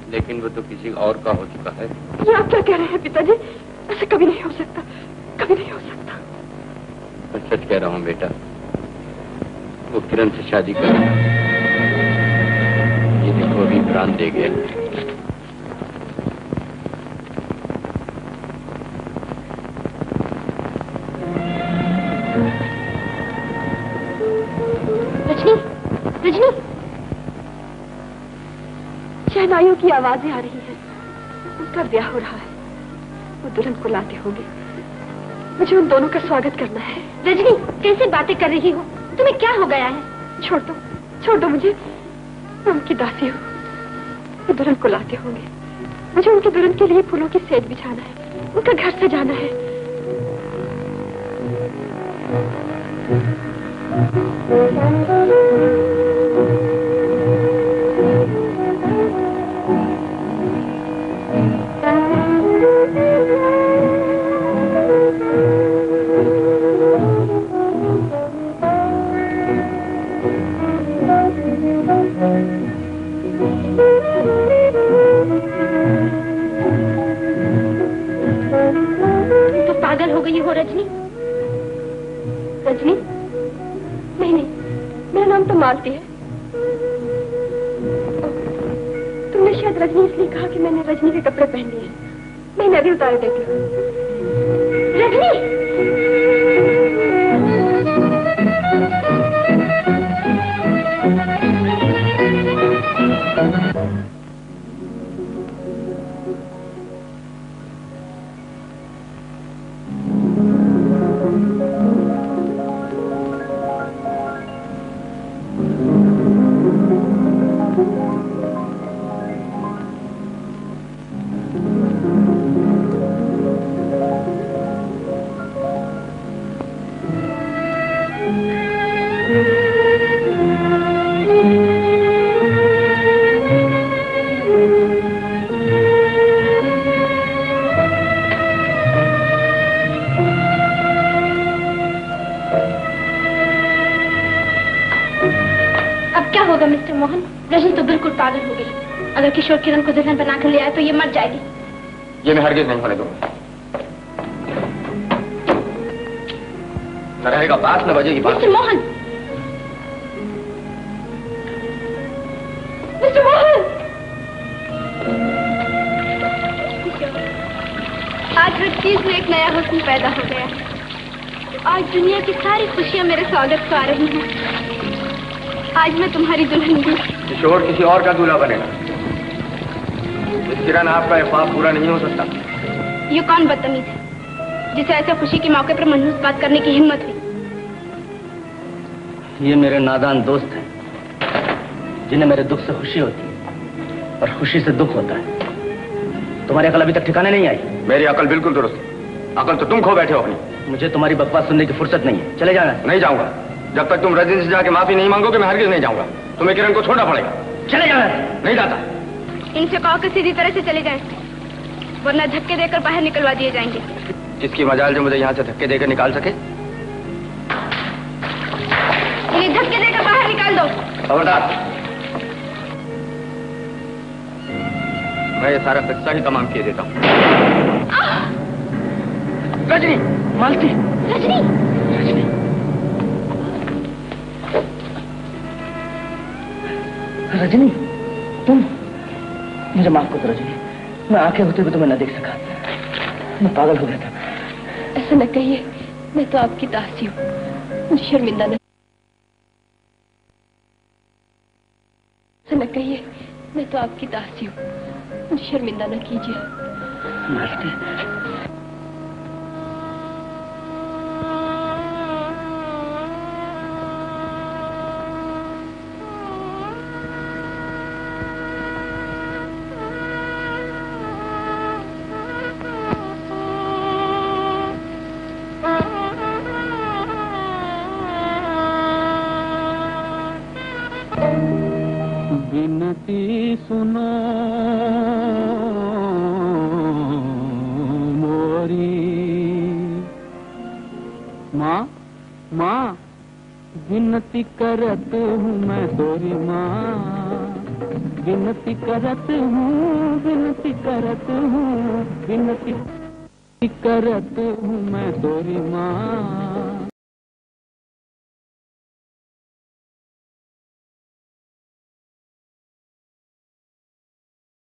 لیکن وہ تو کسی اور کا ہو چکا ہے۔ یہ آپ کیا کہہ رہے ہیں پتا جی؟ ایسا کبھی نہیں ہو سکتا کبھی نہیں ہو سکتا۔ میں سچ کہہ رہا ہوں بیٹا وہ کرن سے شادی کر یہ دیکھو ابھی پران دے گئے۔ سنائیوں کی آوازیں آ رہی ہیں۔ ان کا بیاہ ہو رہا ہے۔ وہ دلہن کو لاتے ہوں گے۔ مجھے ان دونوں کا سواگت کرنا ہے۔ رجنی کیسے باتیں کر رہی ہو؟ تمہیں کیا ہو گیا ہے؟ چھوڑ دو چھوڑ دو مجھے۔ میں ان کی داسی ہوں۔ وہ دلہن کو لاتے ہوں گے۔ مجھے ان کے دلہن کے لیے پھولوں کی سیج بچھانا ہے۔ ان کا گھر سجانا ہے۔ Thank you. رجنی؟ رجنی؟ نہیں نہیں، میرا نام تو مالتی ہے۔ تم نے شاید رجنی اس لیے کہا کہ میں نے رجنی کے کپڑے پہن لیے میں نے ابھی اتارے دیکھا رجنی! کشور کرن کو دلہن بنا کر لے آئے تو یہ مر جائے گی۔ یہ میں ہرگز نہیں ہونے دوں۔ نہ رہے گا بات نہ بجے گی بات موہن! موہن! آج ہر چیز میں ایک نیا حسن پیدا ہو گیا آج دنیا کی ساری خوشیاں میرے سوگت کو آ رہی ہیں۔ آج میں تمہاری دلہن ہوں کشور کسی اور کا دلہا بنے گا۔ کرن آپ کا احباب پورا نہیں ہو سکتا۔ یہ کون بدتمیز ہے؟ جسے ایسے خوشی کے موقع پر منحوس بات کرنے کی ہمت ہوئی۔ یہ میرے نادان دوست ہیں جنہیں میرے دکھ سے خوشی ہوتی ہے اور خوشی سے دکھ ہوتا ہے۔ تمہاری عقل ابھی تک ٹھکانے نہیں آئی؟ میری عقل بالکل درست۔ ہے عقل تو تم کھو بیٹھے ہو اپنی۔ مجھے تمہاری بکواس سننے کی فرصت نہیں ہے۔ چلے جانا۔ نہیں جاؤں گا۔ جب تک تم رجن سے جا کے معافی نہیں مانگو کہ میں ہرگز نہیں جاؤں گا۔ تمہیں کرن کو چھوڑنا پڑے گا۔ چلے جانا۔ نہیں جاتا۔ ان سے کہو کہ سیدھی طرح سے چلے جائیں۔ ورنہ دھکے دے کر باہر نکلوا دیے جائیں گے۔ اس کی مجال جو مجھے یہاں سے دھکے دے کر نکال سکے؟ انہیں دھکے دے کر باہر نکال دو۔ خبردار۔ میں یہ سارا قصہ ہی تمام کیے دیتا ہوں۔ رجنی! مالتی! رجنی! رجنی! رجنی! تم مجھے معاف کر رجنی۔ میں آنکھیں ہوتے ہوئے تمہیں نہ دیکھ سکا۔ میں پاگل ہو گیا تھا۔ ایسا نہ کہیے میں تو آپ کی تاسی ہوں۔ مجھے شرمندہ نہ ایسا نہ کہیے میں تو آپ کی تاسی ہوں۔ مجھے شرمندہ نہ کیجیے۔ کرتے ہوں میں تیری ماں۔ بنتی کرتے ہوں بنتی کرتے ہوں بنتی کرتے ہوں میں تیری ماں۔